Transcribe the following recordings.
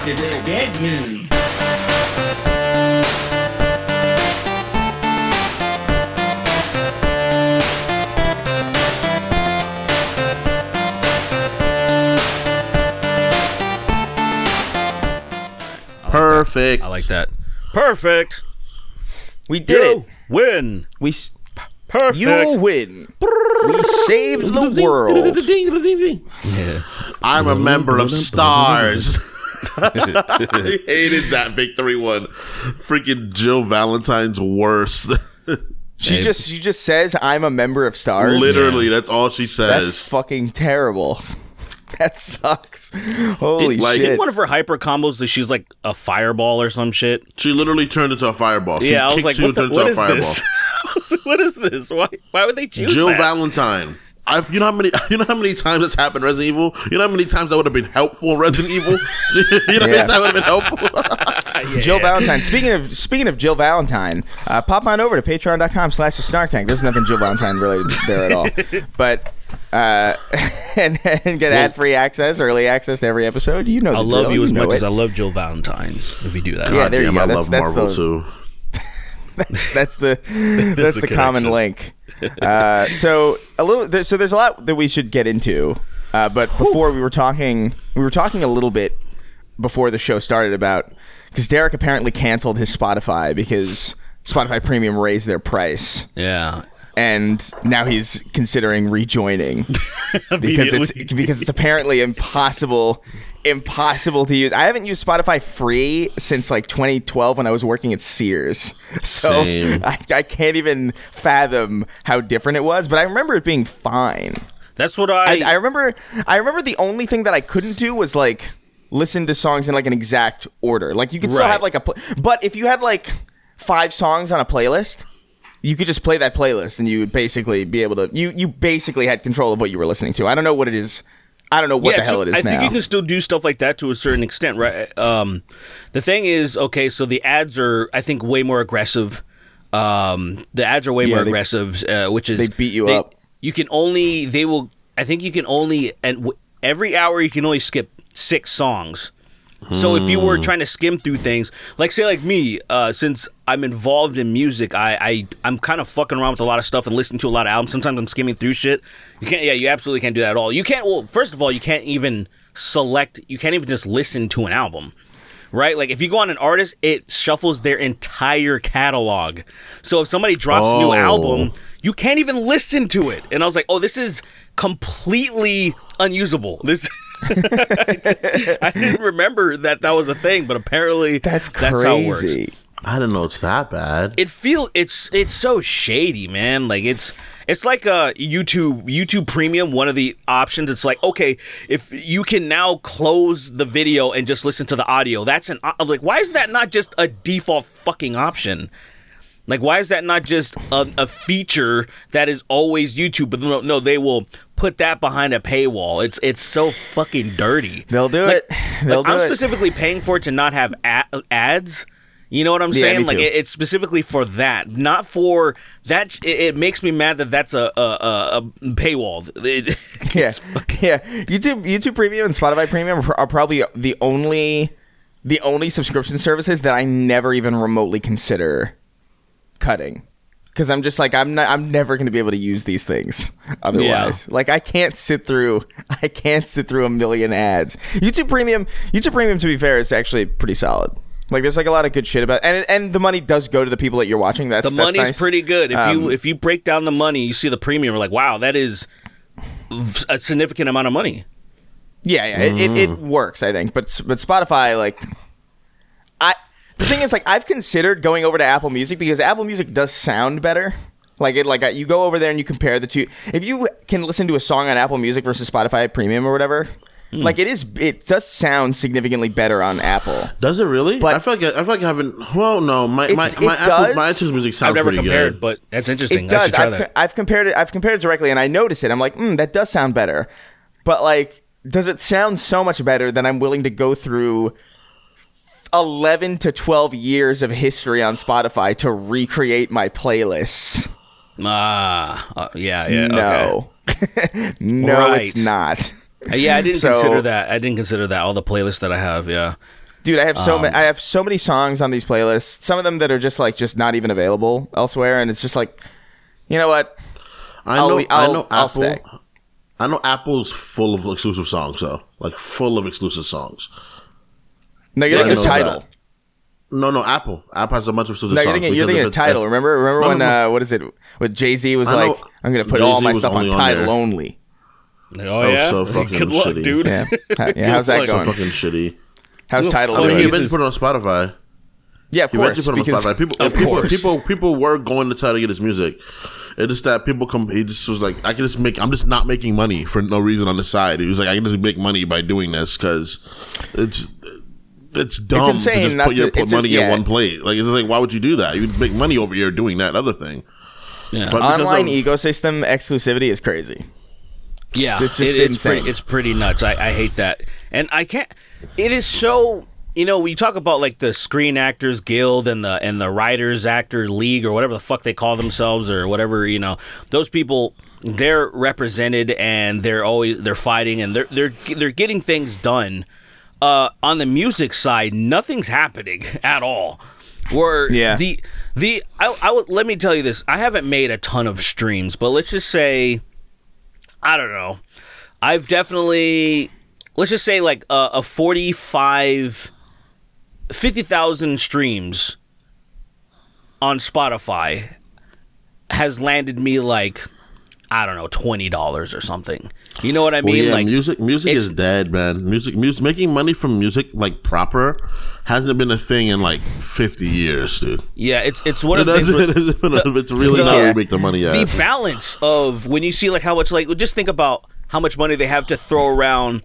Get me. Perfect. I like that. Perfect. We did You it. win. We s- Perfect. you win. We saved the world. Yeah. I'm a member of Stars. I hated that victory one. Freaking Jill Valentine's worst. She just she just says I'm a member of Stars. Literally, that's all she says. That's fucking terrible. That sucks. Holy like- shit. One of her hyper combos that she's like a fireball or some shit. she literally turned into a fireball. She yeah, I was like, you what, the, into what a is fireball. this? what is this? Why? Why would they choose Jill that? Valentine. I've, you know how many you know how many times it's happened in Resident Evil? You know how many times that would have been helpful in Resident Evil? you know how many times that would have been helpful? Jill Valentine. Speaking of speaking of Jill Valentine, uh, pop on over to patreon.com slash the snark tank. There's nothing Jill Valentine related there at all. But uh, and, and get ad free access, early access to every episode. You know, I love drill. you as know much it. as I love Jill Valentine. If you do that, Yeah, there you go. I That's- love that's Marvel the- too. that's the that's the the common link. Uh, so a little. So there's a lot that we should get into. Uh, but before we were talking, we were talking a little bit before the show started about because Derrick apparently canceled his Spotify because Spotify Premium raised their price. yeah. and now he's considering rejoining because it's because it's apparently impossible impossible to use. I haven't used Spotify free since like 2012 when I was working at Sears. So. I, I can't even fathom how different it was, but I remember it being fine. That's what I. I, I remember I remember the only thing that I couldn't do was like listen to songs in like an exact order. Like you could still Right. have like a but if you had like five songs on a playlist, you could just play that playlist and you would basically be able to you you basically had control of what you were listening to. I don't know what it is. I don't know what the hell so it is I now. think you can still do stuff like that to a certain extent, right? Um, the thing is, okay, so the ads are, I think, way more aggressive. Um, the ads are way Yeah, more they- aggressive, uh, which is they beat you up. You can only, they will, I think you can only, and w- every hour you can only skip six songs. So if you were Hmm. trying to skim through things, like say like me, uh, since I'm involved in music, I, I I'm kind of fucking around with a lot of stuff and listening to a lot of albums. Sometimes I'm skimming through shit. You can't, yeah, you absolutely can't do that at all. You can't. Well, first of all, you can't even select. You can't even just listen to an album. Right, like if you go on an artist, it shuffles their entire catalog. So if somebody drops a new Oh. album, you can't even listen to it. And I was like, oh, this is completely unusable. This I didn't remember that that was a thing, but apparently That's That's how it works. crazy. I didn't know it's that bad. It feel it's it's so shady, man. Like it's it's like a YouTube YouTube Premium. One of the options. It's like okay, if you can now close the video and just listen to the audio, that's an I'm like. Why is that not just a default fucking option? Like, why is that not just a, a feature that is always YouTube? But no, no, they will put that behind a paywall. It's it's so fucking dirty. They'll do Like- it. They'll like, do I'm it. specifically paying for it to not have a- ads. You know what I'm saying? Like it, it's specifically for that, not for that. It, it makes me mad that that's a a, a, a paywall. It- yeah, yeah. YouTube, YouTube Premium and Spotify Premium are, are probably the only, the only subscription services that I never even remotely consider cutting, because I'm just like I'm not, I'm never going to be able to use these things otherwise. Like I can't sit through, I can't sit through a million ads. YouTube Premium, YouTube Premium, to be fair, is actually pretty solid. Like there's like a lot of good shit about, and and the money does go to the people that you're watching. That's the that's money's nice. pretty good. If Um, you if you break down the money, you see the premium. You're like, wow, that is a significant amount of money. Yeah, yeah, it, it, it works, I think. But but Spotify, like, the thing is, like, I've considered going over to Apple Music because Apple Music does sound better. Like it, like uh, you go over there and you compare the two. If you can listen to a song on Apple Music versus Spotify Premium or whatever, Hmm. like it is, it does sound significantly better on Apple. Does it really? But- I feel like I, I feel like I haven't. Well, no, my It- my it my, Apple, my iTunes music sounds I've never pretty compared, good. but that's interesting. It I does. should try I've, that. co- I've compared it. I've compared it directly, and I notice it. I'm like, mm, that does sound better. But like, does it sound so much better that I'm willing to go through 11 to 12 years of history on Spotify to recreate my playlists? Ah, uh, yeah, yeah. no, no, Right. it's not. Uh, Yeah, I didn't So- consider that. I didn't consider that. All the playlists that I have, yeah. Dude, I have so Um, many. I have so many songs on these playlists. Some of them that are just like just not even available elsewhere, and it's just like, you know what? I I'll know. le- i I'll- know I'll Apple. stay. I know Apple's full of exclusive songs though, like full of exclusive songs. No, you're Yeah, thinking of Tidal. that. No, no, Apple. Apple has a bunch of exclusive No, songs. you're thinking you're thinking of Tidal. Remember, remember No, when no, no. uh, what is it? With Jay Z was I know like, I'm gonna put all Jay-Z my stuff on on Tidal there. only. Oh was yeah, so fucking good luck, shitty. dude. Yeah, Ha- yeah. How's that luck. So going? fucking shitty. How's Tidal I mean, he doing? eventually put it on Spotify. Yeah, of course. put it on Because Spotify. People, Of people, course. people, people were going to try to get his music. It's just that people come. He just was like, I can just make. I'm just not making money for no reason on the side. He was like, I can just make money by doing this because it's it's dumb insane to just not put your to- put money a- yeah. in one plate. Like it's like, why would you do that? You would make money over here doing that other thing. Yeah. But online of- ecosystem exclusivity is crazy. Yeah, It's just it- it's insane. pretty, it's pretty nuts. I, I hate that, and I can't. It is so. You know, we talk about like the Screen Actors Guild and the and the Writers Actor League or whatever the fuck they call themselves or whatever. You know, those people they're represented and they're always they're fighting and they're they're they're getting things done. Uh, on the music side, nothing's happening at all. Where Yeah. the the I, I would let me tell you this. I haven't made a ton of streams, but let's just say I don't know. I've definitely let's just say like a, a 45 50,000 streams on Spotify has landed me like I don't know, $20 or something. You know what I Well, mean? yeah, like music, music is dead, man. Music, music, making money from music like proper hasn't been a thing in like fifty years, dude. yeah, it's it's one It of the things where- It isn't been a- it's really the- not where Yeah. you make the money at. the balance of when you see like how much like just think about how much money they have to throw around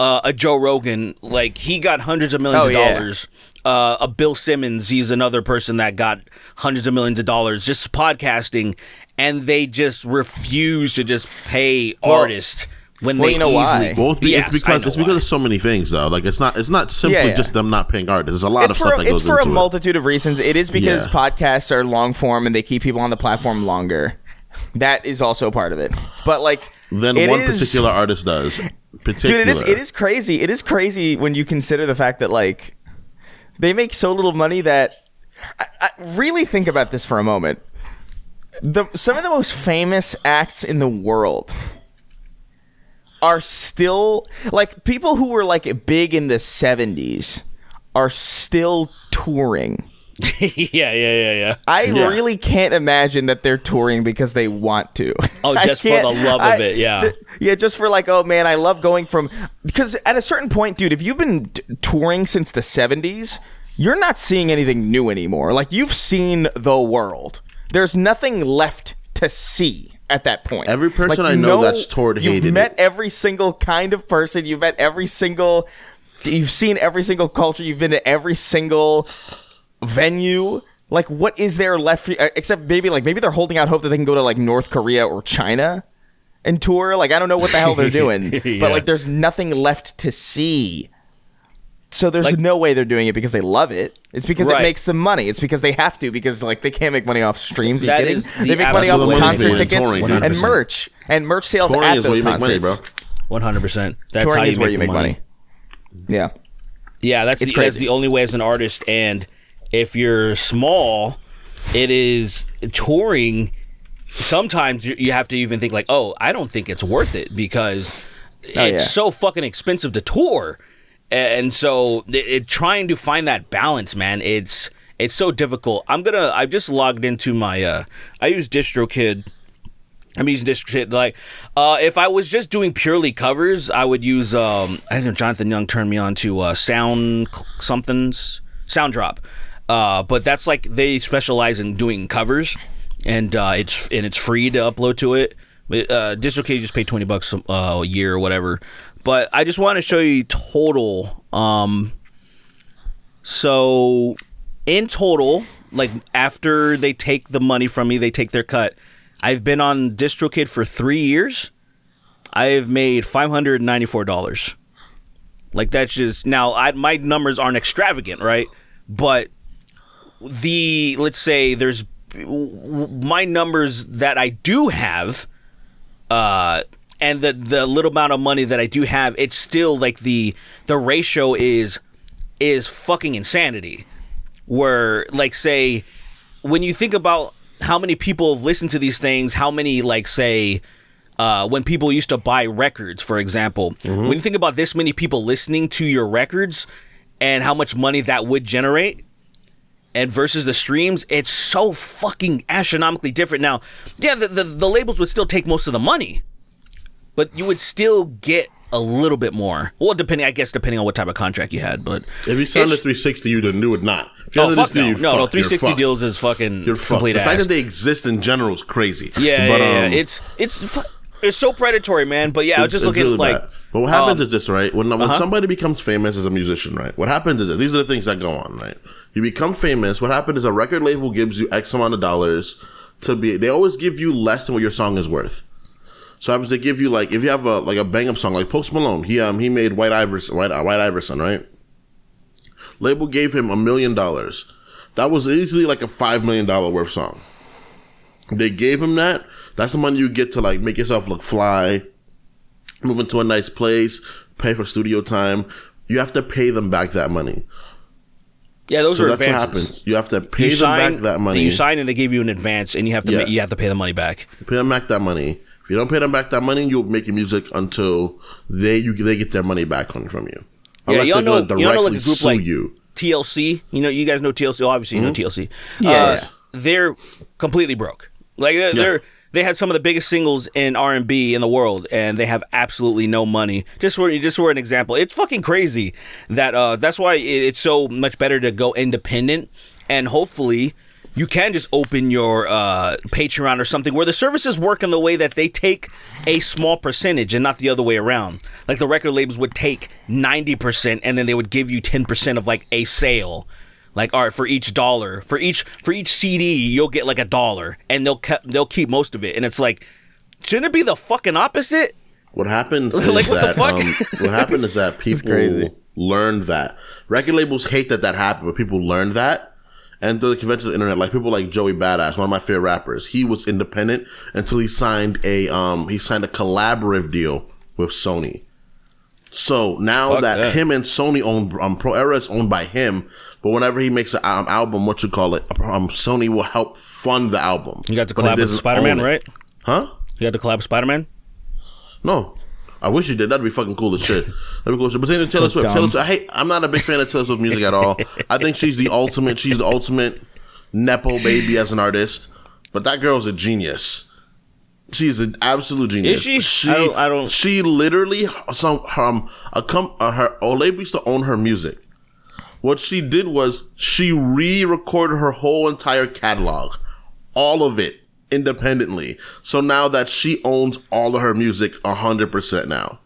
uh, a Joe Rogan like he got hundreds of millions Oh, of yeah. dollars uh, a Bill Simmons he's another person that got hundreds of millions of dollars just podcasting and they just refuse to just pay artists when well, they you know easily why? Well, it's, be- Yes, it's because I know it's because why. of so many things, though. Like it's not it's not simply Yeah, yeah. just them not paying artists. There's a lot It's of stuff a, that goes it's for a into it. multitude of reasons. It is because Yeah. podcasts are long form and they keep people on the platform longer. That is also part of it. But like Than it one is- particular artist does. Particular. Dude, it is it is crazy. It is crazy when you consider the fact that like they make so little money that I, I really think about this for a moment. The some of the most famous acts in the world are still like people who were like big in the 70s are still touring. yeah yeah yeah yeah I Yeah. really can't imagine that they're touring because they want to. Oh, just for the love of I- it, yeah. th- yeah, just for like, oh man, I love going from because at a certain point, dude, if you've been d- touring since the '70s, you're not seeing anything new anymore. Like you've seen the world. There's nothing left to see at that point. Every person Like, I know that's toured You've hated met it. every single kind of person. You've met every single. You've seen every single culture. You've been to every single venue. Like, what is there left for you? uh, Except maybe, like, maybe they're holding out hope that they can go to like North Korea or China and tour. Like, I don't know what the hell they're doing, Yeah. but like, there's nothing left to see. So there's Like- no way they're doing it because they love it. It's because Right. it makes them money. It's because they have to because like they can't make money off streams. Are you That kidding? is the They make money off of concert tickets Touring, and merch and merch sales Touring at is where those you make concerts. money, bro. 100% that's Touring how you is where you the make money. Yeah. Yeah, that's It's the, that's the only way as an artist. And if you're small, it is touring. Sometimes you, you have to even think like, oh, I don't think it's worth it because oh, it's Oh, yeah. so fucking expensive to tour. And so it, it, trying to find that balance, man, it's it's so difficult. I'm gonna. I've just logged into my. uh I use DistroKid. I'm using DistroKid. Like, uh, if I was just doing purely covers, I would use. Um, I know Jonathan Young turned me on to uh, Sound somethings, Sound Drop. Uh, but that's like they specialize in doing covers, and uh, it's and it's free to upload to it. Uh, DistroKid you just pay twenty bucks uh, a year or whatever. But I just want to show you total. Um, so in total, like after they take the money from me, they take their cut. I've been on DistroKid for three years. I've made five hundred ninety four dollars. Like that's just now. I, my numbers aren't extravagant, right? But the let's say there's my numbers that I do have, uh, and the the little amount of money that I do have, it's still like the the ratio is is fucking insanity. Where like say when you think about how many people have listened to these things, how many like say uh, when people used to buy records, for example, when you think about this many people listening to your records and how much money that would generate, and versus the streams, it's so fucking astronomically different. Now, yeah, the, the, the labels would still take most of the money, but you would still get a little bit more. Well, depending, I guess, depending on what type of contract you had. But If you signed a 360, you'd do it not. Oh fuck no, no, no, fuck, you're 360 deals is fucking You're fucked. complete The fact that they exist in general is crazy. yeah, but, yeah, yeah, um, it's it's it's so predatory, man. But yeah, I was just looking really like. bad. But what happens um, is this, right? When when uh-huh. somebody becomes famous as a musician, right? What happens is this. These are the things that go on, right? You become famous. What happens is a record label gives you X amount of dollars to be. They always give you less than what your song is worth. So happens they give you like if you have a like a bang up song like Post Malone, he um he made White Iverson, White uh, White Iverson, right? Label gave him a million dollars. That was easily like a five million dollar worth song. They gave him that. That's the money you get to like make yourself look fly, move into a nice place, pay for studio time. You have to pay them back that money. yeah, those So are that's what advances. happens. You have to pay You them sign back that money. You sign and they give you an advance, and you have to Yeah. ma- you have to pay the money back. pay them back that money. If you don't pay them back that money, you'll make music until they you they get their money back on from you. Yeah, you they're don't know. gonna You don't know like a group sue like you. TLC. You know, you guys know TLC. Obviously, you know TLC. Yeah, Uh, yeah. they're completely broke. Like they're, they're they had some of the biggest singles in R and B in the world, and they have absolutely no money. Just for just for an example, it's fucking crazy that uh that's why it, it's so much better to go independent, and hopefully. You can just open your uh, Patreon or something where the services work in the way that they take a small percentage and not the other way around. Like the record labels would take 90% and then they would give you 10% of like a sale. Like all right, for each dollar, for each for each CD, you'll get like a dollar and they'll ke- they'll keep most of it. And it's like shouldn't it be the fucking opposite? What happens is Like, what the that fuck? um, what happened is that people crazy. learned that record labels hate that that happened, but people learned that. And through the convention of the internet, like people like Joey Badass, one of my favorite rappers, he was independent until he signed a um he signed a collaborative deal with Sony. So now Fuck that, that. him and Sony own um, Pro Era is owned by him, but whenever he makes an um, album, what you call it, um, Sony will help fund the album. You got to collab with Spider Man, right? Huh? You got to collab with Spider Man. No. I wish you did. That'd be fucking cool as shit. That'd be cool as shit. But then Taylor Swift. dumb. Taylor Swift. I hate. I'm not a big fan of Taylor Swift music at all. I think she's the ultimate. She's the ultimate nepo baby as an artist. But that girl's a genius. She's an absolute genius. Is she? She. I don't- I don't- She literally some um a com, uh, her Olay used to own her music. What she did was she re-recorded her whole entire catalog, all of it independently. So now that she owns all of her music hundred percent now.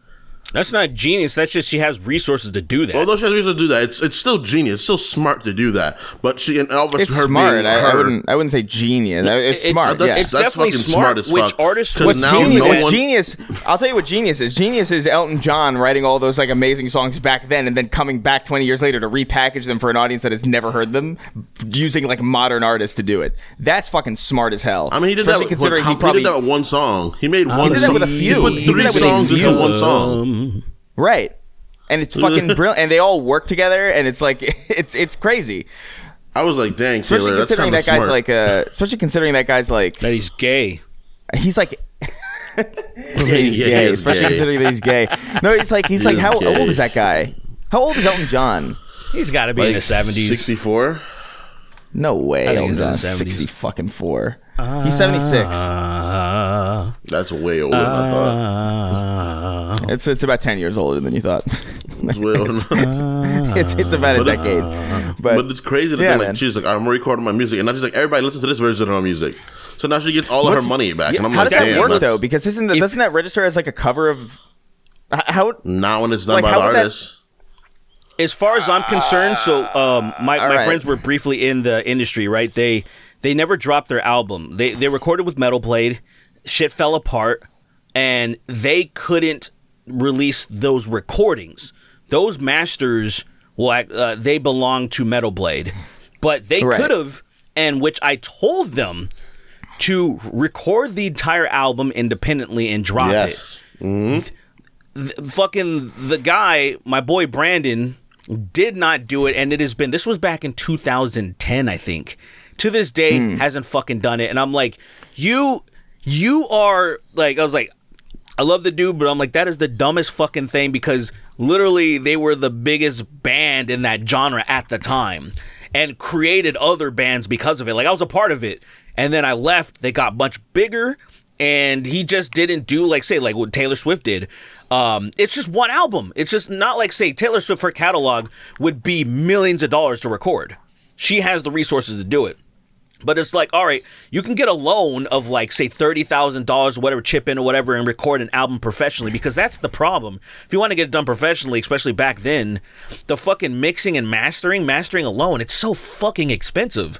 That's not genius. That's just she has resources to do that. Although she has reason to do that, it's it's still genius. It's still smart to do that. But she and obviously It's her smart. being I, I wouldn't. I wouldn't say genius. I- It's, It's- smart. that's- yeah. it's definitely fucking smart, smart as which fuck. artists- 'Cause what's now genius, no what's one- genius. I'll tell you what genius is. Genius is Elton John writing all those like amazing songs back then, and then coming back 20 years later to repackage them for an audience that has never heard them, using like modern artists to do it. That's fucking smart as hell. I mean, he did Especially that. considering with, he probably did that with one song. He made one. He did that song. with a few. He put He did three that with a songs into one song. Right, and it's fucking brilliant, and they all work together, and it's like it's it's crazy. I was like, dang, Especially Taylor, considering kind that of guy's smart. like uh, especially considering that guy's like that he's gay. he's like he's Yeah, gay, he especially gay. considering that he's gay. No, he's like he's He like how gay. old is that guy? How old is Elton John? He's got to be in the seventies. sixty-four. No way. think he's in the John's 70s. sixty fucking four. He's seventy six. Uh, That's way older than I thought. uh, It's it's about ten years older than you thought. It's way older. Than it's it's about a But it's- decade. But, But it's crazy to Yeah, think man. like she's like I'm recording my music, and I'm just like everybody listen to this version of my music. So now she gets all of her money back, and I'm how like, does that work that's though? Because isn't that, doesn't that register as like a cover of h- how? not when it's done Like, by how the would that- artist. As far as I'm concerned, so um, my, my right. friends were briefly in the industry, right? They they never dropped their album. They they recorded with Metal Blade. Shit fell apart, and they couldn't release those recordings. Those masters, well, uh, they belong to Metal Blade, but they Right. could have, and which I told them to record the entire album independently and drop it Yes. th- fucking the guy, my boy Brandon, did not do it, and it has been. This was back in 2010, I think. To this day, hmm. hasn't fucking done it, and I'm like, you, you are like, I was like, I love the dude, but I'm like, that is the dumbest fucking thing because literally they were the biggest band in that genre at the time and created other bands because of it. Like I was a part of it. And then I left, they got much bigger, and he just didn't do like say like what Taylor Swift did. Um, it's just one album. It's just not like say Taylor Swift her catalog would be millions of dollars to record. She has the resources to do it. But it's like, all right, you can get a loan of like, say, thirty thousand dollars, whatever, chip in or whatever, and record an album professionally. Because that's the problem. If you want to get it done professionally, especially back then, the fucking mixing and mastering, mastering alone, it's so fucking expensive.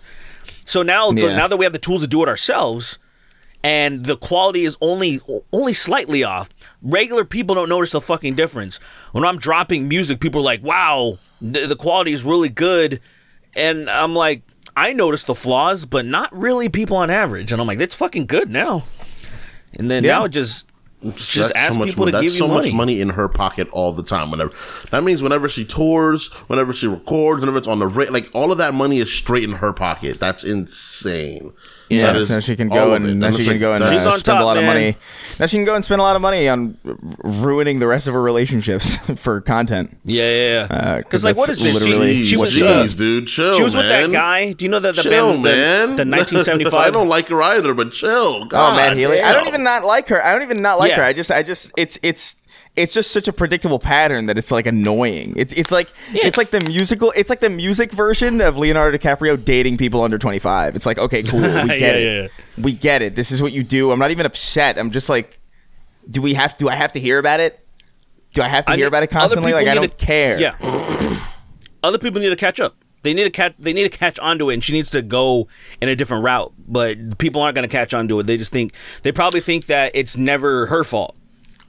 So now, so now that we have the tools to do it ourselves, and the quality is only only slightly off. Regular people don't notice the fucking difference. When I'm dropping music, people are like, "Wow, the, the quality is really good," and I'm like, I notice the flaws, but not really people on average. And I'm like, "That's fucking good now." And then Yeah. now it just just That's ask so much people money. to That's give so you much money. money in her pocket all the time. Whenever that means, whenever she tours, whenever she records, whenever it's on the rate, like all of that money is straight in her pocket. That's insane. Yeah, That is so she can go and now it's she can like- go and uh, on spend a top, lot of money. Now she can go and spend a lot of money on ruining the rest of her relationships for content. Yeah, yeah, yeah. Uh, 'cause Because like, what is this? literally She, she was, jeez, uh, dude, chill. she was with that guy. Do you know that the chill, band, man. the, the 1975? I don't like her either, but chill. Oh, God Matt Healy. I don't even not like her. I don't even not like Yeah. her. I just, I just, it's, it's, it's just such a predictable pattern that it's like annoying. It's, it's like, Yeah. it's like the musical. It's like the music version of Leonardo DiCaprio dating people under twenty five. It's like, okay, cool, we get Yeah, it, we get it. This is what you do. I'm not even upset. I'm just like, do we have? Do I have to hear about it? Do I have to I hear need- about it constantly? Like, I don't to- care. Yeah. Other people need to catch up. They need to catch. They need to catch onto it, and she needs to go in a different route. But people aren't going to catch onto it. They just think they probably think that it's never her fault.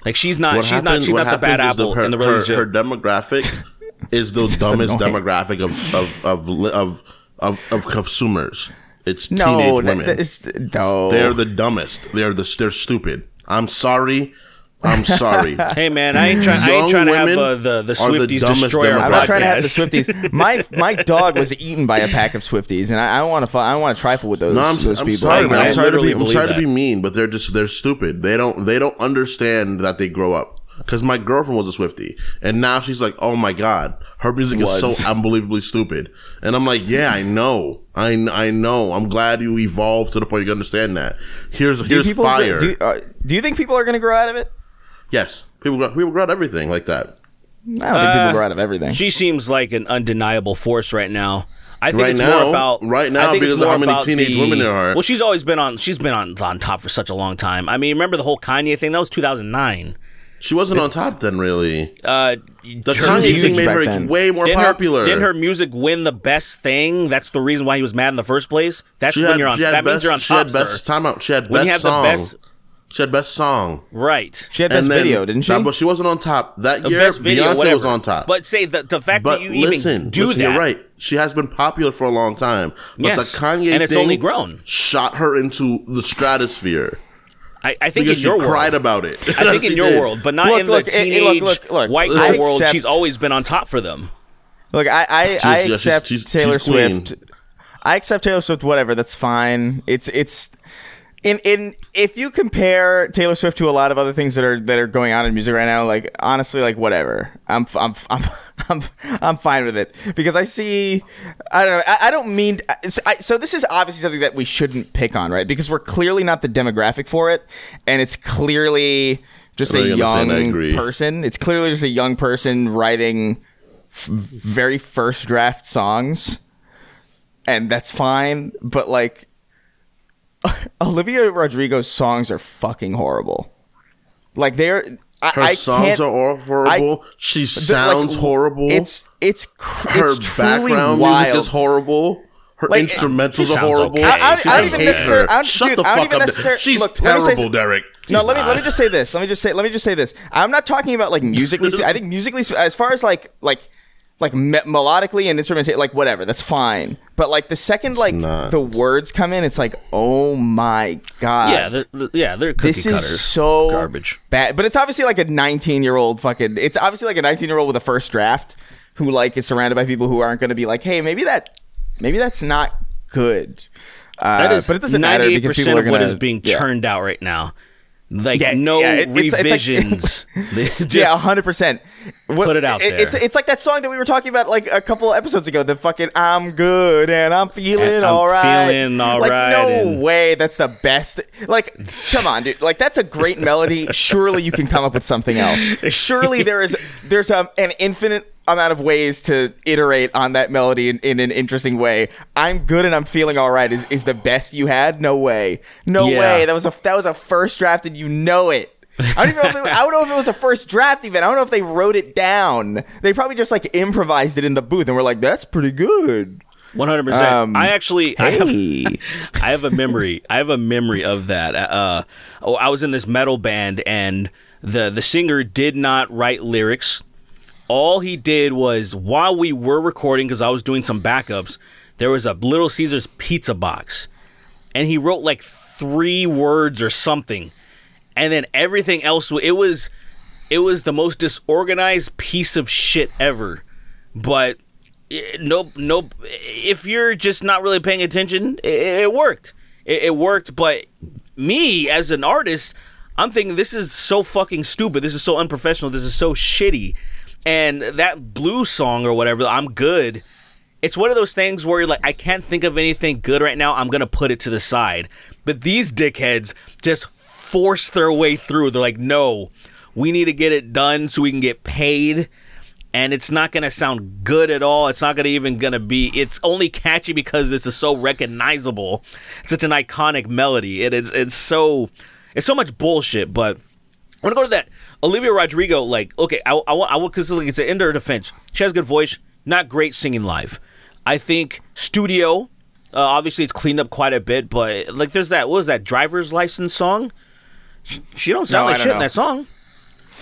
Like she's not. What she's not. She's not the bad happens is apple her, in the relationship. Her, demographic is the dumbest demographic of of of of of, of consumers. It's No, teenage that- women. that is- no. They're the dumbest. They're the they're stupid. I'm sorry. I'm sorry. hey man, I ain't trying. I ain't trying to have uh, the the are the Swifties dumbest destroy our demographic. I'm not trying to have the podcast. Swifties. My my dog was eaten by a pack of Swifties, and I, I want to. I want to trifle with those. No, I'm, those I'm people. sorry, I- man. I I'm sorry to be. I'm believe sorry to be mean, but they're just they're stupid. They don't they don't understand that they grow up. Because my girlfriend was a Swifty, and now she's like, "Oh my god, her music is so unbelievably stupid." And I'm like, "Yeah, I know, I I know. I'm glad you evolved to the point you understand that." Here's Do here's people, fire. Do, uh, do you think people are going to grow out of it? Yes, people grow, people grow out everything like that. I don't think Uh, people grow out of everything. She seems like an undeniable force right now. I think Right it's now- more about right I now think it's because of more how many about teenage the- women there are. Well, she's always been on. She's been on on top for such a long time. I mean, remember the whole Kanye thing? That was 2009. She wasn't on top then, really. Uh, The her Kanye huge thing made back her then. way more didn't popular. Her, didn't her music win the best thing? That's the reason why he was mad in the first place. That's she when had, you're on. she had That best, means you're on she top, had best sir. time out. She had When you best have song. the best, She had best song. right? She had best then- video, didn't she? Nah, but she wasn't on top that The year. best video, Beyonce whatever. was on top. But say the the fact But that you listen, even do listen, that, you're right. She has been popular for a long time. But Yes, the Kanye and it's thing only grown. shot her into the stratosphere I, I think because in she your cried about it. I think in your did. world, but not Look, in look, the eh, eh, teenage look, look, look. white girl world. She's always been on top for them. Look, I I, I She's- yeah, accept she's- Taylor she's queen. Swift. I accept Taylor Swift. Whatever, that's fine. It's it's. In, in if you compare Taylor Swift to a lot of other things that are that are going on in music right now, like honestly, like whatever, I'm I'm I'm I'm, I'm fine with it because I see, I don't know, I, I don't mean so, I, so. This is obviously something that we shouldn't pick on, right? Because we're clearly not the demographic for it, and it's clearly just a you're gonna say, and I young person. It's clearly just a young person writing f- very first draft songs, and that's fine. But like, Olivia Rodrigo's songs are fucking horrible. Like they're I, Her I songs can't- are all horrible. she sounds like, horrible. It's it's cr- her it's truly background wild. music is horrible. Her Like, instrumentals she are horrible. okay. I- I- She I don't even hate necessarily- her. I don't- Shut dude, the I don't fuck even up. necessar- She's look, let say terrible, s- Derrick. No, She's let me let me just say this. Let me just say let me just say this. I'm not talking about like musically. spe- I think musically, spe- as far as like like like me- melodically and instrumental, like whatever, that's fine. But like the second like not. the words come in, it's like oh my god. yeah, they're, they're- yeah, they're cookie this cutters. is so garbage. bad. But it's obviously like a 19 year old fucking. It's obviously like a 19 year old with a first draft who like is surrounded by people who aren't going to be like, hey, maybe that, maybe that's not good. Uh, That is but it doesn't matter ninety-eight because people percent are of going what is being yeah. churned out right now. Like Yeah, no yeah, it- it's- it's like- revisions. Just- yeah, hundred percent. Put it out It's there. it's it's like that song that we were talking about like a couple episodes ago. The fucking "I'm good and I'm feeling And I'm all right." feeling all like, right No way, that's the best. Like, come on, dude. Like that's a great melody. Surely you can come up with something else. Surely there is there's a, an infinite amount of ways to iterate on that melody in, in an interesting way. I'm good and I'm feeling all right. Is, is the best you had? No way. No Yeah. way. That was a that was a first draft and you know it. I don't even know if it, I don't know if it was a first draft even. I don't know if they wrote it down. They probably just like improvised it in the booth and were like, "That's pretty good." One hundred percent. Um, I actually, I have, Hey. I have a memory. I have a memory of that. Uh, oh, I was in this metal band, and the the singer did not write lyrics. All he did was while we were recording, because I was doing some backups, there was a Little Caesars pizza box, and he wrote like three words or something, and then everything else. It was, it was the most disorganized piece of shit ever. But eh, it- no, no. If you're just not really paying attention, it, it worked. It, it worked. But me as an artist, I'm thinking this is so fucking stupid. This is so unprofessional. This is so shitty. And that blue song or whatever, I'm good. It's one of those things where you're like, I can't think of anything good right now. I'm gonna put it to the side. But these dickheads just force their way through. They're like, no, we need to get it done so we can get paid and it's not gonna sound good at all. It's not gonna even gonna be. It's only catchy because this is so recognizable. It's such an iconic melody. It is. It's so. It's so much bullshit. But I want to go to that Olivia Rodrigo. Like, okay, I, I want. I want because like, it's an in her defense. She has a good voice. Not great singing live. I think studio. Uh, obviously, it's cleaned up quite a bit, but like, there's that. What was that driver's license song? She, she don't sound No, like don't shit in that song.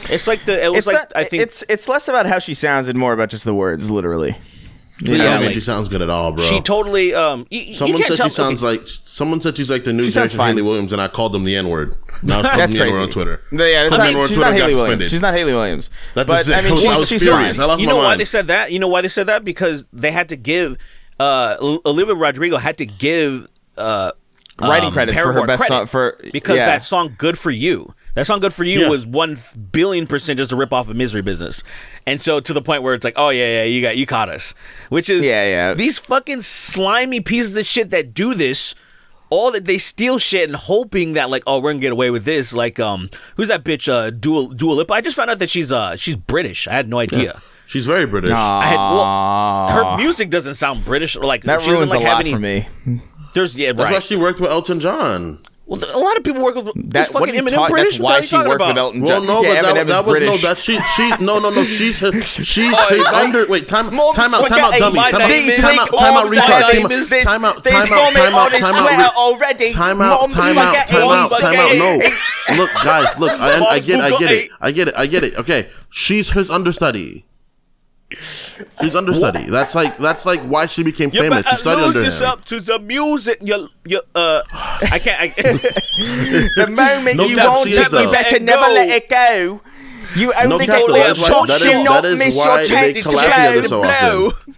It's like the. It was It's like not, I think it's it's less about how she sounds and more about just the words, literally. I yeah, don't think like- she sounds good at all, bro. She totally. Um, y- y- Someone you can't said tell, she sounds okay, like someone said she's like the new She sounds generation fine. Hayley Williams, and I called them the N word. Now I That's them the N crazy on Twitter. Yeah, it's not, she's Twitter not Hayley Williams. She's not Hayley Williams. That- but that's I mean, I was- I she's, was she's furious. fine. I lost You my know why mind. they said that? You know why they said that? Because they had to give. Uh, Olivia Rodrigo had to give. Uh, Writing um, credits for her best song- for- because yeah. that song "Good for You." That song "Good for You" Yeah. was one billion percent just a rip off of Misery Business, and so to the point where it's like, oh yeah, yeah, you got you caught us, which is Yeah, yeah. These fucking slimy pieces of shit that do this, all that they steal shit and hoping that like, oh, we're gonna get away with this. Like, um, who's that bitch? Uh, Dua Dua Lipa. I just found out that she's uh she's British. I had no idea. She's very British. I had well, her music doesn't sound British or like That she doesn't ruins like a have lot any. for me. There's yeah That's why right. she worked with Elton John. Well, a lot of people work with That is what fucking are you Eminem talk- British. That's What why are you she talking worked about? with Elton Well, John. no, yeah, but that, Eminem that is was British. no. That she she no no no. She's his, she's Oh, his my- under. Wait, time Mom, time out time out spaghetti, dummy. my Time out name is time out Nick time out Orm's retard. my Time name out is- time out There's time out vomit time on out his time sweater out. already. Time out, Mom's time out, spaghetti, time out, time out. spaghetti. No, look, guys, look. I, I Mom's get, I get it, Bugatti. I get it, I get it. Okay, she's his understudy. She's understudy. That's like that's like why she became You famous. She better studied lose under him. yourself to the music. You, you, uh, I can't. I, The moment No you cap, want she it, is, you though. better Let never go. let it go. You only No get cap, though. one That is why- shot. that is- Do not that is miss your they chance to collab together so blow. often.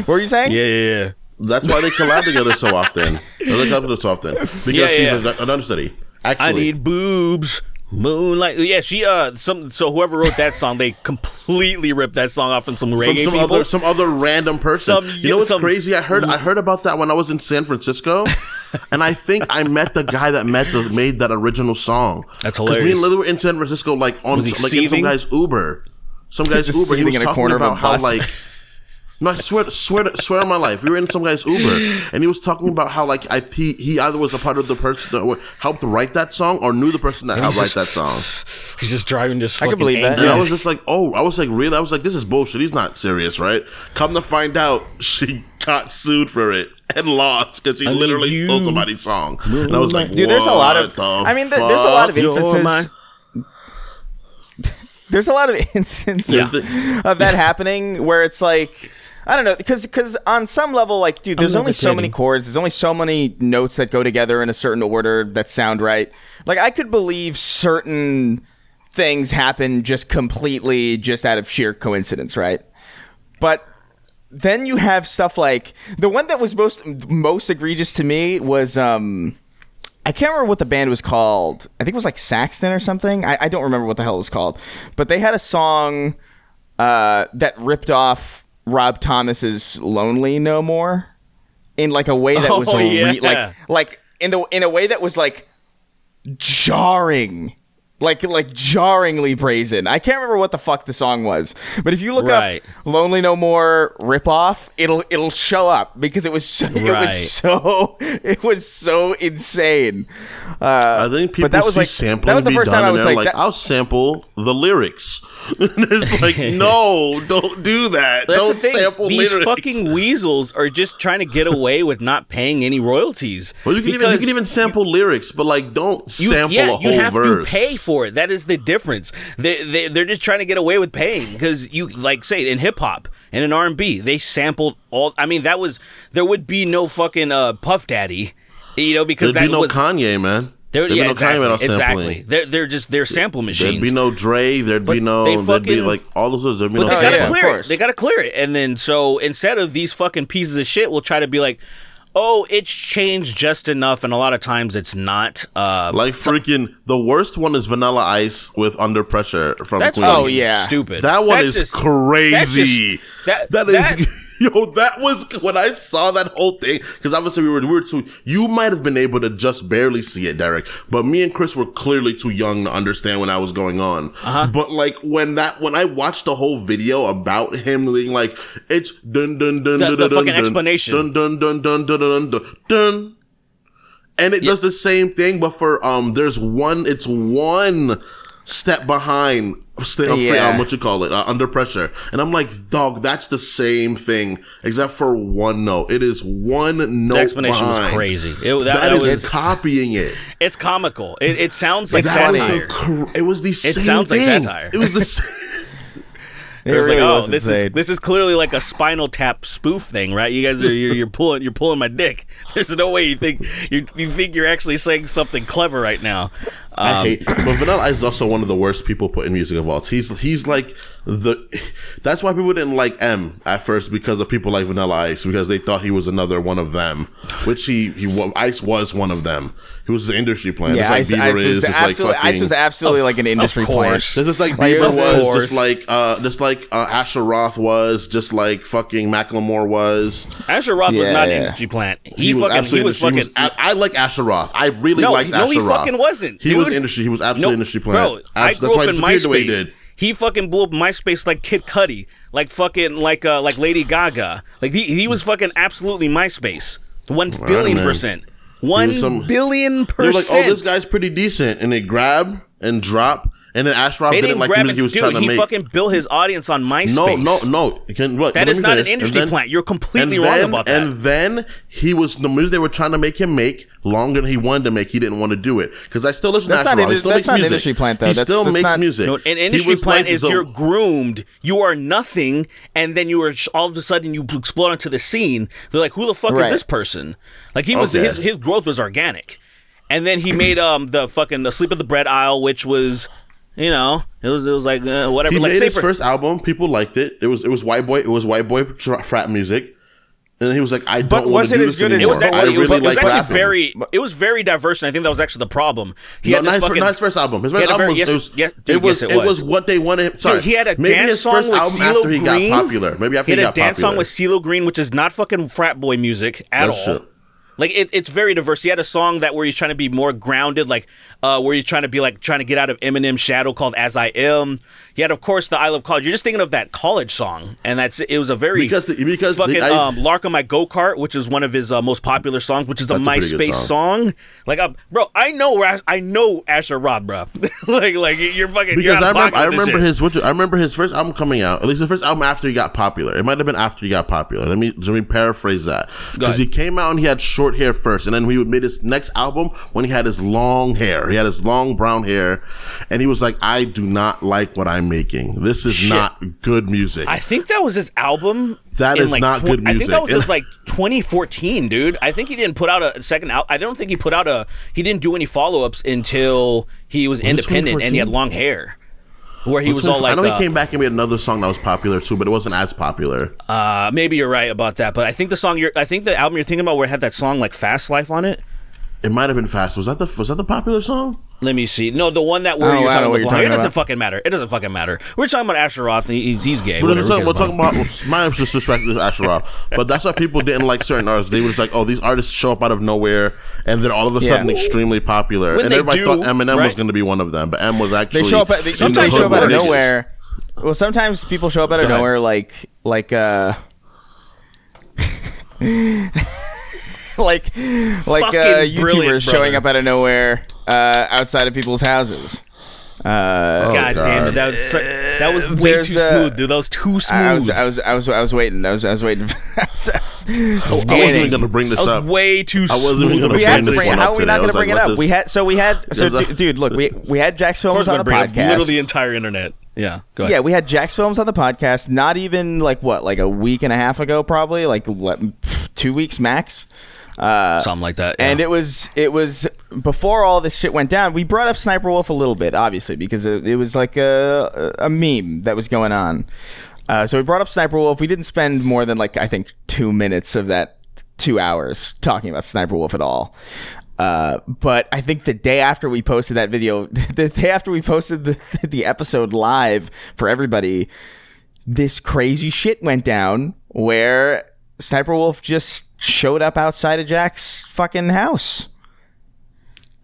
What were you saying? yeah, yeah, yeah. That's why they collab together so often. They collab together so often because Yeah, she's yeah. an understudy. Actually, I need boobs. Moonlight. Yeah, she. Uh, some. So whoever wrote that song, they completely ripped that song off from some reggae some people. other some other random person. Some- you know what's some- crazy? I heard I heard about that when I was in San Francisco, and I think I met the guy that met the, made that original song. That's Me hilarious. and Lily were in San Francisco, like on like in some guy's Uber. Some guy's Uber. He was in a talking corner about how bus. like. No, I swear, swear, swear on my life. We were in some guy's Uber, and he was talking about how like I he he either was a part of the person that helped write that song or knew the person that helped write just- that song. He's just driving. Just I can believe that. And. I was just like, oh, I was like, really? I was like, this is bullshit. He's not serious, right? Come to find out, she got sued for it and lost because she need literally you. stole somebody's song. And I was like, Dude, there's a lot of. the I mean, there- there's a lot of instances. There's a lot of instances Yeah. of that happening where it's like. I don't know, because because on some level, like, dude, there's only so many chords. There's only so many notes that go together in a certain order that sound right. Like, I could believe certain things happen just completely just out of sheer coincidence, right? But then you have stuff like the one that was most most egregious to me was um I can't remember what the band was called. I think it was like Saxton or something. I, I don't remember what the hell it was called. But they had a song uh, that ripped off Rob Thomas's "Lonely No More" in like a way that oh, was Oh, re- yeah. like like in the in a way that was like jarring. Like like jarringly brazen. I can't remember what the fuck the song was, but if you look Right. up "Lonely No More" rip off, it'll it'll show up because it was so, it was so it was so insane. Uh, I think people but that was see like sampling that was the be first done time I and was they're like, that- I'll sample the lyrics. And it's like, no, don't do that. That's don't the thing. sample These lyrics. fucking weasels are just trying to get away with not paying any royalties. well, you can even you can even sample lyrics, but like, don't you, sample yeah, a whole you have verse. to pay for it. That is the difference. They, they they're just trying to get away with paying because you like say in hip hop and in R and B they sampled all. I mean that was there would be no fucking uh, Puff Daddy, you know because There'd that be no was Kanye, man. there, There'd yeah, be no exactly, Kanye without sampling. exactly. They're they're just they're sample machines. There'd be no Dre. There'd be no. they there'd be fucking- like all those. others, There'd be But no. they gotta yeah, of clear it. course. They gotta clear it, and then so instead of these fucking pieces of shit, we'll try to be like, oh, it's changed just enough, and a lot of times it's not. Uh, Like freaking the worst one is Vanilla Ice with Under Pressure from that's Queen. Oh, yeah. stupid. That one That's is just- crazy. that's just- that- that is that- yo. That was when I saw that whole thing because obviously we were we were too. You might have been able to just barely see it, Derrick, but me and Chris were clearly too young to understand what I was going on. Uh-huh. But like when that when I watched the whole video about him being like it's dun dun dun The- dun the dun dun, explanation. dun dun dun dun dun dun dun dun. And it does the same thing, but for um, there's one. It's one step behind. Stay, Yeah. um, what you call it? Uh, under pressure. And I'm like, dog, that's the same thing, except for one note. It is one note. the explanation was crazy. It, that, that that is was, copying it. it's comical. It, it sounds like that was satire. the. cr- It was the same It sounds like satire. It was the. same. it It was really like, oh, was this is this is clearly like a Spinal Tap spoof thing, right? You guys are you're, you're pulling you're pulling my dick. There's no way you think you you think you're actually saying something clever right now. I Um, hate, but Vanilla Ice is also one of the worst people put in music of all. He's he's like the. That's why people didn't like M at first because of people like Vanilla Ice because they thought he was another one of them, which he he Ice was one of them. He was the industry plant, yeah, just Ice, Bieber Ice is, was just like absolutely, fucking. Ice was absolutely like an industry plant. course. just like Like, it Bieber was- was, just like uh, just like uh, Asher Roth was, just like fucking Macklemore was. Asher Roth was Yeah, not yeah. an industry plant. He, He, was fucking absolutely he was industry. fucking. He was, I, I like Asher Roth. I really No, liked no, Asher he fucking wasn't, He was dude. industry. He was absolutely Nope. industry plant. Bro, I Abs- grew that's why up he in disappeared the way he MySpace. did. He fucking blew up MySpace like Kid Cudi, like fucking like uh like Lady Gaga. Like he he was fucking absolutely MySpace. One billion percent. One some- billion They're percent. like, oh, this guy's pretty decent, and they grab and drop, and then Asher Roth They didn't didn't like the grab music it, he was dude. trying to He make. fucking built his audience on MySpace. no, no, no. You can, look, That let is me not an finish. And industry then- plant. You're completely and wrong then- about that. And then he was the music they were trying to make him make longer than he wanted to make. He didn't want to do it because I still listen That's to Asher not Roth. He indus- still that's makes not music. industry plant, though. He That's- still that's makes not- music. No, an industry plant like is the- you're groomed. You are nothing, and then you are all of a sudden you explode onto the scene. They're like, "Who the fuck Right. is this person?" Like he was Okay. his his growth was organic, and then he made um the fucking the sleep of the bread aisle, which was, you know, it was it was like uh, whatever. He like made his for- first album. People liked it. It was it was white boy. It was white boy tra- frat music. And then he was like, I don't want to do this good as- It was, anymore. actually, I it was, really it was like actually very. It was very diverse, and I think that was actually the problem. He No, had not his, fucking. not his first album. His first album very- was, yes, it was, yes, it was, yes, it it was was. what they wanted. Sorry, Dude, he had a maybe dance his song first with album CeeLo after he got popular. Maybe after He he, had a dance popular. song with CeeLo Green, which is not fucking frat boy music at That's all. true. Like it, it's very diverse. He had a song that where he's trying to be more grounded, like uh, where he's trying to be like trying to get out of Eminem's shadow, called "As I Am." He had, of course, the "I Love College." You're just thinking of that college song, and that's it. Was a very Because the- because the- fucking I- um, "Lark on My Go Kart," which is one of his uh, most popular songs, which is the a MySpace song. Like, uh, bro, I know, I know Asher Roth, bro. like, like you're fucking. you're Because out I remember, I remember his, what, I remember his first album coming out. At least the first album after he got popular. It might have been after he got popular. Let me let me paraphrase that. Because he came out and he had short hair first, and then he made his next album when he had his long hair. He had his long brown hair, and he was like, "I do not like what I'm making. This is Shit. not good music." I think that was his album. That is like not tw- good music. I think that was his like 2014, dude. I think he didn't put out a second out. I don't think he put out a. He didn't do any follow ups until he was, independent and he had long hair. where he was all like, I know uh, he came back and made another song that was popular too, but it wasn't as popular. uh, maybe you're right about that, but I think the song you're, I think the album you're thinking about where it had that song like Fast Life on it. It might have been fast. Was that the was that the popular song? Let me see. No, the one that where Oh, you're I talking about. you're talking it doesn't about. fucking matter. It doesn't fucking matter. We're talking about Asher Roth. He, he's gay. We're, whatever, talking, we're talking about him? about my disrespect to Asher Roth, but that's why people didn't like certain artists. They were just like, "Oh, these artists show up out of nowhere, and then all of a sudden Yeah. extremely popular." When and they everybody do, thought Eminem was going to be one of them, but M was actually They show up. At, they, in the they show up out of nowhere. Well, sometimes people show up out of nowhere, like like uh. like like uh, Fucking brilliant, YouTubers showing up out of nowhere uh, outside of people's houses. Uh, God, damn it, that was so, that was way There's, too uh, smooth, dude. That was too smooth. I was, I was, I was, I was waiting. I was, I was waiting. I was, I was I wasn't even going to bring this up. way too I wasn't even gonna we bring this bring. one How are we not going to bring like, it up? let's We had so we had so There's dude. Look, we we had Jacksfilms on the gonna up podcast. literally the entire internet. Yeah, go ahead. Yeah, we had Jacksfilms on the podcast. Not even like what, like a week and a half ago, probably like le- two weeks max. Uh, something like that. and it was it was before all this shit went down. We brought up Sniper Wolf a little bit, obviously, because it, it was like a a meme that was going on. Uh, so we brought up Sniper Wolf. We didn't spend more than like I think two minutes of that two hours talking about Sniper Wolf at all. Uh, but I think the day after we posted that video, the day after we posted the, the episode live for everybody, this crazy shit went down where Sniper Wolf just showed up outside of Jack's fucking house.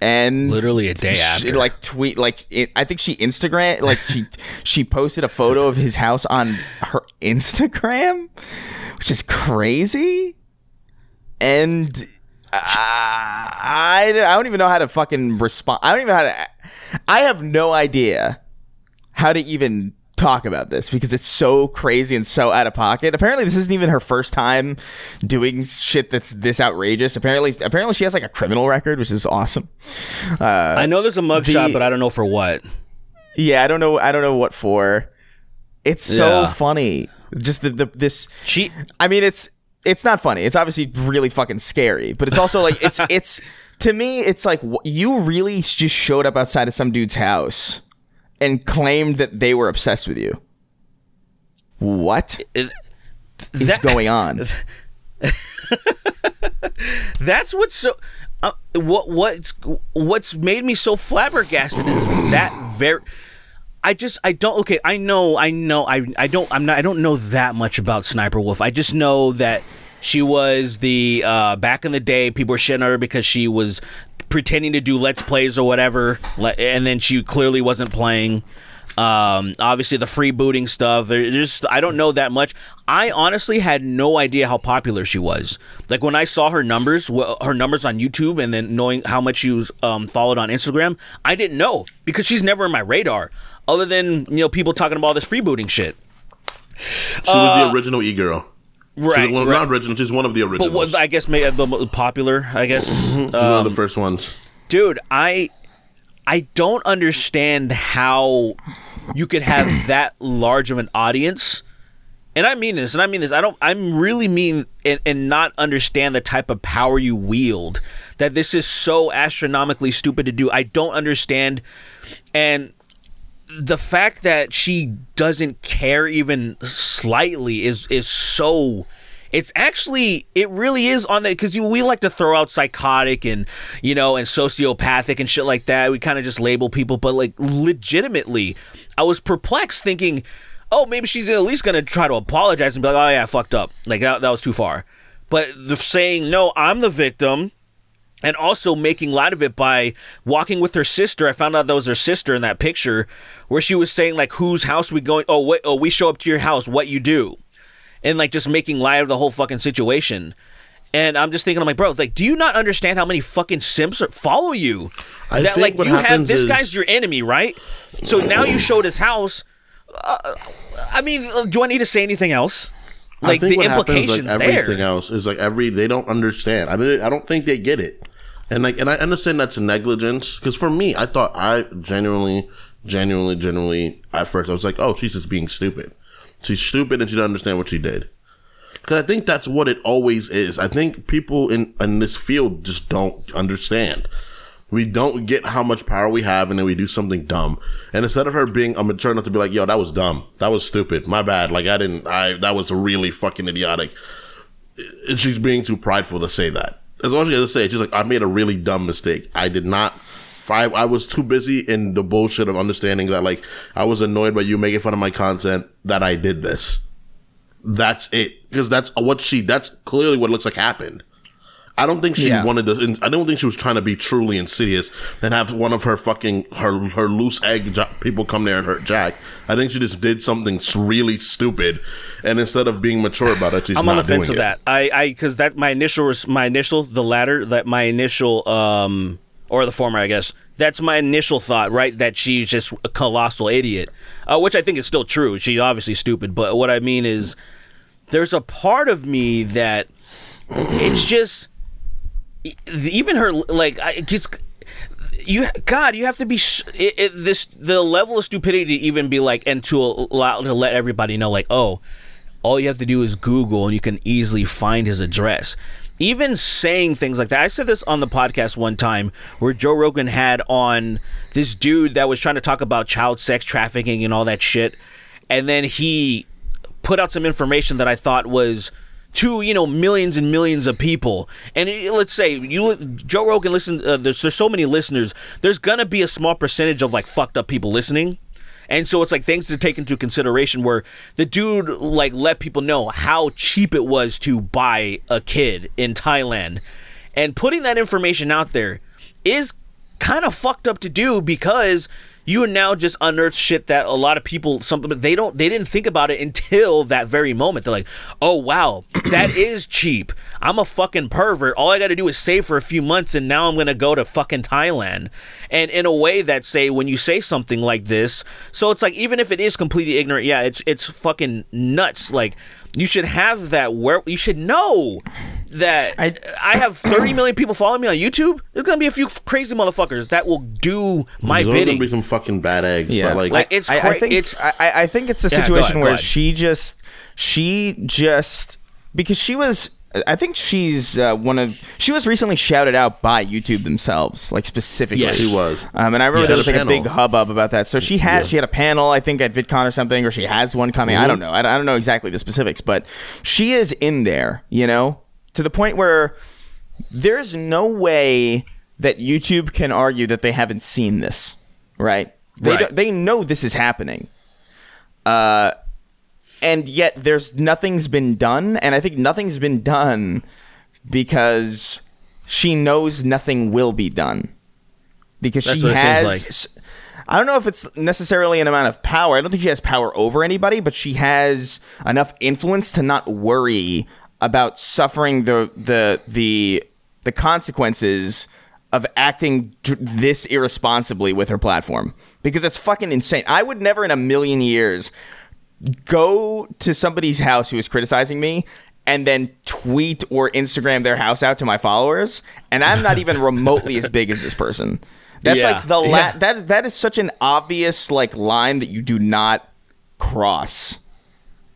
And Literally a day she, after. like tweet like it, I think she Instagram like she she posted a photo of his house on her Instagram, which is crazy. And uh, I I don't even know how to fucking respond. I don't even know how to. I have no idea how to even talk about this because it's so crazy and so out of pocket. Apparently, this isn't even her first time doing shit that's this outrageous. Apparently, apparently she has like a criminal record, which is awesome. Uh, I know there's a mugshot, the- but I don't know for what. Yeah, I don't know. I don't know what for. It's so Yeah. funny. Just the, the this. She I mean, it's it's not funny. It's obviously really fucking scary, but it's also like it's it's to me, it's like you really just showed up outside of some dude's house and claimed that they were obsessed with you. What is that- going on? That's what's so. Uh, what what's what's made me so flabbergasted is that very. I just I don't okay I know I know I I don't I'm not I don't know that much about Sniper Wolf. I just know that she was the uh, back in the day people were shitting on her because she was pretending to do let's plays or whatever, and then she clearly wasn't playing. Um, obviously the freebooting stuff. Just I don't know that much. I honestly had no idea how popular she was. Like when I saw her numbers, her numbers on YouTube, and then knowing how much she was um, followed on Instagram, I didn't know because she's never in my radar. Other than you know people talking about all this freebooting shit. She was the original e girl. Right, She's one, right. Not original. She's one of the But originals. what I guess maybe the popular. I guess. she's one Um, of the first ones. dude i i don't understand how you could have that large of an audience and i mean this and i mean this i don't i'm really mean and, and not understand the type of power you wield that this is so astronomically stupid to do i don't understand and the fact that she doesn't care even slightly is is so it's actually it really is on the because we like to throw out psychotic and you know and sociopathic and shit like that. We kind of just label people but like legitimately i was perplexed thinking oh maybe she's at least gonna try to apologize and be like oh yeah i fucked up. Like that, that was too far. But the saying no i'm the victim and also making light of it by walking with her sister. I found out that was her sister in that picture, where she was saying like, "Whose house we going? Oh, wait, oh, we show up to your house. What you do?" And like just making light of the whole fucking situation. And I'm just thinking, I'm like, bro, like, do you not understand how many fucking simps are, follow you? I that think like what you have this is- guy's your enemy, right? So now you showed his house. Uh, I mean, do I need to say anything else? Like the what happens, implications like everything there. else is like every they don't understand. I mean, I don't think they get it, and like, and I understand that's negligence because for me, I thought I genuinely, genuinely, genuinely at first I was like, oh, she's just being stupid. She's stupid and she doesn't understand what she did. Because I think that's what it always is. I think people in in this field just don't understand. We don't get how much power we have, and then we do something dumb. And instead of her being a mature enough to be like, "Yo, that was dumb. That was stupid. My bad. Like I didn't. I that was really fucking idiotic." She's being too prideful to say that. That's all she has to say. She's like, "I made a really dumb mistake. I did not." I, I was too busy in the bullshit of understanding that like I was annoyed by you making fun of my content that I did this. That's it. Because that's what she. That's clearly what looks like happened. I don't think she Yeah. wanted this. I don't think she was trying to be truly insidious and have one of her fucking her her loose egg jo- people come there and hurt Jack. I think she just did something really stupid, and instead of being mature about it, she's I'm on the fence with it. that. I, I, because that my initial, res- my initial, the latter, that my initial, um, or the former, I guess. That's my initial thought, right? That she's just a colossal idiot, uh, which I think is still true. She's obviously stupid, but what I mean is, there's a part of me that it's just even her like I just you God you have to be it, it, this the level of stupidity to even be like and to allow to let everybody know like oh all you have to do is Google and you can easily find his address. Even saying things like that. I said this on the podcast one time where Joe Rogan had on this dude that was trying to talk about child sex trafficking and all that shit. And then he put out some information that I thought was to you know millions and millions of people. And it- let's say you Joe Rogan listen. Uh, there's there's so many listeners. There's gonna be a small percentage of like fucked up people listening. And so it's like things to take into consideration where the dude like let people know how cheap it was to buy a kid in Thailand. And putting that information out there is kind of fucked up to do because you are now just unearth shit that a lot of people something they don't they didn't think about it until that very moment. They're like, "Oh wow, that is cheap. I'm a fucking pervert. All I got to do is save for a few months and now I'm to go to fucking Thailand." And in a way that say when you say something like this, so it's like even if it is completely ignorant, yeah, it's it's fucking nuts like you should have that where you should know that I, I- have 30 million people following me on YouTube. There's gonna be a few crazy motherfuckers that will do my There's always bidding. gonna be some fucking bad eggs, Yeah, but like, Like, it's I, I think it's- I, I I think it's a Yeah, situation ahead, where she just she just because she was I think she's uh, one of she was recently shouted out by YouTube themselves, like specifically. Yes. She was. Um, and I remember Yeah. there was She like had a a big hubbub about that. So she had she had a panel, I think, at VidCon or something, or she has one coming. I don't know. I, I don't know exactly the specifics, but she is in there, you know, to the point where there's no way that YouTube can argue that they haven't seen this, right? They Right. don't- they know this is happening. Uh, and yet there's nothing's been done, and I think nothing's been done because she knows nothing will be done because That's she what it seems has. like. I don't know if it's necessarily an amount of power. I don't think she has power over anybody, but she has enough influence to not worry about suffering the the the the consequences of acting dr- this irresponsibly with her platform because it's fucking insane. I would never in a million years go to somebody's house who is criticizing me and then tweet or Instagram their house out to my followers, and I'm not even remotely as big as this person. That's Yeah. like the la- Yeah. that that is such an obvious like line that you do not cross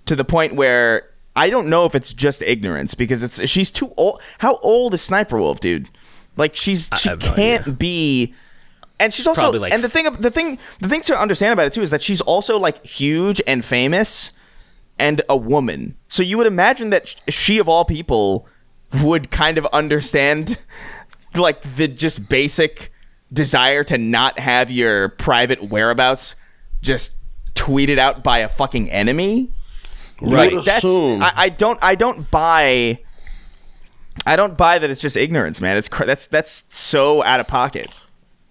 to the point where I don't know if it's just ignorance because it's she's too old. How old is Sniper Wolf, dude? Like she's she no can't be. And she's also like, and the thing the thing the thing to understand about it too is that she's also like huge and famous and a woman. So you would imagine that she of all people would kind of understand like the just basic desire to not have your private whereabouts just tweeted out by a fucking enemy. Right. That's assume. I, I don't I don't buy I don't buy that it's just ignorance, man. It's cr- that's that's so out of pocket.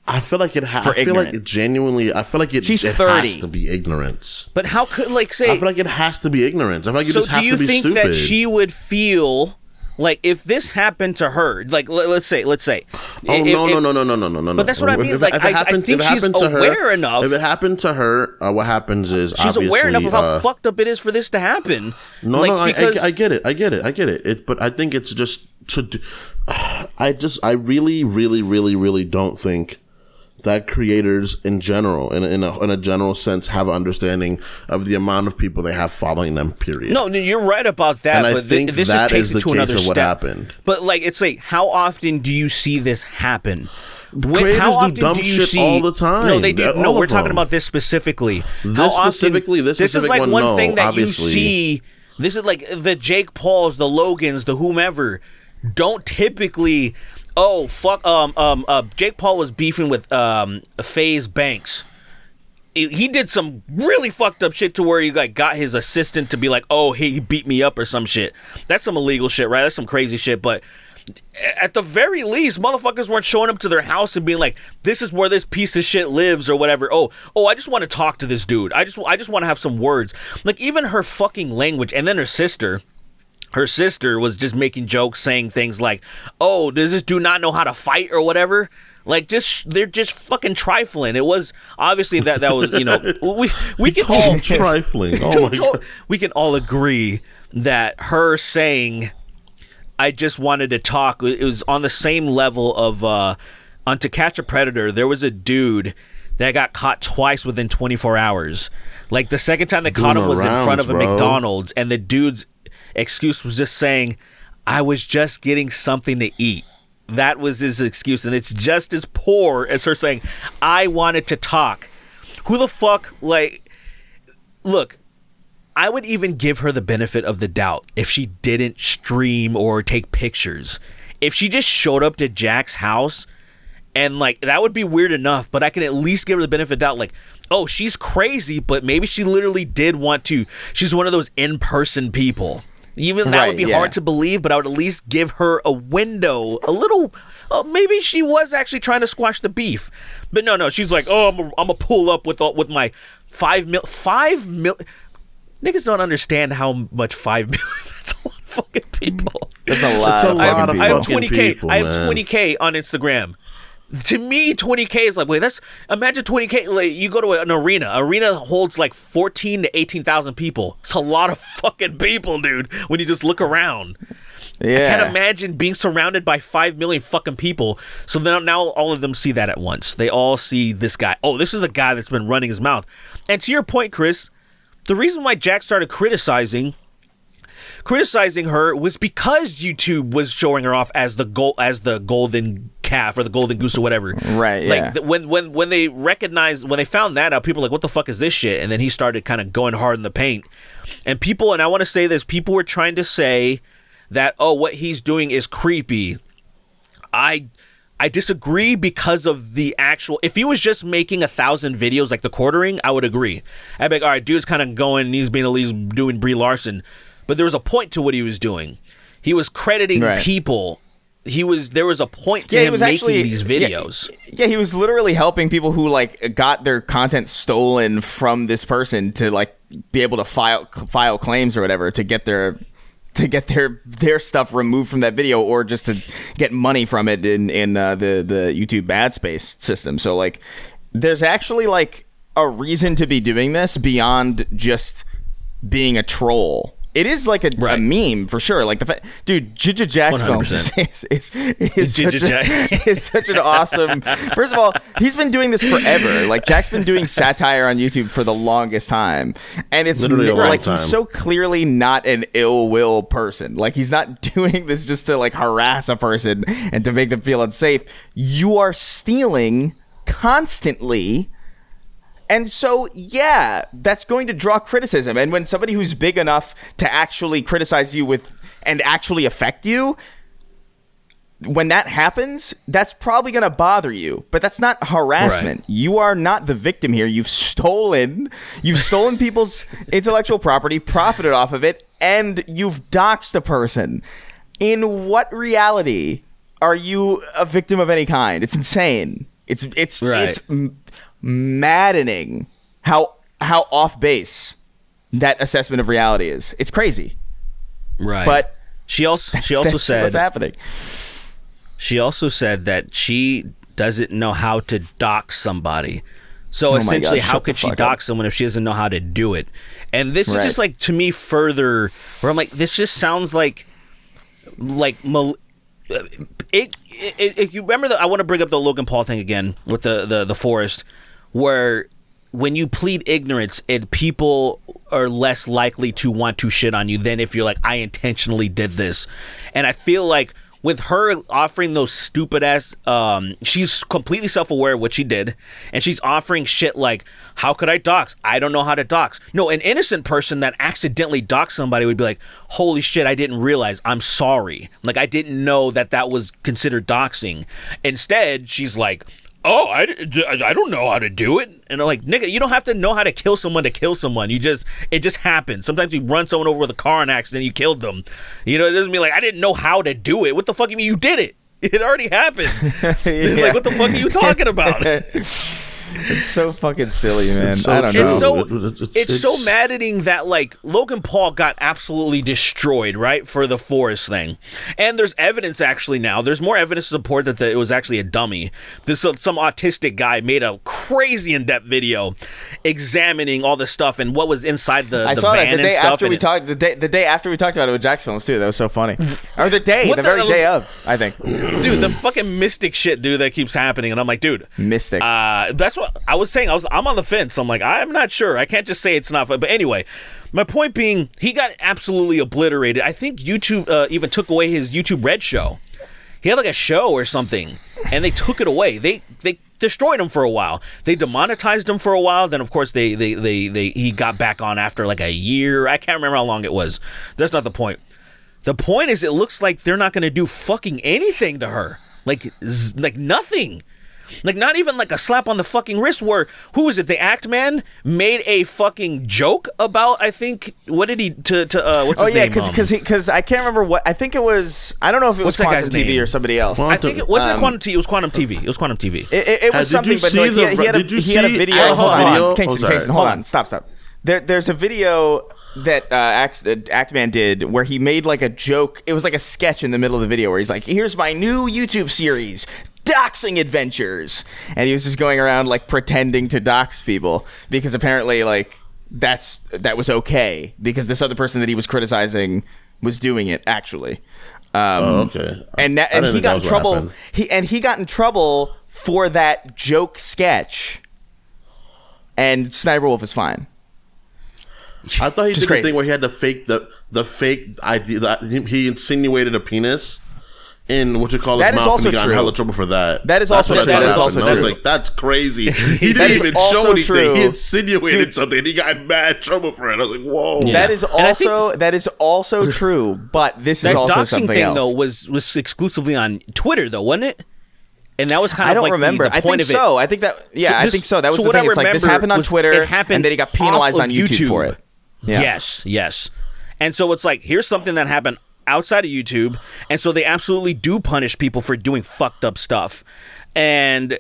I feel like it. Ha- For I feel like it genuinely. I feel like it. She's it 30. has to be ignorance. but how could like say I feel like it has to be ignorance. I feel like you so just have do you to think that she would feel like if this happened to her like let, us say let's say Oh if- no, no no no no no no no! But that's what I mean, If, like, if I- it I happened, think it she's happened to her, aware enough- If it happened to her, uh, what happens is she's aware enough of how uh, fucked up it is for this to happen No, like, no, because I, I get it, I get it, I get it. it. But I think it's just to. Do, I just, I really, really, really, really don't think that creators in general, in a, in a in a general sense, have an understanding of the amount of people they have following them. Period. No, no, you're right about that. And I think this that just takes is it the to case another of what step. happened. But like, it's like, how often do you see this happen? When, Creators how do dumb do you shit see, all the time. No, they do. They're- No, we're talking about this specifically. This How often- specifically- this is like one, one no, thing that obviously. you see. This is like the Jake Pauls, the Logans, the whomever. Don't typically. Oh fuck! Um, um, uh, Jake Paul was beefing with um FaZe Banks. He did some really fucked up shit to where he like got his assistant to be like, "Oh, he beat me up" or some shit. That's some illegal shit, right? That's some crazy shit. But at the very least, motherfuckers weren't showing up to their house and being like, "This is where this piece of shit lives" or whatever. Oh, oh, I just want to talk to this dude. I just, I just want to have some words. Like even her fucking language, and then her sister. Her sister was just making jokes, saying things like, "Oh, does this dude not know how to fight or whatever?" Like just they're just fucking trifling. It was obviously that that was you know we we can all trifling. Oh to- my to- god. we can all agree that her saying I just wanted to talk it was on the same level of uh on To Catch a Predator there was a dude that got caught twice within 24 hours. Like the second time they caught him was in front of a bro. McDonald's and the dude's excuse was just saying I was just getting something to eat. That was his excuse and it's just as poor as her saying I wanted to talk. Who the fuck like look, I would even give her the benefit of the doubt if she didn't stream or take pictures. If she just showed up to Jack's house and like that would be weird enough, but I can at least give her the benefit of the doubt like, oh, she's crazy, but maybe she literally did want to. She's one of those in-person people. Even that Right, would be yeah. hard to believe, but I would at least give her a window, a little. Uh, maybe she was actually trying to squash the beef, but no, no, she's like, oh, I'm gonna I'm pull up with all- with my five mil, five mil. Niggas don't understand how much five million. That's a lot of fucking people. That's a lot. It's a of lot fucking of I have 20k. people, I have man. 20k on Instagram. To me, 20k is like wait. That's imagine 20k. Like you go to an arena. Arena holds like 14 to 18,000 people. It's a lot of fucking people, dude. When you just look around. Yeah. I can't imagine being surrounded by five million fucking people. So then now all of them see that at once. They all see this guy. Oh, this is the guy that's been running his mouth. And to your point, Chris, the reason why Jack started criticizing criticizing her was because YouTube was showing her off as the gold as the golden calf or the golden goose or whatever. Right, Like yeah. th- when when when they recognized when they found that out, people were like, "What the fuck is this shit?" And then he started kind of going hard in the paint. And people, and I want to say this, people were trying to say that oh, what he's doing is creepy. I I disagree because of the actual. If he was just making a thousand videos like the quartering, I would agree. I'd be like, all right, dude's kind of going, he's being at least doing Brie Larson, but there was a point to what he was doing. He was crediting Right. people. He was there was a point to Yeah, he him was making actually these videos. Yeah, he was literally helping people who like got their content stolen from this person to like be able to file file claims or whatever to get their to get their their stuff removed from that video or just to get money from it in in uh, the the YouTube bad space system. So like, there's actually like a reason to be doing this beyond just being a troll. It is like a, a meme for sure. Like the fa- dude, Jija Jacksfilms 100%. is, is, is, Jija such a, is such an awesome. First of all, he's been doing this forever. Like Jack's been doing satire on YouTube for the longest time, and it's Literally like time. he's so clearly not an ill will person. Like he's not doing this just to like harass a person and to make them feel unsafe. You are stealing constantly. And so, yeah, that's going to draw criticism. And when somebody who's big enough to actually criticize you with and actually affect you, when that happens, that's probably going to bother you. But that's not harassment. Right. You are not the victim here. You've stolen, you've stolen people's intellectual property, profited off of it, and you've doxed a person. In what reality are you a victim of any kind? It's insane. It's it's Right. it's maddening how how off base that assessment of reality is. It's crazy. Right. But she also she also said what's happening. She also said that she doesn't know how to dox somebody. So Oh essentially, God, how could she fuck dox someone if she doesn't know how to do it? And this is just like to me further where I'm like, this just sounds like like uh, it, it, it, you remember that I want to bring up the Logan Paul thing again with the the the forest where when you plead ignorance and people are less likely to want to shit on you than if you're like I intentionally did this. And I feel like with her offering those stupid ass um she's completely self-aware of what she did and she's offering shit like how could i dox? I don't know how to dox. No an innocent person that accidentally dox somebody would be like holy shit i didn't realize. I'm sorry. Like i didn't know that that was considered doxing. Instead she's like oh I, I don't know how to do it. And i'm like nigga you don't have to know how to kill someone to kill someone. You just it just happens. Sometimes you run someone over with a car in an accident you killed them. You know it doesn't mean like i didn't know how to do it. What the fuck you mean you did it? It already happened. It's like what the fuck are you talking about It's so fucking silly, man. It's so I don't true. it's so It- it- it's- it's so it's- maddening that like Logan Paul got absolutely destroyed, right, for the Forest thing. And there's evidence actually now. There's more evidence to support that the, it was actually a dummy. This some autistic guy made a crazy in-depth video examining all the stuff and what was inside the, I the saw that van the and day stuff. after we it- talked. The day, the day after we talked about it with Jacksfilms too. That was so funny. or the day, the the very hell day of. I think dude, the fucking mystic shit, dude, that keeps happening, and I'm like, dude, Mystic. Uh, that's what I was saying. I was, I'm on the fence. I'm like, I'm not sure. I can't just say it's not. But anyway, my point being, he got absolutely obliterated. I think YouTube uh, even took away his YouTube Red show. He had like a show or something, and they took it away. They they destroyed him for a while. They demonetized him for a while. Then of course they they they, they he got back on after like a year. I can't remember how long it was. That's not the point. The point is, it looks like they're not going to do fucking anything to her. Like, like nothing. Like not even like a slap on the fucking wrist. Where who was it? The Act Man made a fucking joke about. I think what did he to to uh, what's oh his yeah, name? because Um, because because I can't remember what. I think it was. I don't know if it was What's that Quantum TV name? or somebody else. Well, I think it wasn't um, Quantum T. It was Quantum TV. It was Quantum TV. It, it, it was Uh, did you something, but see like, the- had, he, had a, did you he had a see video. Al's Hold on, video? hold on. Kingston, Oh. Kingston, hold on. Stop, stop. There, there's a video that uh, Act, uh, Actman did where he made like a joke. It was like a sketch in the middle of the video where he's like, "Here's my new YouTube series." Doxing adventures, and he was just going around like pretending to dox people because apparently, like that's that was okay because this other person that he was criticizing was doing it actually. Um, Oh, okay. and that, and he got in trouble. He and he got in trouble for that joke sketch. And Sniper Wolf is fine. I thought he Just did crazy. the thing where he had to fake the the fake idea that he, he insinuated a penis in what you call his That is mouth, also and he got in true. hella trouble for that. That is That's also what true. thought That is happened. also I was like, that's crazy. He didn't even also show anything. true. He insinuated Dude. something. He got in bad trouble for it. I was like, whoa. That is I think- also that is also true, but this is also something thing else. though was was exclusively on Twitter though, wasn't it? And that was kind I of don't like remember. The, I point think so. I think that yeah, So I think so. That was so the thing. It's like this happened on was Twitter, it happened and then he got penalized on YouTube, for it. Yes, yes. And so it's like here's something that happened outside of YouTube, and so they absolutely do punish people for doing fucked up stuff. And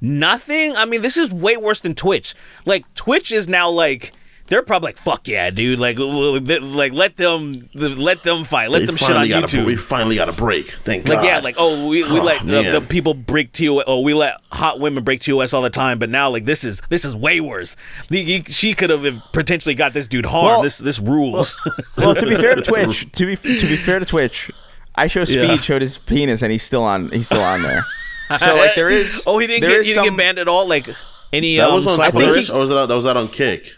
nothing. I mean, this is way worse than Twitch. Like Twitch is now like. They're probably like, "Fuck yeah, dude!" Like, like let them, let them fight, let We them shit on finally got a, we finally got a break. Thank God. Like God. yeah, like oh we, we Oh, let the, the people break TOS. Oh, we let hot women break TOS all the time, but now like this is this is way worse. The, you- she could have potentially got this dude harmed. Well- this this rules. Well, to be fair to Twitch, to be to be fair to Twitch, IShowSpeed Yeah. showed his penis and he's still on he's still on there. So like there is oh he didn't get is he didn't some- get banned at all. Like any that um, was on Twitch, or was that, that was that on Kick?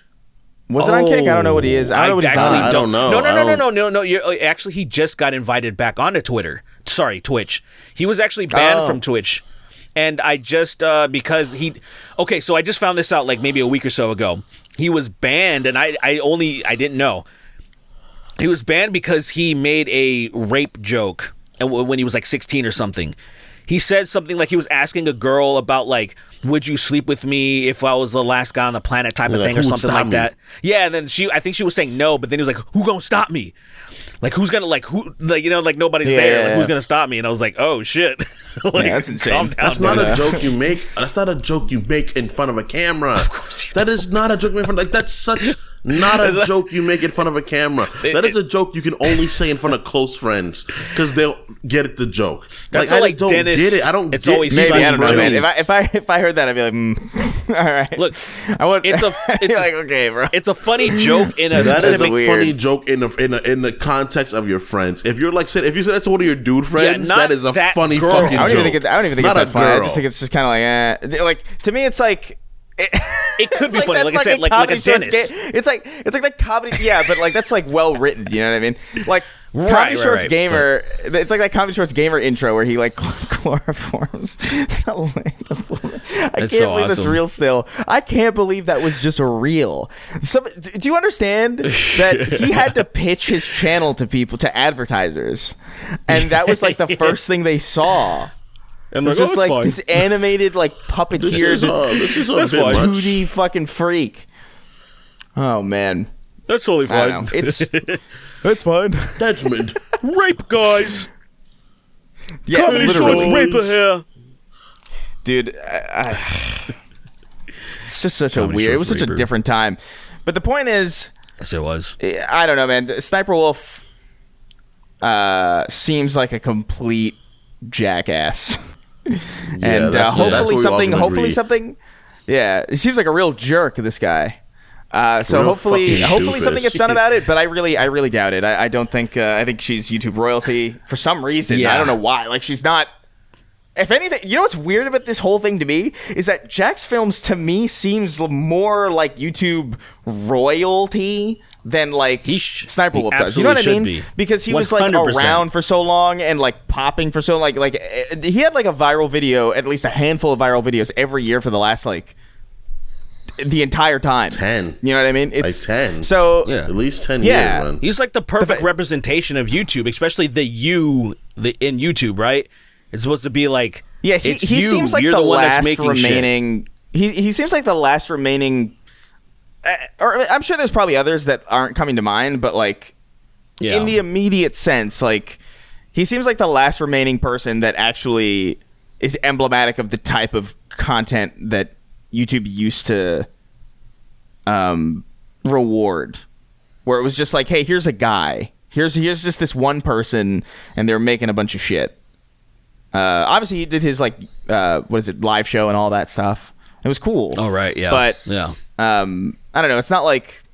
Was it on Kick? I don't know what he is. I don't know what he's actually on. I don't know. No, no, no, no, no, no, no. You're, uh, actually, he just got invited back onto Twitter. Sorry, Twitch. He was actually banned Oh. from Twitch, and I just uh, because he. Okay, so I just found this out like maybe a week or so ago. He was banned, and I, I only I didn't know. He was banned because he made a rape joke, and when he was like 16 or something. He said something like he was asking a girl about like, "Would you sleep with me if I was the last guy on the planet?" type of Like, thing or something like me? that. Yeah, and then she, I think she was saying no, but then he was like, "Who gonna stop me? Like, who's gonna like who? Like, you know, like nobody's Yeah, there. yeah, Like, yeah. who's gonna stop me?" And I was like, "Oh shit, like, Yeah, that's insane. down, That's not dude. a joke you make. That's not a joke you make in front of a camera. Of course you That is not a joke you make in front. Like that's such not a joke you make in front of a camera. That is a joke you can only say in front of close friends because they'll get the joke. That's like I like, don't Dennis- get it. I don't. it's get always Maybe I don't know, man. If I if I if I heard that, I'd be like, mm. all right. Look, I would. it's a- it's you're like okay, bro. It's a funny joke in a That is a weird. funny joke in the in the, in the context of your friends. If you're like, said- if you said that to one of your dude friends, not that is a that funny girl. fucking I don't joke. even think it, I don't even think Not it's a that funny. I just think it's just kind of like, eh. like to me, it's like It could It's be funny, that like I said, like like a comedy shorts dentist. ga- it's like it's like that comedy. Yeah, but like that's like well written. You know what I mean? Like comedy right, shorts right. gamer. It's like that comedy shorts gamer intro where he like chloroforms. the land of. I can't so believe awesome. real. Still, I can't believe that was just real. Some, do you understand that he had to pitch his channel to people to advertisers, and that was like the first thing they saw. And It's like, just oh, it's like fine. this animated like This puppeteer is, uh, this is a That's bit 2D fucking freak. Oh man. That's totally fine. It's it's fine. Desmond. rape, guys. Yeah, Comedy literally. shorts raper here. dude. I, I- it's just such a weird. It was Shorts such a different time. But the point is, Yes, it was. I don't know, man. Sniper Wolf uh, seems like a complete jackass, and uh, that's- that's hopefully something. Hopefully something. Yeah, he seems like a real jerk. This guy. Uh, so Real hopefully, hopefully doofus. something gets done about it. But I really, I really doubt it. I, I don't think. Uh, I think she's YouTube royalty for some reason. Yeah. I don't know why. Like she's not. If anything, you know what's weird about this whole thing to me is that Jacksfilms to me seems more like YouTube royalty than like He sh- Sniper he Wolf does. You know what I mean? be. Because he was like around for so long and like popping for so like like eh, he had like a viral video, at least a handful of viral videos every year for the last like the entire time. 10. You know what I mean? It's like 10. So Yeah. At least 10 Yeah. years, man. He's like the perfect fa- representation of YouTube, especially the you the in YouTube, right? It's supposed to be like Yeah, he, it's he you. seems like You're the, the, one last that's making shit. remaining. He he seems like the last remaining. Uh, or I'm sure there's probably others that aren't coming to mind, but like Yeah. in the immediate sense, like he seems like the last remaining person that actually is emblematic of the type of content that YouTube used to um, reward, where it was just like, hey, here's a guy. Here's here's just this one person, and they're making a bunch of shit. Uh, obviously, he did his like uh, what is it, live show and all that stuff. It was cool. Oh right, yeah. But yeah. um, I don't know. It's not like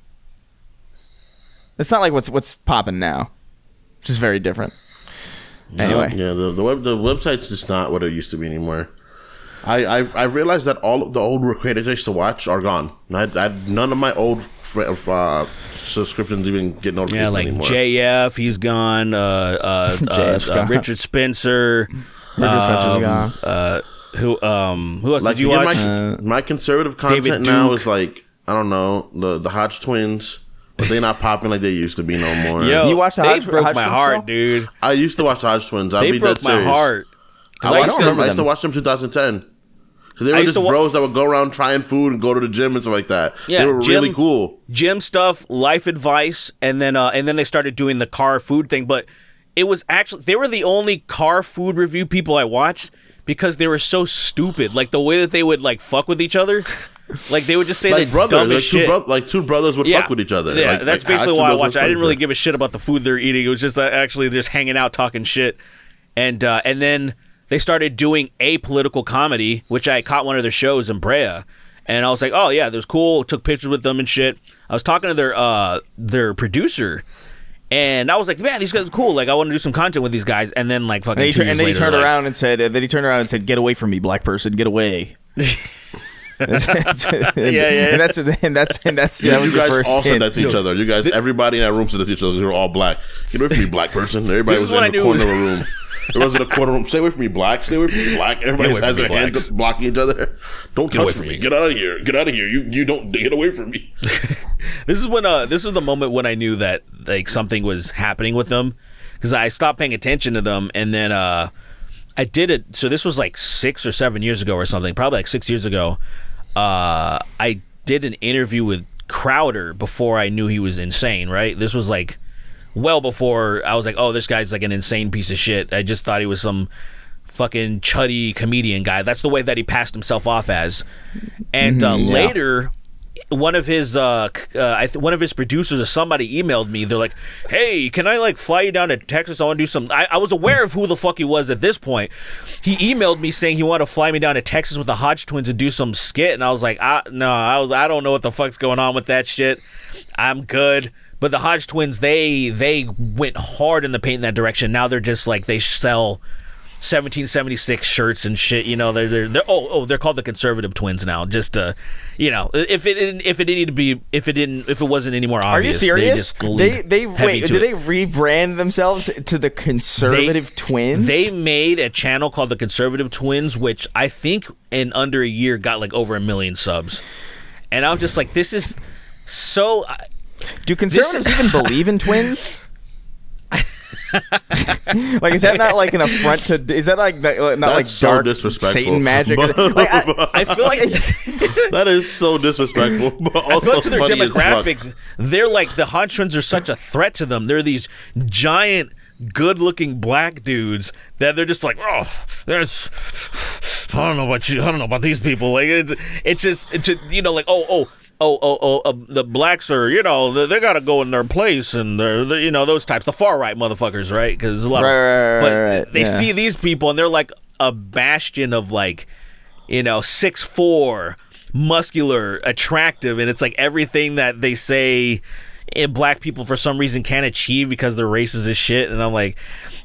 it's not like what's what's popping now. Which is very different. Anyway, Yeah, the, the web the website's just not what it used to be anymore. I I've, I've realized that all of the old creators I used to watch are gone. I, I none of my old fr- uh, subscriptions even get notified Yeah, like anymore. JF, he's gone. Uh, uh, uh, JF's uh, gone. Richard Spencer. Richard Spencer's um, gone. Uh, who? Um, who else like did you you watch? my my conservative content now is like I don't know the the Hodge twins, but they're not popping like they used to be no more. Yo, You watched the they Hodge- broke Hodge my Twins heart, show? dude. I used to watch the Hodge twins. I'll They be broke dead my serious. heart. 'Cause I I watched used to- them. I used to watch them 2010. Because they were just wa- bros that would go around trying food and go to the gym and stuff like that. Yeah, they were Jim- really cool. gym stuff, life advice, and then uh, and then they started doing the car food thing. But it was actually they were the only car food review people I watched because they were so stupid. Like the way that they would like fuck with each other. Like they would just say Like the brothers, dumbest like two, shit. bro- like two brothers would fuck with each other. Yeah, Like- that's like, basically why I watched I didn't really give a shit about the food they're eating. It was just uh, actually just hanging out, talking shit, and uh, and then they started doing a political comedy, which I caught one of their shows in Brea, and I was like, oh yeah, that was cool. Took pictures with them and shit. I was talking to their uh their producer. And I was like, man, these guys are cool. Like, I want to do some content with these guys. And then, like, fucking And, he two tur- years and then he turned like- around and said, uh, then he turned around and said, "Get away from me, black person, get away." yeah, yeah. And that's and that's and that's that Yeah, was you guys first all said that to each other. You guys, everybody in that room said that to each other. They were all black. Get away from me, black person. Everybody This was in the knew. corner of a room. Everybody wasn't a corner room. Stay away from me, black. Stay away from me, black. Everybody has their hands up blocking each other. Don't get away touch from me. me. Get out of here. Get out of here. You you don't get away from me. This is when uh this is the moment when I knew that like something was happening with them because I stopped paying attention to them and then uh I did it so this was like 6 or 7 years ago or something probably like 6 years ago uh I did an interview with Crowder before I knew he was insane right this was like well before I was like oh this guy's like an insane piece of shit I just thought he was some fucking chuddy comedian guy that's the way that he passed himself off as and uh, yeah. later one of his uh, uh I th- one of his producers or somebody emailed me. They're like, "Hey, can I like fly you down to Texas? I want to do some." I, I was aware of who the fuck he was at this point. He emailed me saying he wanted to fly me down to Texas with the Hodge twins and do some skit, and I was like, I, "No, I was I don't know what the fuck's going on with that shit. I'm good." But the Hodge twins, they they went hard in the paint in that direction. Now they're just like they sell 1776 shirts and shit. You know, they're they're, they're oh oh they're called the conservative twins now. Just uh, you know, if it didn't if it didn't need to be if it didn't if it wasn't any more obvious. Are you serious? They They just they, wait. Did it. they rebrand themselves to the conservative twins? They made a channel called the Conservative Twins, which I think in under a year got like over a million subs. And I'm just like, this is so. Do conservatives even believe in twins? like, is that not like an affront to? Is that like not like so dark disrespectful. Satan magic? Like, I, I feel like that is so disrespectful, but also Look to their funny as fuck. demographic. They're like the Huntrons are such a threat to them. They're these giant, good-looking black dudes that they're just like, oh, that's. I don't know about you. I don't know about these people. Like it's it's just it's just, you know like oh oh. Oh, oh, oh! Uh, the blacks are, you know, they, they got to go in their place, and they're, they're, you know, those types, the far right motherfuckers, right? Because a lot Right, of, right, but right, they yeah. see these people, and they're like a bastion of like, you know, six four, muscular, attractive, and it's like everything that they say eh, black people for some reason can't achieve because they're racist as shit. And I'm like,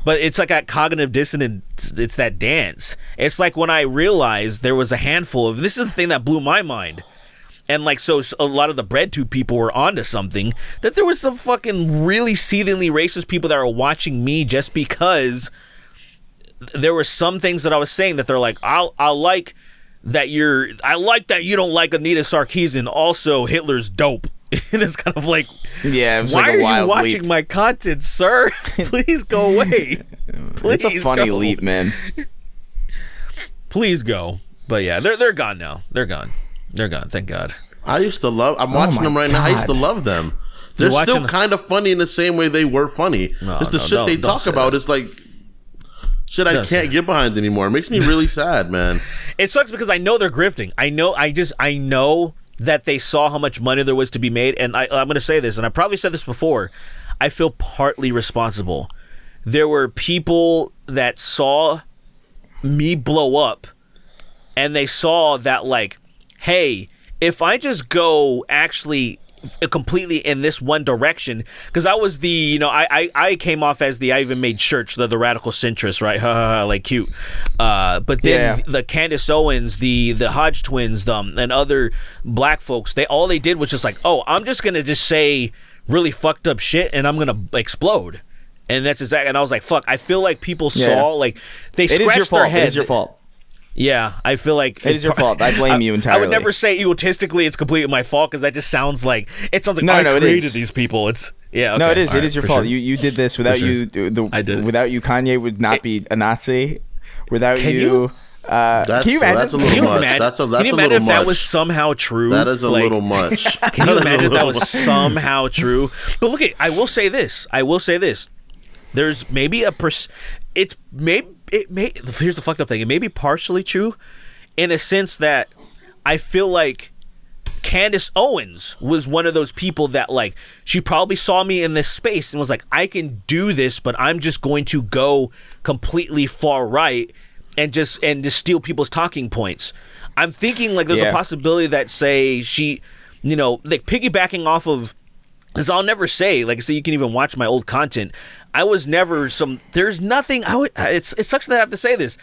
but it's like that cognitive dissonance. It's that dance. It's like when I realized there was a handful of this is the thing that blew my mind. And like so, a lot of the BreadTube people were onto something. That there was some fucking really seethingly racist people that were watching me just because there were some things that I was saying that they're like, I'll I like that you're I like that you don't like Anita Sarkeesian. Also, Hitler's dope. and it's kind of like, yeah, why like are you watching leap. my content, sir? Please go away. Please It's a funny go. leap, man. Please go. But yeah, they're they're gone now. They're gone. They're gone. Thank God. I used to love. I'm oh watching Oh my them right now. I used to love them. They're You're still kind of funny in the same way they were funny. No, Just the no, shit they talk say about that. is like shit I Don't say can't get behind anymore. It makes me really sad, man. It sucks because I know they're grifting. I know. I just. I know that they saw how much money there was to be made, and I, I'm going to say this, and I probably said this before. I feel partly responsible. There were people that saw me blow up, and they saw that like, hey, if I just go actually completely in this one direction, because I was the, you know, I, I I came off as the I even made shirts, the the radical centrist, right? Ha, ha, ha, like cute. Uh, but then Yeah. the Candace Owens, the the Hodge twins, um, and other black folks, they all they did was just like, oh, I'm just gonna just say really fucked up shit, and I'm gonna explode. And that's exactly. And I was like, "Fuck!" I feel like people Yeah. saw like they It is scratched your fault. their head. It is your fault. Yeah, I feel like It is your fault. I blame you entirely. I would never say egotistically it's completely my fault because that just sounds like it sounds like No, I no, created is. these people. It's yeah. No, okay, it is. all It right, is your fault. sure. You you did this without sure. you. The, I did. Without you, Kanye would not be a Nazi. Without Can you, you? Uh, That's- can you imagine? that's a Can little you much. imagine? That's a- can that's you a imagine little if that was somehow true? That is a Like, little much. Can you imagine if that was somehow true? But look, at I will say this. I will say this. There's maybe a pers. It's maybe it may. Here's the fucked up thing. It may be partially true, in a sense that I feel like Candace Owens was one of those people that like she probably saw me in this space and was like, I can do this, but I'm just going to go completely far right and just and just steal people's talking points. I'm thinking like there's Yeah. a possibility that say she, you know, like piggybacking off of because I'll never say, like, so you can even watch my old content. I was never some. There's nothing. I would. It's it sucks that I have to say this.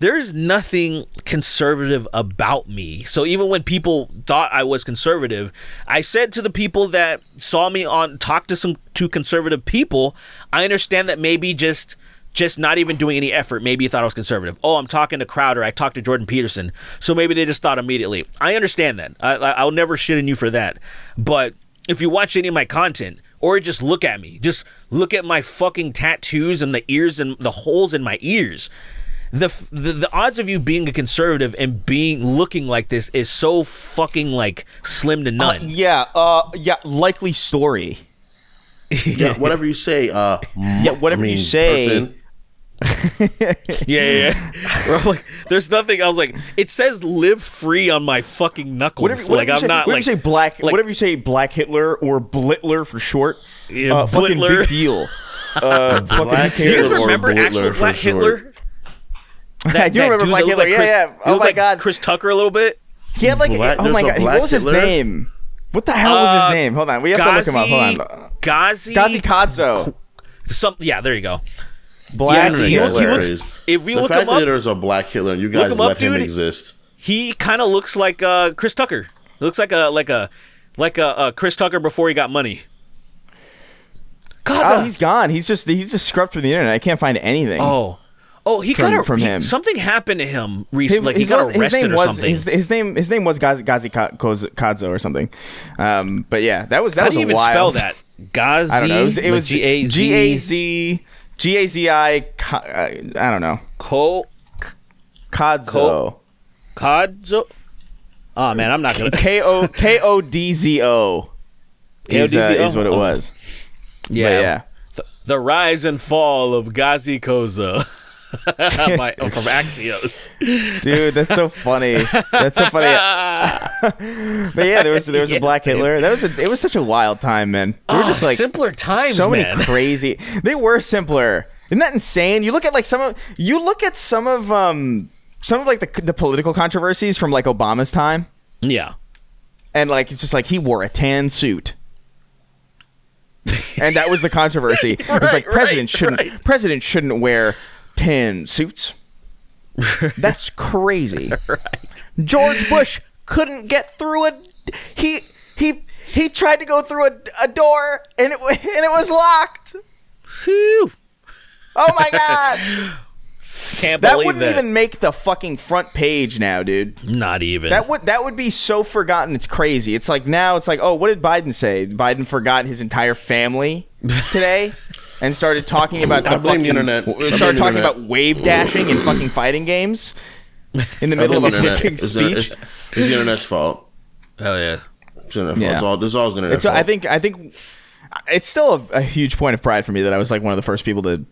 There's nothing conservative about me. So even when people thought I was conservative, I said to the people that saw me on talk to some to conservative people, I understand that maybe just just not even doing any effort. Maybe you thought I was conservative. Oh, I'm talking to Crowder. I talked to Jordan Peterson. So maybe they just thought immediately. I understand that. I, I, I'll never shit on you for that. But if you watch any of my content or just look at me, just look at my fucking tattoos and the ears and the holes in my ears. The, the the odds of you being a conservative and being looking like this is so fucking like slim to Uh, none. yeah. Uh. Yeah. Likely story. yeah, whatever you say. Uh, Yeah, whatever you say. Yeah, yeah, yeah. Bro, like, there's nothing. I was like, it says "live free" on my fucking knuckles. Whatever, whatever like I'm say, not whatever like you say black. like- whatever you say black Hitler or Blitler for short. Yeah, uh, fucking Blitler. big deal. Uh, fucking Black who Do you guys Hitler or remember actual for Black short. Hitler? I do remember Black Hitler. looked Yeah, Chris- yeah. he Oh looked my like god. Chris Tucker a little bit. He had like. Black- oh my god. What was his Hitler? name? What the hell was Uh, his name? Hold on. We have to look him up. Hold on. Gazi Gazi Kadzo. Some yeah, there you go. Black Yeah, he Yeah, look- he looks- if we the look fact him up- that there's a black Hitler, and you guys him up, let him dude. exist. he kind of looks like uh, Chris Tucker. He looks like a like a like a, a Chris Tucker before he got money. God, Oh, the- he's gone. He's just he's just scrubbed from the internet. I can't find anything. oh, oh, he From- got a, from he- him. Something happened to him His- recently. Like he his got was- his arrested name or was something. his, his name his name was Gazi Gazi Ka- Kadzo or something. Um, but yeah, that was that How was do you a even wild. spell that? Gazi. I don't know. It was, it like was G A Z G A Z I. Uh, I don't know. Ko Kadzo. Ko- Kodzo. Oh man, I'm not gonna. K O K O D Z O. Is, uh, is what it Oh. was. yeah, yeah. The, the rise and fall of Gazi Kodzo. By, oh, from Axios. Dude, that's so funny. That's so funny. but yeah, there was there was a Black dude. Hitler. That was a, it was such a wild time, man. We were Oh, just like simpler times, so man. many crazy. They were simpler. Isn't that insane? You look at like some of you look at some of um some of like the the political controversies from like Obama's time, yeah. and like it's just like he wore a tan suit. and that was the controversy. it was like Right, president right, shouldn't right. president shouldn't wear tan suits. That's crazy. Right. George Bush couldn't get through a he he he tried to go through a, a door and it and it was locked. Phew. Oh my god. Can't that wouldn't that. even make the fucking front page now, dude. Not even. That would that would be so forgotten. It's crazy. It's like now it's like, "Oh, what did Biden say? Biden forgot his entire family today." And started talking about the I blame fucking, the internet. I blame Started talking internet. about wave dashing and fucking fighting games in the middle of a the internet. fucking It's the- speech. It's, it's the internet's fault. Hell yeah. It's the internet's Yeah. fault. It's all, this is all the internet's So fault. I think I think it's still a, a huge point of pride for me that I was like one of the first people to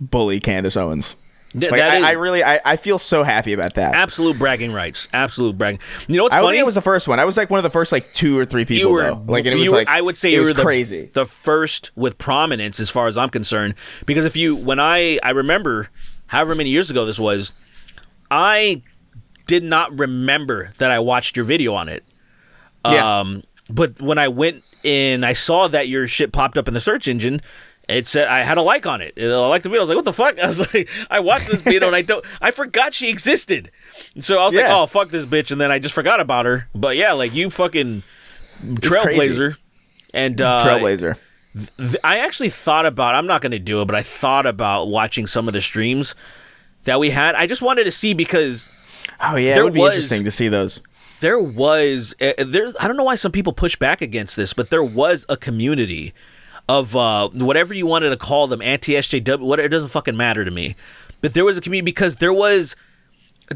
bully Candace Owens. Th- Like, that I, is I really I, I feel so happy about that. absolute bragging rights. Absolute bragging. You know what's I funny? think it was the first one. I was like one of the first like two or three people you were though. Like and it was were- like I would say it you was were the, crazy. the first with prominence as far as I'm concerned. Because if you when I I remember however many years ago this was, I did not remember that I watched your video on it. Yeah. Um, but when I went in, I saw that your shit popped up in the search engine. It said I had a like on it. I liked the video. I was like, "What the fuck?" I was like, "I watched this video and I don't. I forgot she existed." So I was like, "Oh fuck this bitch," and then I just forgot about her. But yeah, like you fucking trailblazer. And uh, Trailblazer. th- I actually thought about. I'm not going to do it, but I thought about watching some of the streams that we had. I just wanted to see because Oh yeah, it would be was- interesting to see those. there was uh, there's I don't know why some people push back against this, but there was a community of uh, whatever you wanted to call them, anti SJW. What it doesn't fucking matter to me, but there was a community because there was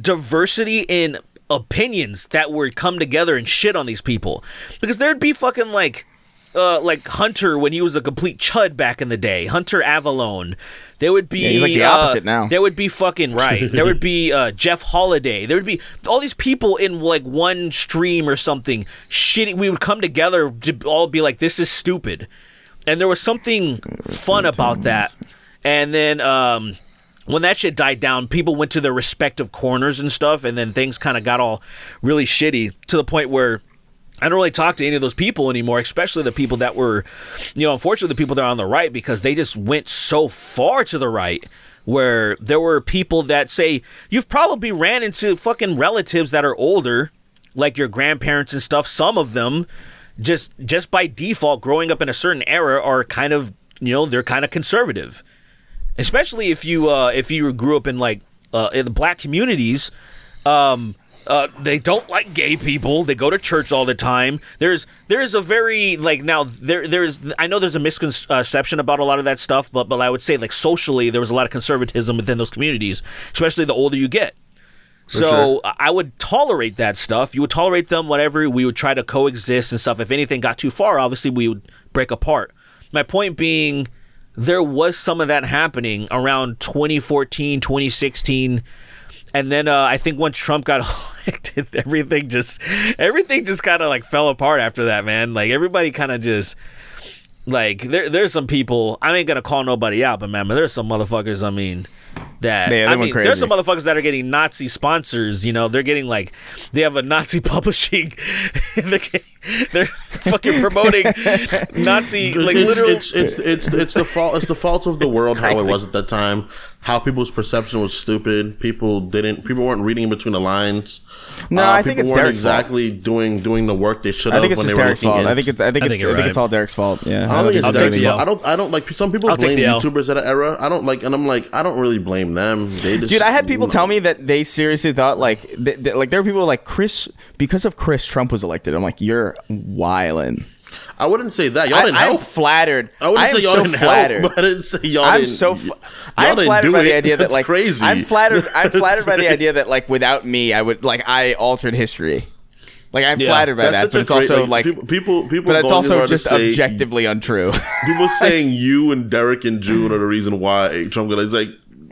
diversity in opinions that would come together and shit on these people because there'd be fucking like. Uh, like Hunter when he was a complete chud back in the day, Hunter Avallone. There would be Yeah, he's like the uh, opposite now. There would be fucking right. There would be uh, Jeff Holiday. There would be all these people in like one stream or something. Shitty. We would come together to all be like, "This is stupid," and there was something fun about that. And then um, when that shit died down, people went to their respective corners and stuff, and then things kind of got all really shitty to the point where. I don't really talk to any of those people anymore, especially the people that were, you know, unfortunately, the people that are on the right because they just went so far to the right where there were people that say, you've probably ran into fucking relatives that are older, like your grandparents and stuff. Some of them, just just by default, growing up in a certain era, are kind of, you know, they're kind of conservative especially if you uh, if you grew up in like uh, in the black communities. Um, uh, they don't like gay people. They go to church all the time. There's there's a very like now there there's I know there's a misconception about a lot of that stuff, but but I would say like socially there was a lot of conservatism within those communities, especially the older you get. So sure. I would tolerate that stuff. You would tolerate them, whatever. We would try to coexist and stuff. If anything got too far, obviously we would break apart. My point being, there was some of that happening around 2014, 2016. And then uh, I think once Trump got elected, everything just everything just kind of like fell apart after that, man. Like everybody kind of just like there there's some people I ain't gonna call nobody out, but man, but there's some motherfuckers. I mean, that Yeah, they I went mean, there's some motherfuckers that are getting Nazi sponsors. You know, they're getting like they have a Nazi publishing. they're, getting, they're fucking promoting Nazi like it's, literal. it's, it's it's it's the fault it's the fault of the world how it was at that time how people's perception was stupid people didn't people weren't reading in between the lines No, uh, I think people it's weren't Derrick's fault. exactly doing doing the work they should I have think it's when just they were Derrick's looking fault. in. I think it's. I think I it's. think you're I think it's all Derrick's fault. Yeah. I don't think I'll it's take Derrick's fault. L. I don't. I don't like. Some people I'll blame. YouTubers at an era. I don't like, and I'm like, I don't really blame them. They just, Dude, I had people mm. tell me that they seriously thought like, th- th- like there were people like Chris because of Chris Trump was elected. I'm like, you're wildin'. I wouldn't say that. Y'all I, didn't I'm help. flattered. I wouldn't I say y'all so didn't flattered. help, but I didn't say y'all I'm didn't. so. Fl- y'all I'm didn't flattered do by it. the idea that like crazy. I'm flattered. I'm flattered by the idea that like without me, I would like I altered history. Like I'm Yeah. flattered by that, but it's great- also like, people. People, people but it's also just say- objectively untrue. People saying you and Derrick and June are the reason why Trump got. It's like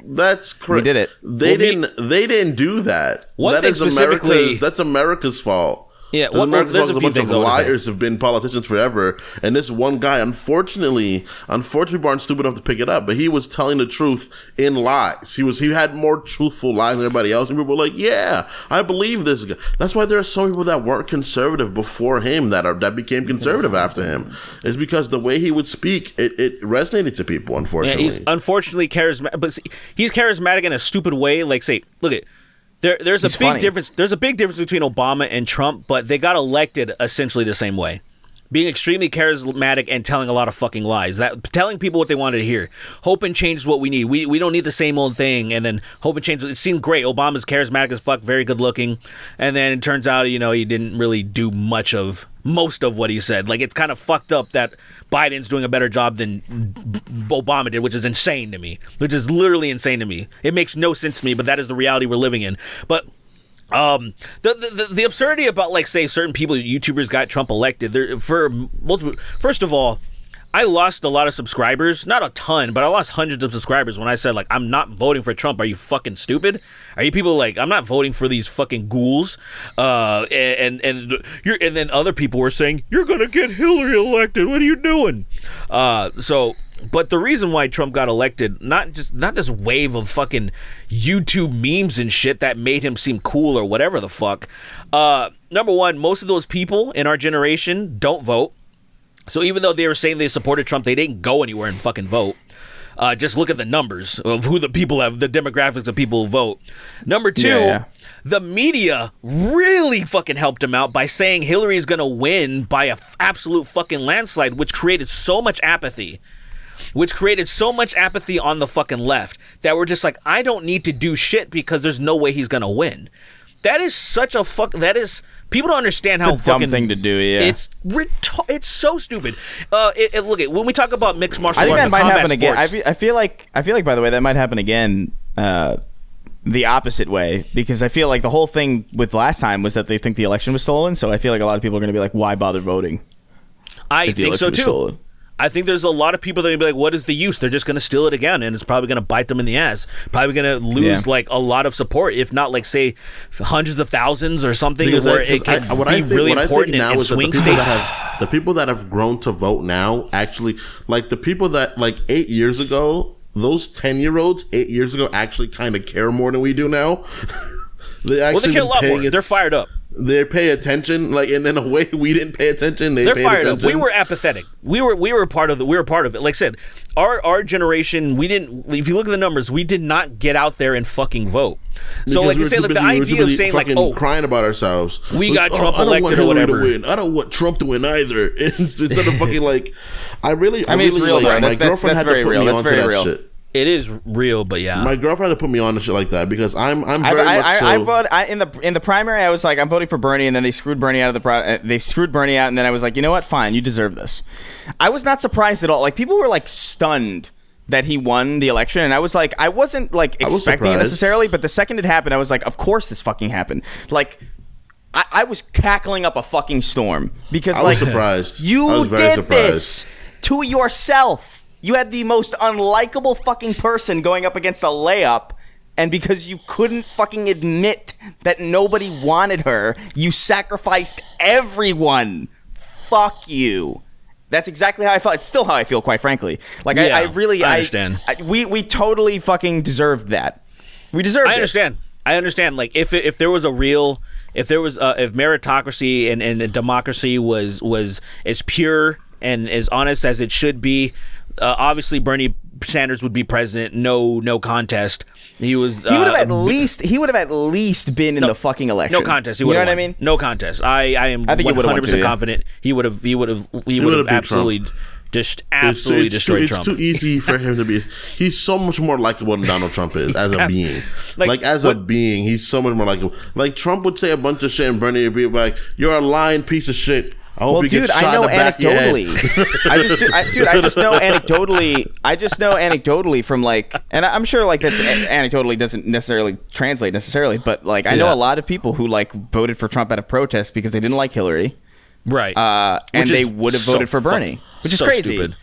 that's crazy. did it. They Well, didn't. they didn't do that. One That thing is specifically- America's. That's America's fault. Yeah, well, America's there's a few bunch things of I wanna say. liars have been politicians forever, and this one guy, unfortunately, unfortunately, people aren't stupid enough to pick it up. But he was telling the truth in lies. He was. He had more truthful lies than everybody else, and people were like, "Yeah, I believe this guy." That's why there are some people that weren't conservative before him that are that became conservative after him. It's because the way he would speak, it, it resonated to people. Yeah, Unfortunately, he's unfortunately charismatic, but see, he's charismatic in a stupid way. Like, say, look at there. There's a big funny. difference. There's a big difference between Obama and Trump, but they got elected essentially the same way. Being extremely charismatic and telling a lot of fucking lies. That telling people what they wanted to hear. Hope and change is what we need. We we don't need the same old thing. And then hope and change. It seemed great. Obama's charismatic as fuck, very good looking, and then it turns out you know he didn't really do much of most of what he said. Like it's kind of fucked up that Biden's doing a better job than Obama did, which is insane to me. Which is literally insane to me. It makes no sense to me, but that is the reality we're living in. But um, the, the the- absurdity about like say certain people, YouTubers got Trump elected. There for multiple. First of all. I lost a lot of subscribers, not a ton, but I lost hundreds of subscribers when I said like I'm not voting for Trump. Are you fucking stupid? Are you people like I'm not voting for these fucking ghouls? Uh, and and you're and then other people were saying you're gonna get Hillary elected. What are you doing? Uh, so but the reason why Trump got elected, not just not this wave of fucking YouTube memes and shit that made him seem cool or whatever the fuck. Uh, number one, most of those people in our generation don't vote. So even though they were saying they supported Trump, they didn't go anywhere and fucking vote. Uh, just look at the numbers of who the people have, the demographics of people who vote. Number two, Yeah, yeah. the media really fucking helped him out by saying Hillary's gonna win by a f- absolute fucking landslide, which created so much apathy which created so much apathy on the fucking left that we're just like, I don't need to do shit because there's no way he's gonna win. That is such a fuck. That is people don't understand how a dumb fucking thing to do, yeah. it's retar- It's so stupid. Uh, it, it- look at when we talk about mixed martial arts, I think that might happen again. I feel, I feel like I feel like by the way that might happen again. Uh, the opposite way because I feel like the whole thing with last time was that they think the election was stolen. So I feel like a lot of people are going to be like, "Why bother voting?" I think so too. I think there's a lot of people that are gonna be like, "What is the use?" They're just going to steal it again, and it's probably going to bite them in the ass. Probably going to lose Yeah. like a lot of support, if not like say hundreds of thousands or something, Because where I- it can I- what be I think, really what I important think in, now in is that the swing people states. that have the people that have grown to vote now actually like the people that like eight years ago those 10 year olds eight years ago actually kind of care more than we do now they actually well, they care a lot more. They're fired up. They pay attention like and in a way we didn't pay attention they They're paid fired attention up. We were apathetic. We were we were part of the we were part of it. Like I said, our our generation, we didn't. If you look at the numbers, we did not get out there and fucking vote. So Because like you were say, too like the busy- we idea of saying like, oh, crying about ourselves. We Like, got oh, Trump I don't want elected or Hillary whatever. To win. I don't want Trump to win either. Instead of fucking like, I really, I, I mean, it's real, like, though. my That's- that's- girlfriend that's had to very put real. me That's onto very that real. shit. It is real, but yeah. My girlfriend had to put me on to shit like that because I'm, I'm I, very much I, so. I, I voted I, in the in the primary. I was like, I'm voting for Bernie, and then they screwed Bernie out of the pro- uh, they screwed Bernie out, and then I was like, you know what? Fine, you deserve this. I was not surprised at all. Like people were like stunned that he won the election, and I was like, I wasn't like was expecting it necessarily, but the second it happened, I was like, of course this fucking happened. Like. I, I was cackling up a fucking storm because I was like surprised. you I was very did surprised. this to yourself. You had the most unlikable fucking person going up against a layup, and because you couldn't fucking admit that nobody wanted her, you sacrificed everyone. Fuck you. That's exactly how I felt. It's still how I feel, quite frankly. Like Yeah, I, I really, I understand. I, we we totally fucking deserved that. We deserved it. I it. understand. I understand. Like if if there was a real if there was uh, if meritocracy and, and democracy was was as pure and as honest as it should be, uh, obviously Bernie Sanders would be president. No, no contest. He was. He would have uh, at least he would have at least been in the fucking election. no contest. He you would know have what I mean? No contest. I, I am I think he would've hundred too, percent yeah. confident he would have. He would have. He would would've have beat Trump. absolutely just absolutely it's, too, destroyed it's Trump. too easy for him to be. He's so much more likable than Donald Trump is as a being. Like, Like, as a being, he's so much more likable. Like Trump would say a bunch of shit, and Bernie would be like, "You're a lying piece of shit." I hope Well, you dude, get shot I know in the back of your head." anecdotally. I just, I, dude, I just know anecdotally. I just know anecdotally from like, and I'm sure like that's anecdotally doesn't necessarily translate necessarily, but like I know Yeah. a lot of people who like voted for Trump out of protest because they didn't like Hillary, right. uh, and they would have so voted for Bernie, fucking- which is so crazy. stupid.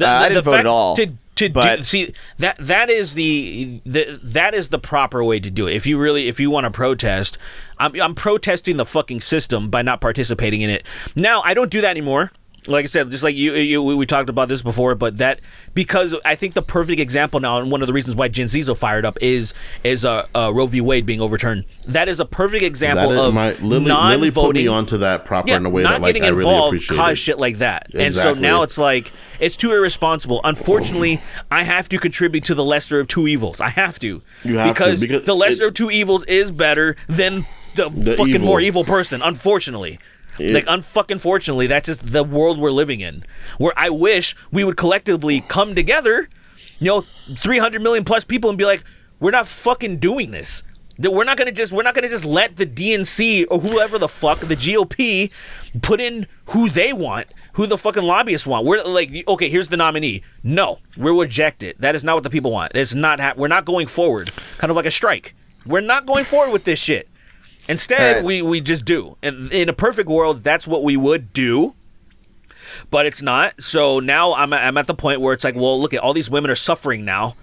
Uh, I didn't vote at all, To, to but- do, see that that is the, the that is the proper way to do it. If you really if you want to protest, I'm I'm protesting the fucking system by not participating in it. Now I don't do that anymore. Like I said, just like you, you we, talked about this before, but that because I think the perfect example now, and one of the reasons why Gen Z's so fired up is is uh, uh, Roe v. Wade being overturned. That is a perfect example is of my Lily, non-voting. Lily put me onto that proper Yeah, in a way not that like getting I really involved appreciate. cause it. shit like that. And so now it's like it's too irresponsible. Unfortunately, I have to contribute to the lesser of two evils. I have to. You have to, because, because the lesser it- of two evils is better than the, The fucking evil. more evil person, unfortunately. Like unfucking fortunately, that's just the world we're living in. Where I wish we would collectively come together, you know, 300 million plus people and be like, we're not fucking doing this. We're not gonna just we're not gonna just let the DNC or whoever the fuck the GOP put in who they want, who the fucking lobbyists want. We're like, okay, here's the nominee. No, we'll reject it. That is not what the people want. It's not. Ha- we're not going forward. Kind of like a strike. We're not going forward with this shit. Instead, Right. we we just do. And in a perfect world, that's what we would do. But it's not. So now I'm I'm at the point where it's like, well, look at all these women are suffering now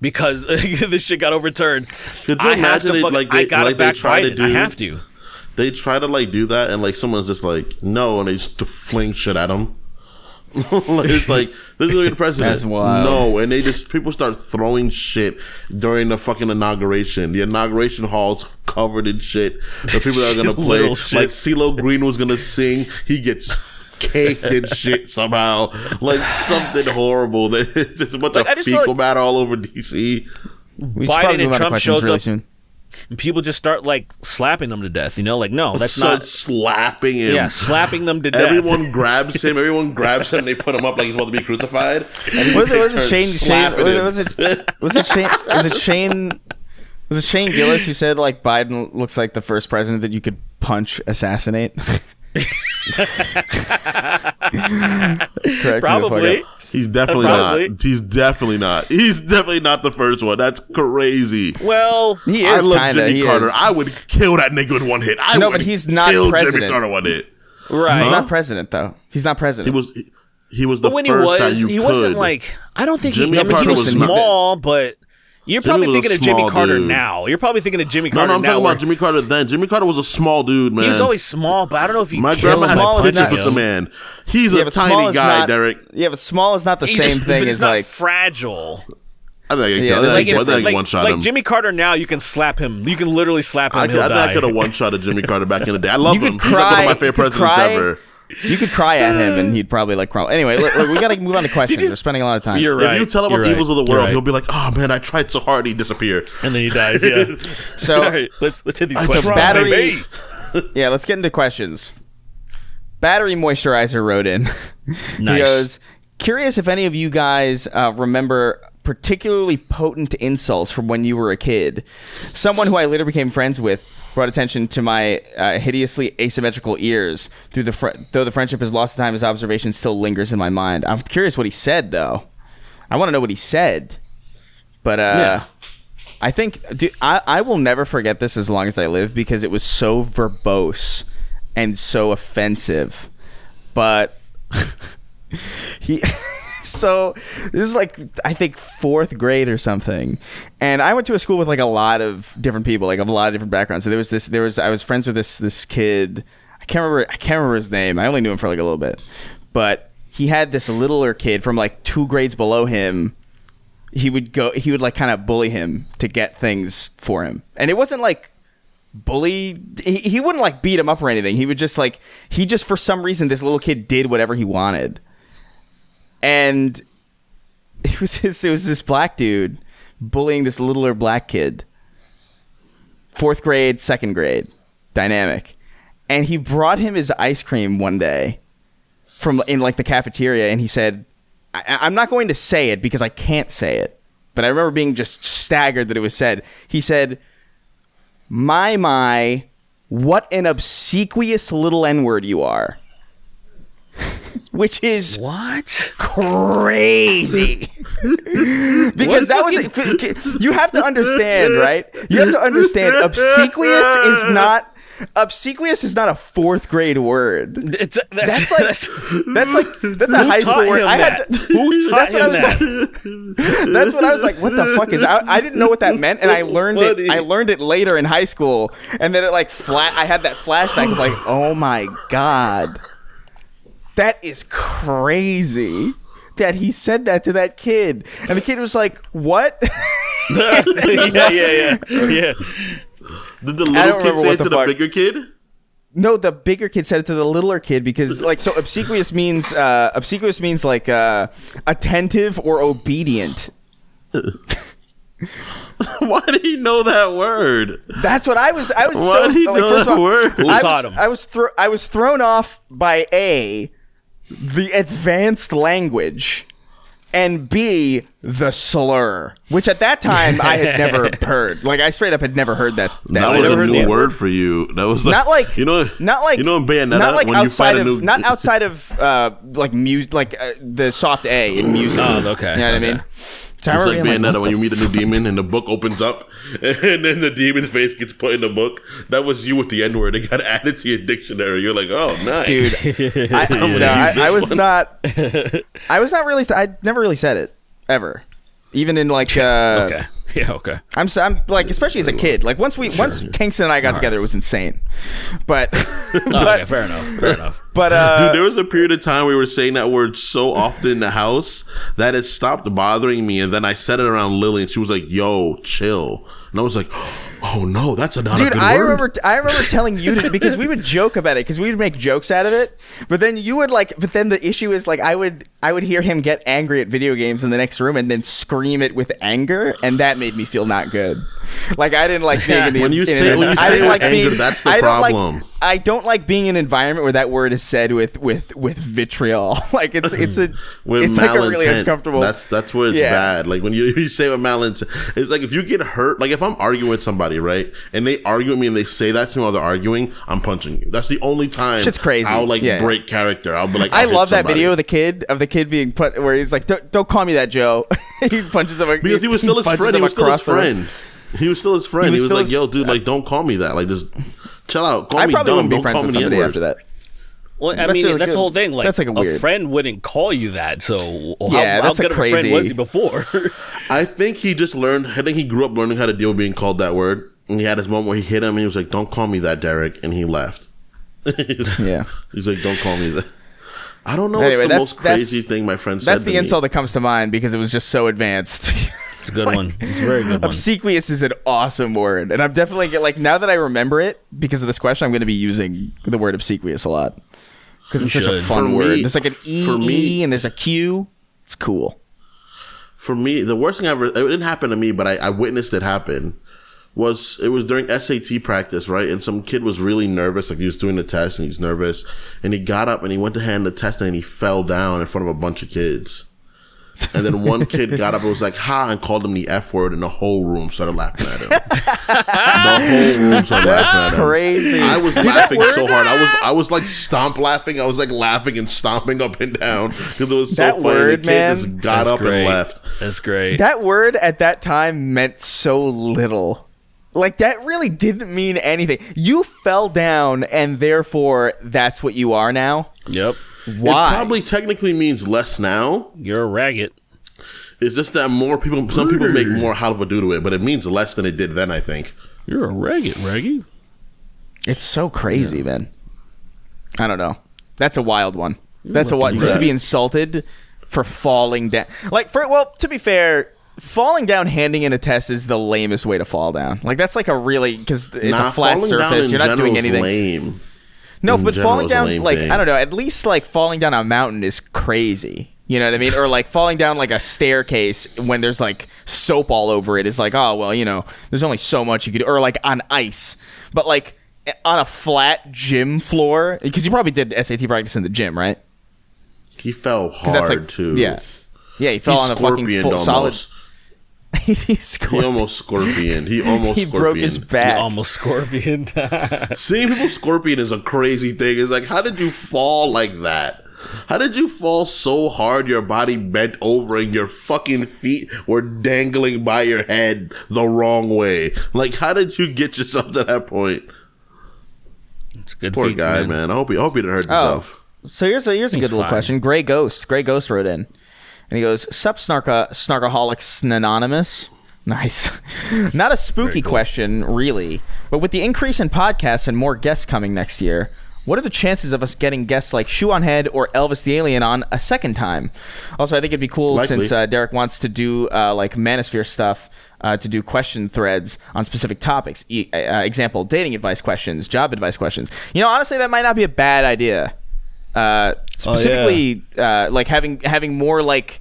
because this shit got overturned. Could you I have to it, fuck- like I they- gotta like they try to Biden. I have to. They try to like do that, and like someone's just like no, and they just fling shit at them. like, it's like this is gonna be the president. That's wild. No, and they just people start throwing shit during the fucking inauguration. The inauguration hall's covered in shit. The people that are gonna play, like CeeLo Green was gonna sing, he gets caked in shit somehow, like something horrible. That it's just a bunch Like, of fecal like- matter all over DC. We Biden probably and move on to Trump questions shows really up- soon. And people just start like slapping them to death. You know, like no, that's Start not. slapping him. Yeah, slapping them to death. Everyone grabs him. Everyone grabs him. and They put him up like he's about to be crucified. And Was it? Was it Shane? Shane him. was, it? Was it Shane? Was it Shane? Was it Shane Gillis who said like Biden looks like the first president that you could punch, assassinate? Correct me if I Probably. Got- He's definitely Probably. not. He's definitely not. He's definitely not the first one. That's crazy. Well, He I love kind of. Jimmy Carter. is. I would kill that nigga with one hit. I No, would but he's not kill Jimmy president. Carter one hit. right. He's not president though. He's not president. He was. He, he was the But when he first that you he could. wasn't like. I don't think Jimmy he. I mean, he was, was small, but you're probably thinking of Jimmy Carter dude. now. You're probably thinking of Jimmy No, Carter no, I'm now. talking where about Jimmy Carter then. Jimmy Carter was a small dude, man. He was always small, but I don't know if he. My killed grandma has small is pictures with the man. He's Yeah, a tiny guy, not- Derrick. Yeah, but small is not the He's- same thing he's as not like. fragile. I think I, Yeah, I think, Like, I if, think like, one shot like him. Jimmy Carter now, you can slap him. You can literally slap him. I, and he'll I think I could have one shot at Jimmy Carter back in the day. I love You him. could He's like one of my favorite could presidents cry- ever. You could cry at him and he'd probably like crawl. Anyway, look, look, we got to move on to questions. We're spending a lot of time. You're right. If you tell him about the right. evils of the world, right. he'll be like, "Oh man, I tried so hard, he disappeared." and then he dies. Yeah. So- All right, let's let's hit these I questions. battery- Baby. Yeah, let's get into questions. Battery moisturizer wrote in. he Nice. goes, curious if any of you guys uh, remember particularly potent insults from when you were a kid. Someone who I later became friends with brought attention to my uh, hideously asymmetrical ears. Through the fr- though the friendship is lost time, his observation still lingers in my mind. I'm curious what he said though. I want to know what he said. But uh, Yeah. I think dude, I, I will never forget this as long as I live because it was so verbose and so offensive. But he so this is like I think fourth grade or something, and I went to a school with like a lot of different people, like a lot of different backgrounds. So there was this, there was I was friends with this this kid. I can't remember I can't remember his name. I only knew him for like a little bit, but he had this littler kid from like two grades below him he would go he would like kind of bully him to get things for him and it wasn't like bully. He, he wouldn't like beat him up or anything. He would just like he just for some reason this little kid did whatever he wanted, and it was this, it was this black dude bullying this littler black kid. Fourth grade, second grade, dynamic, and he brought him his ice cream one day from in like the cafeteria, and he said, I, "I'm not going to say it because I can't say it." But I remember being just staggered that it was said. He said, My, my, what an obsequious little N word you are. Which is What? crazy. because that was, a, you have to understand, right? You have to understand, obsequious is not. Obsequious is not a fourth grade word. It's That's like that's like that's a high school word. I had to, Who taught that's what I him was that? like. That's what I was like. What the fuck is? I, I didn't know what that meant, and I learned it. I learned it later in high school, and then it like flat. I had that flashback of like, oh my god, that is crazy. That he said that to that kid, and the kid was like, "What?" yeah, yeah, yeah, yeah. Did the little kid say it to the the bigger kid? No, the bigger kid said it to the littler kid because, like, so obsequious means uh, obsequious means like uh, attentive or obedient. Why did he know that word? That's what I was. I was Why so did he like. know First of that all, word? Who I taught was, him? I was thro- I was thrown off by a the advanced language, and b the slur, which at that time I had never heard. Like I straight up had never heard that. That, That was a heard new word for you. That was like, Not like you know, not like you know in Bayonetta not like when outside fight of new not outside of uh like music like uh, the soft A in music. Oh, okay, You know what I mean? So I It's like being Bayonetta what when you meet a new demon and the book opens up and then the demon face gets put in the book. That was you with the N word. It got added to your dictionary. You're like, oh, nice. dude. I, gonna no, I, I was one. not. I was not really. I never really said it ever, even in like. Uh, Okay. Yeah, okay. I'm. s- I'm like, especially as a kid. Like once we, once Kingston and I got together, it was insane. But, Oh, but, okay, fair enough. Fair enough. but uh, Dude, there was a period of time we were saying that word so often in the house that it stopped bothering me. And then I said it around Lily, and she was like, "Yo, chill." And I was like, "Oh no, that's a not a Dude, good I word." remember I remember telling you to because we would joke about it because we would make jokes out of it. But then you would like but then the issue is like I would I would hear him get angry at video games in the next room and then scream it with anger and that made me feel not good. Like I didn't like being in the When you say- when you I say like with being, anger, that's the I don't like- problem. I don't like being in an environment where that word is said with with with vitriol. Like it's it's a with it's like a really uncomfortable. That's that's where it's Yeah. bad. Like when you, you say with malintent, it's like if you get hurt. Like if I'm arguing with somebody, right, and they argue with me and they say that to me while they're arguing, I'm punching you. That's the only time. Shit's crazy. I'll like Yeah. break character. I'll be like, I hit love that video of the kid of the kid being put where he's like, "Don't, don't call me that, Joe." he punches him because he was still his friend. He was still his across the room. friend. He was still his friend. He was was, like, his- "Yo, dude, like, don't call me that. Like, just chill out. Call I me probably dumb. wouldn't be Don't friends with me the somebody N-word." after that. Well, I That's mean, really that's good. the whole thing. Like, That's, like, a a friend wouldn't call you that. So, how, Yeah, how that's a good of a friend crazy- was he before? I think he just learned. I think he grew up learning how to deal with being called that word. And he had his moment where he hit him, and he was like, "Don't call me that, Derrick," and he left. Yeah. He's like, "Don't call me that." I don't know. Anyway, what's the that's- most crazy that's- thing my friend said. That's to the me. insult that comes to mind because it was just so advanced. it's a good one. It's a very good one. Obsequious is an awesome word, and I'm definitely get like now that I remember it because of this question, I'm going to be using the word obsequious a lot because it's You such a fun For word. me- There's like an e, for e me- e and there's a q. It's cool. For me, the worst thing ever. It didn't happen to me, but I, I witnessed it happen. Was it was during SAT practice, right? And some kid was really nervous, like he was doing the test and he's nervous, and he got up and he went to hand the test and he fell down in front of a bunch of kids. And then one kid got up and was like, ha, and called him the F word, and the whole room started laughing at him. the whole room started laughing at him. crazy. I was Dude, that laughing so hard. I was I was like stomp laughing. I was like laughing and stomping up and down because it was so That funny. word, the kid man, just got up great. and left. That's great. That word at that time meant so little. Like that really didn't mean anything. You fell down, and therefore that's what you are now. yep. Why? It probably technically means less now. You're a ragged. It's just that more people, some people make more out of a do to it, but it means less than it did then. I think. You're a ragged, raggy. It's so crazy, man. I don't know. That's a wild one. That's a wild. Just to be insulted for falling down. Like for well, to be fair, falling down, handing in a test is the lamest way to fall down. Like that's like a really because it's Nah, a flat surface. You're not doing anything. Lame. No, in but falling down like thing. I don't know. At least like falling down a mountain is crazy. You know what I mean? Or like falling down like a staircase when there's like soap all over it is like, oh well, you know, there's only so much you could do. Or like on ice, but like on a flat gym floor because you probably did SAT practice in the gym, right? He fell hard that's like too. yeah, yeah. He fell on a fucking full, solid. Almost. he He almost scorpion. He almost He scorpion. broke his back. Almost scorpion. Seeing people scorpion is a crazy thing. It's like, how did you fall like that? How did you fall so hard your body bent over and your fucking feet were dangling by your head the wrong way? Like, how did you get yourself to that point? it's good Poor feet, guy, man. man. I hope he, I hope he didn't hurt oh, himself. So here's a here's a He's good little fine. question. Gray Ghost. Gray Ghost wrote in, and he goes, "Sup, snarka snarkaholics anonymous." Nice. Not a spooky question, really, but with the increase in podcasts and more guests coming next year, what are the chances of us getting guests like Shoe on Head or Elvis the Alien on a second time? Also, I think it'd be cool Likely. since uh, Derrick wants to do uh, like Manosphere stuff. Uh, to do question threads on specific topics. E- uh, example: dating advice questions, job advice questions. You know, honestly, that might not be a bad idea uh, specifically uh, like having having more like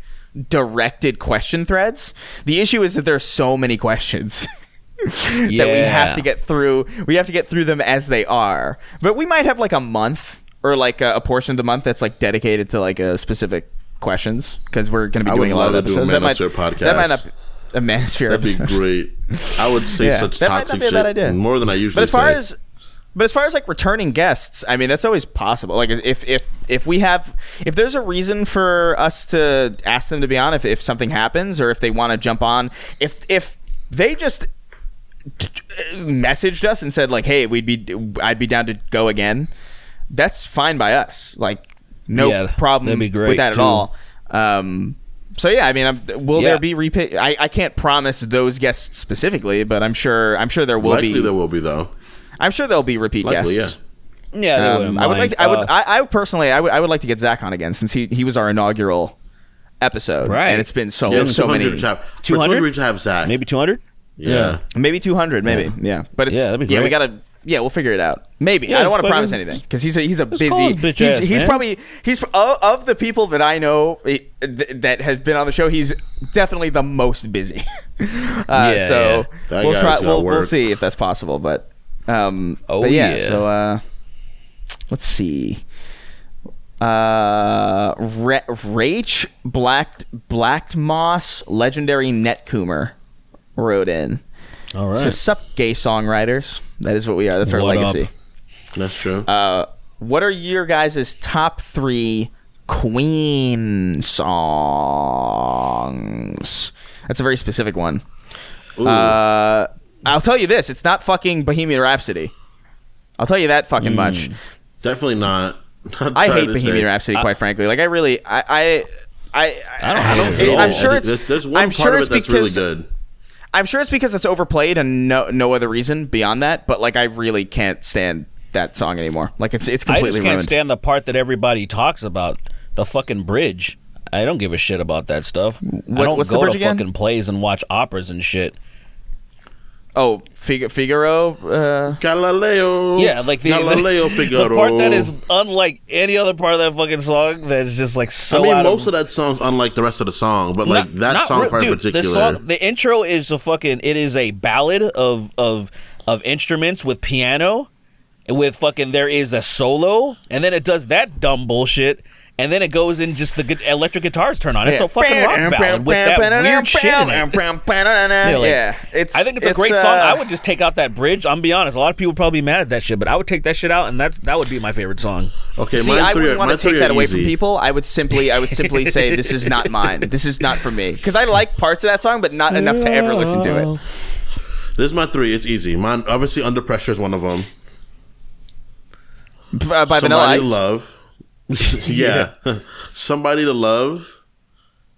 directed question threads. The issue is that there are so many questions that we have to get through. We have to get through them as they are. But we might have like a month or like a, a portion of the month that's like dedicated to like a specific questions because we're going to be doing a lot of love to do a episodes. That might Manosphere that might not be a manosphere That'd be great. I would say Yeah, such that might not toxic shit idea. more than I usually But as far say. as but as far as like returning guests, I mean that's always possible. Like if if if we have if there's a reason for us to ask them to be on, if if something happens or if they want to jump on, if if they just t- t- messaged us and said like, "Hey, we'd be I'd be down to go again," that's fine by us. Like no Yeah, problem that'd be great, with that too. at all. Um, so yeah, I mean, I'm, will Yeah. there be repeat? I, I can't promise those guests specifically, but I'm sure I'm sure there will Likely be. there will be though. I'm sure there'll be repeat Likely, guests. Yeah, they Um, I would like. mind. I would. Uh, I, I personally. I would. I would like to get Zach on again since he he was our inaugural episode. Right. And it's been so Yeah, so many. to have, 200? 200 to have Zach. maybe 200. Yeah. Maybe 200. Maybe. Yeah. But it's Yeah, yeah. We gotta. Yeah, we'll figure it out. Maybe. Yeah, I don't want to promise anything because he's a he's a busy. bitch he's ass, he's probably he's of, of the people that I know eh, th- that has been on the show. He's definitely the most busy. uh, Yeah, so yeah. We'll try. We'll, we'll see if that's possible. But um. Oh, but yeah. yeah. So uh, let's see. Uh, Ra- Rach Black Black Moss, legendary netcoomer, wrote in. All right. Says, "Sup, gay songwriters." That is what we are. That's our What up? legacy. That's true. Uh, what are your guys' top three Queen songs? That's a very specific one. Ooh. Uh, I'll tell you this: it's not fucking Bohemian Rhapsody. I'll tell you that fucking much. Mm. Definitely not. I'm I hate Bohemian say- Rhapsody, quite frankly. Like, I really, I, I, I, I don't. I don't hate it, I'm sure I it's. there's, there's one I'm part sure of it that's really good. I'm sure it's because it's overplayed and no no other reason beyond that. But like, I really can't stand that song anymore. Like, it's it's completely. I completely just can't ruined. stand the part that everybody talks about, the fucking bridge. I don't give a shit about that stuff. I don't what's the go bridge to again? fucking plays and watch operas and shit. Oh, Fig- Figaro. Uh, Galileo. Yeah, like the, Galileo the, Figaro. the part that is unlike any other part of that fucking song that is just like so I mean, out most of, of that song's unlike the rest of the song, but like Not- that not song re- part in particular. The, song, the intro is a fucking. It is a ballad of of of instruments with piano, with fucking. There is a solo, and then it does that dumb bullshit, and then it goes in just the electric guitars turn on. It's a fucking rock ballad with that weird shit in it. Yeah, like, it's. I think it's a great uh, song. I would just take out that bridge. I'm be honest. A lot of people would probably be mad at that shit, but I would take that shit out, and that's that would be my favorite song. okay, See, mine I three wouldn't want mine to take three that are away from easy. people. I would simply, I would simply say, this is not mine. This is not for me. Because I like parts of that song, but not enough to ever listen to it. This is my three. It's easy. Mine, obviously, Under Pressure is one of them. Uh, by Vanilla Somebody Ice. Love. yeah. Somebody to Love.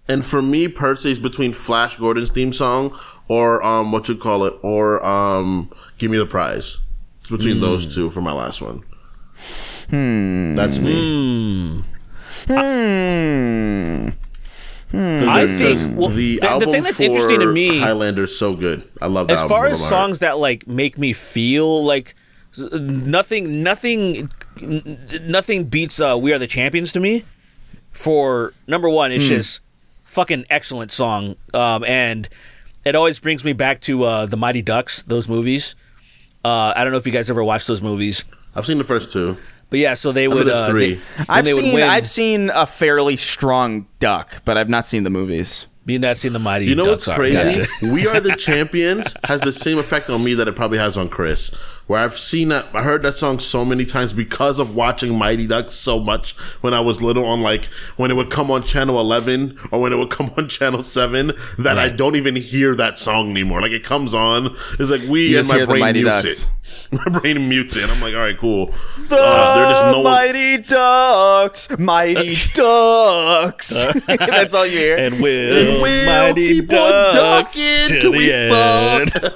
And for me, personally, it's between Flash Gordon's theme song or um, what you call it, or um, Give Me the Prize. It's between those two for my last one. Hmm. That's me. Hmm. I think well, the, the, the album thing that's interesting to me, Highlander is so good. I love that. as far as songs that like make me feel like nothing, nothing, nothing beats uh, "We Are the Champions" to me. For number one, it's just fucking excellent song, um, and it always brings me back to uh, the Mighty Ducks, those movies. Uh, I don't know if you guys ever watched those movies, I've seen the first two. but yeah, so they mean, would. there's Uh, three. they- I've they seen win- I've seen a fairly strong duck, but I've not seen the movies. You not seen the Mighty You know Ducks? what's are. crazy? Gotcha. we Are the Champions has the same effect on me that it probably has on Chris. Where I've seen that, I heard that song so many times because of watching Mighty Ducks so much when I was little on like, when it would come on channel 11 or when it would come on channel 7 that I don't even hear that song anymore. Like it comes on, it's like we You and just my brain Mighty mutes Ducks. it. My brain mutes it. and I'm like, all right, cool. The Uh, just no one- mighty ducks, mighty ducks. That's all you hear. And we'll, And we'll mighty keep on ducks ducking till till the we end. fall.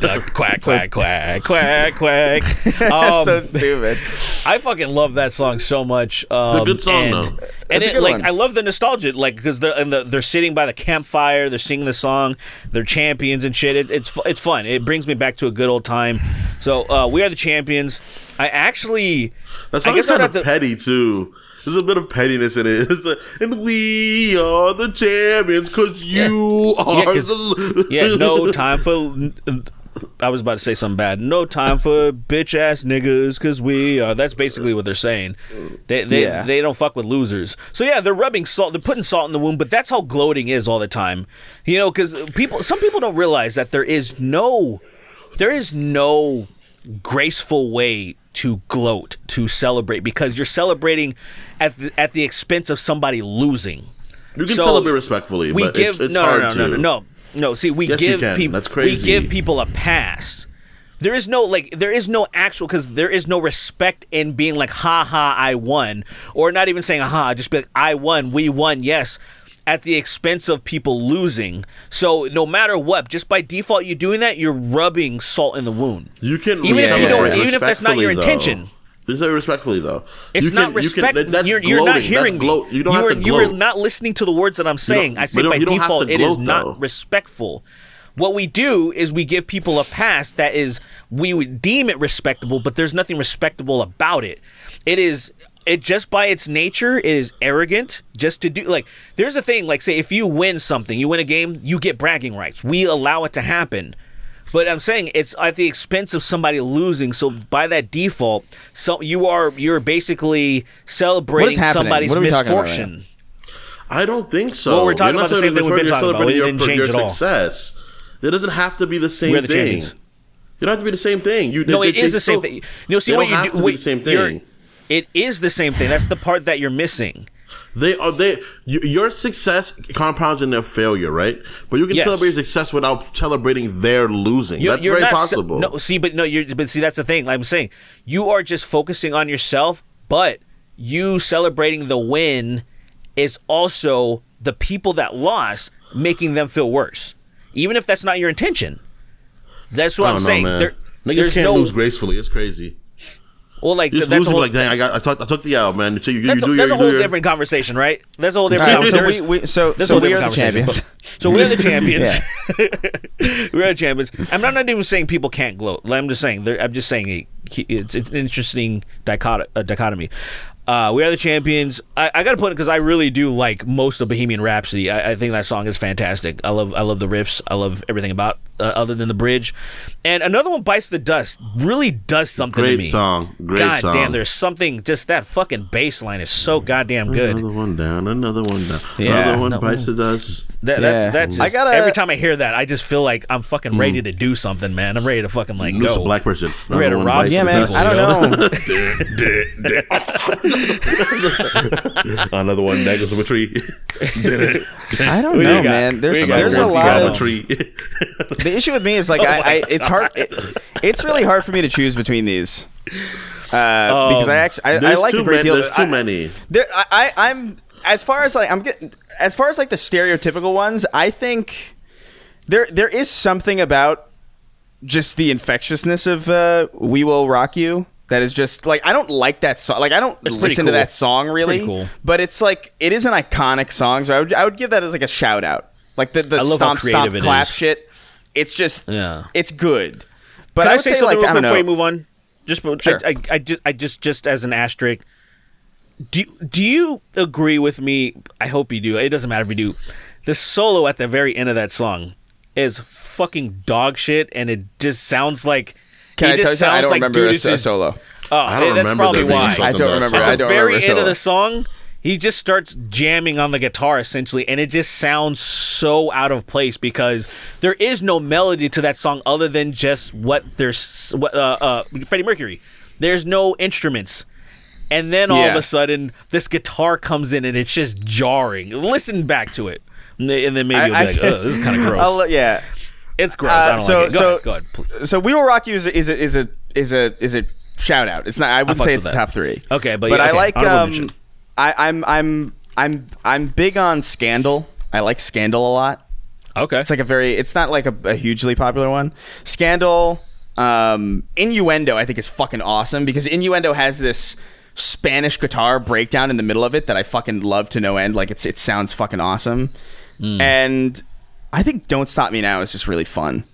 Duck, quack, quack, quack, quack, quack. That's Um, so stupid. I fucking love that song so much. Um, a good song, and, though. And It's it, like one. I love the nostalgia, like because they're and the, they're sitting by the campfire, they're singing the song, they're champions and shit. It, it's it's fun. It brings me back to a good old time. So uh, we are the champions. I actually, That I song guess is kind of to- petty too. There's a bit of pettiness in it. It's like, and we are the champions because you are Yeah, 'cause- the. yeah, no time for. I was about to say something bad. No time for bitch ass niggas because we are. That's basically what they're saying. They they, Yeah. they don't fuck with losers. So yeah, they're rubbing salt. They're putting salt in the wound. But that's how gloating is all the time. You know, because people. Some people don't realize that there is no, there is no graceful way to gloat to celebrate because you're celebrating at the, at the expense of somebody losing. You can So, celebrate respectfully, we but give it's, it's no, hard no, no, to. no, no, no, no. See, we Yes, give people That's we give people a pass. There is no like there is no actual because there is no respect in being like ha ha I won or not even saying ha just be like I won we won yes at the expense of people losing. So no matter what, just by default you doing that, you're rubbing salt in the wound. You can Even if you don't- even if that's not your though. intention. You say respectfully though. It's you not can, respect. You can, that's you're, you're not hearing That's gloat. You don't you have to You're not listening to the words that I'm saying. I say by you don't have default, to it is gloat, not though. respectful. What we do is we give people a pass that is we would deem it respectable, but there's nothing respectable about it. It is it just by its nature it is arrogant just to do like there's a thing like say if you win something, you win a game, you get bragging rights. We allow it to happen. But I'm saying it's at the expense of somebody losing. So by that default, so you are you're basically celebrating happening? somebody's What are we talking about right misfortune. I don't think so. Well, we're talking You're about the same thing we've been celebrating- talking about. you're It didn't celebrating change your, at all. success. It doesn't have to be the same the thing. champions. You don't have to be the same thing. You, No, they- it is they the same thing. You know, see what you do. wait, the same thing. It is the same thing. That's the part that you're missing. They are they. Your success compounds in their failure, right? But you can Yes. celebrate success without celebrating their losing. You're, That's you're very possible. no, see, but no, you're but see that's the thing. I'm saying, you are just focusing on yourself, but you celebrating the win is also the people that lost making them feel worse, even if that's not your intention. That's what I'm know, saying. There, Niggas can't no, lose gracefully. It's crazy. Well, like You just that's lose a and be whole, like, dang, I got, I took, I took the L, man. Until you, you, that's, do a, your, that's a whole your- different conversation, right? That's a whole All different right, so we, we, so, so we are the champions. So we're the champions. we're the champions. I'm not, not even saying people can't gloat. I'm just saying. I'm just saying it, it's, it's an interesting dichot- uh, dichotomy. Uh, we are the champions. I, I got to put it because I really do like most of Bohemian Rhapsody. I, I think that song is fantastic. I love I love the riffs. I love everything about uh, other than the bridge. And another one bites the dust. Really does something to Great me. song. Great God song. damn, there's something. Just that fucking bass line is so goddamn good. Another one down, another one down. Yeah. Another one No. bites the dust. That, Yeah. That's that's I gotta- every time I hear that, I just feel like I'm fucking ready to do something, man. I'm ready to fucking like Loose go. a black person. Ready to Another rob Yeah, man. I don't know. Another one that goes from a tree. I don't What know, got? man. There's do you got? there's a lot of a tree. the issue with me is like Oh I, I it's hard it, it's really hard for me to choose between these uh, because I actually I, I like too a great many. deal. There's too I- many. There, I, I, I'm as far as like I'm getting as far as like the stereotypical ones. I think there there is something about just the infectiousness of uh, "We Will Rock You." That is just like I don't like that song. Like I don't It's pretty listen to that song really. pretty cool. But it's like it is an iconic song. So I would I would give that as like a shout out. Like the the I love how stomp stomp it clap is. shit. It's just Yeah. It's good. But Can I I, would say, say, something like I don't before you move on? Just, Sure. I, I, I just, I just, just as an asterisk. Do Do you agree with me? I hope you do. It doesn't matter if you do. The solo at the very end of that song is fucking dog shit, and it just sounds like. Can it I just tell you something? I sounds don't like, remember a, it's a solo. Oh, I don't that's remember probably there why. I don't remember. At the don't very remember end of the song, he just starts jamming on the guitar essentially, and it just sounds so out of place because there is no melody to that song other than just what there's what uh, uh Freddie Mercury. There's no instruments. And then all of a sudden, this guitar comes in and it's just jarring. Listen back to it, and then and then maybe you'll be like, "Oh, this is kind of gross." I'll yeah. It's gross. I Uh, don't so like it. Go so ahead, ahead. So we will rock you is a, is a is a is a is a shout out. It's not. I wouldn't fucks say it's the top three. Okay, but but yeah, I like. Um. I, I'm I'm I'm I'm big on Scandal. I like Scandal a lot. Okay, It's like a very. It's not like a, a hugely popular one. Scandal. Um, Innuendo I think is fucking awesome because Innuendo has this Spanish guitar breakdown in the middle of it that I fucking love to no end. Like it's it sounds fucking awesome. Hmm. And I think Don't Stop Me Now is just really fun.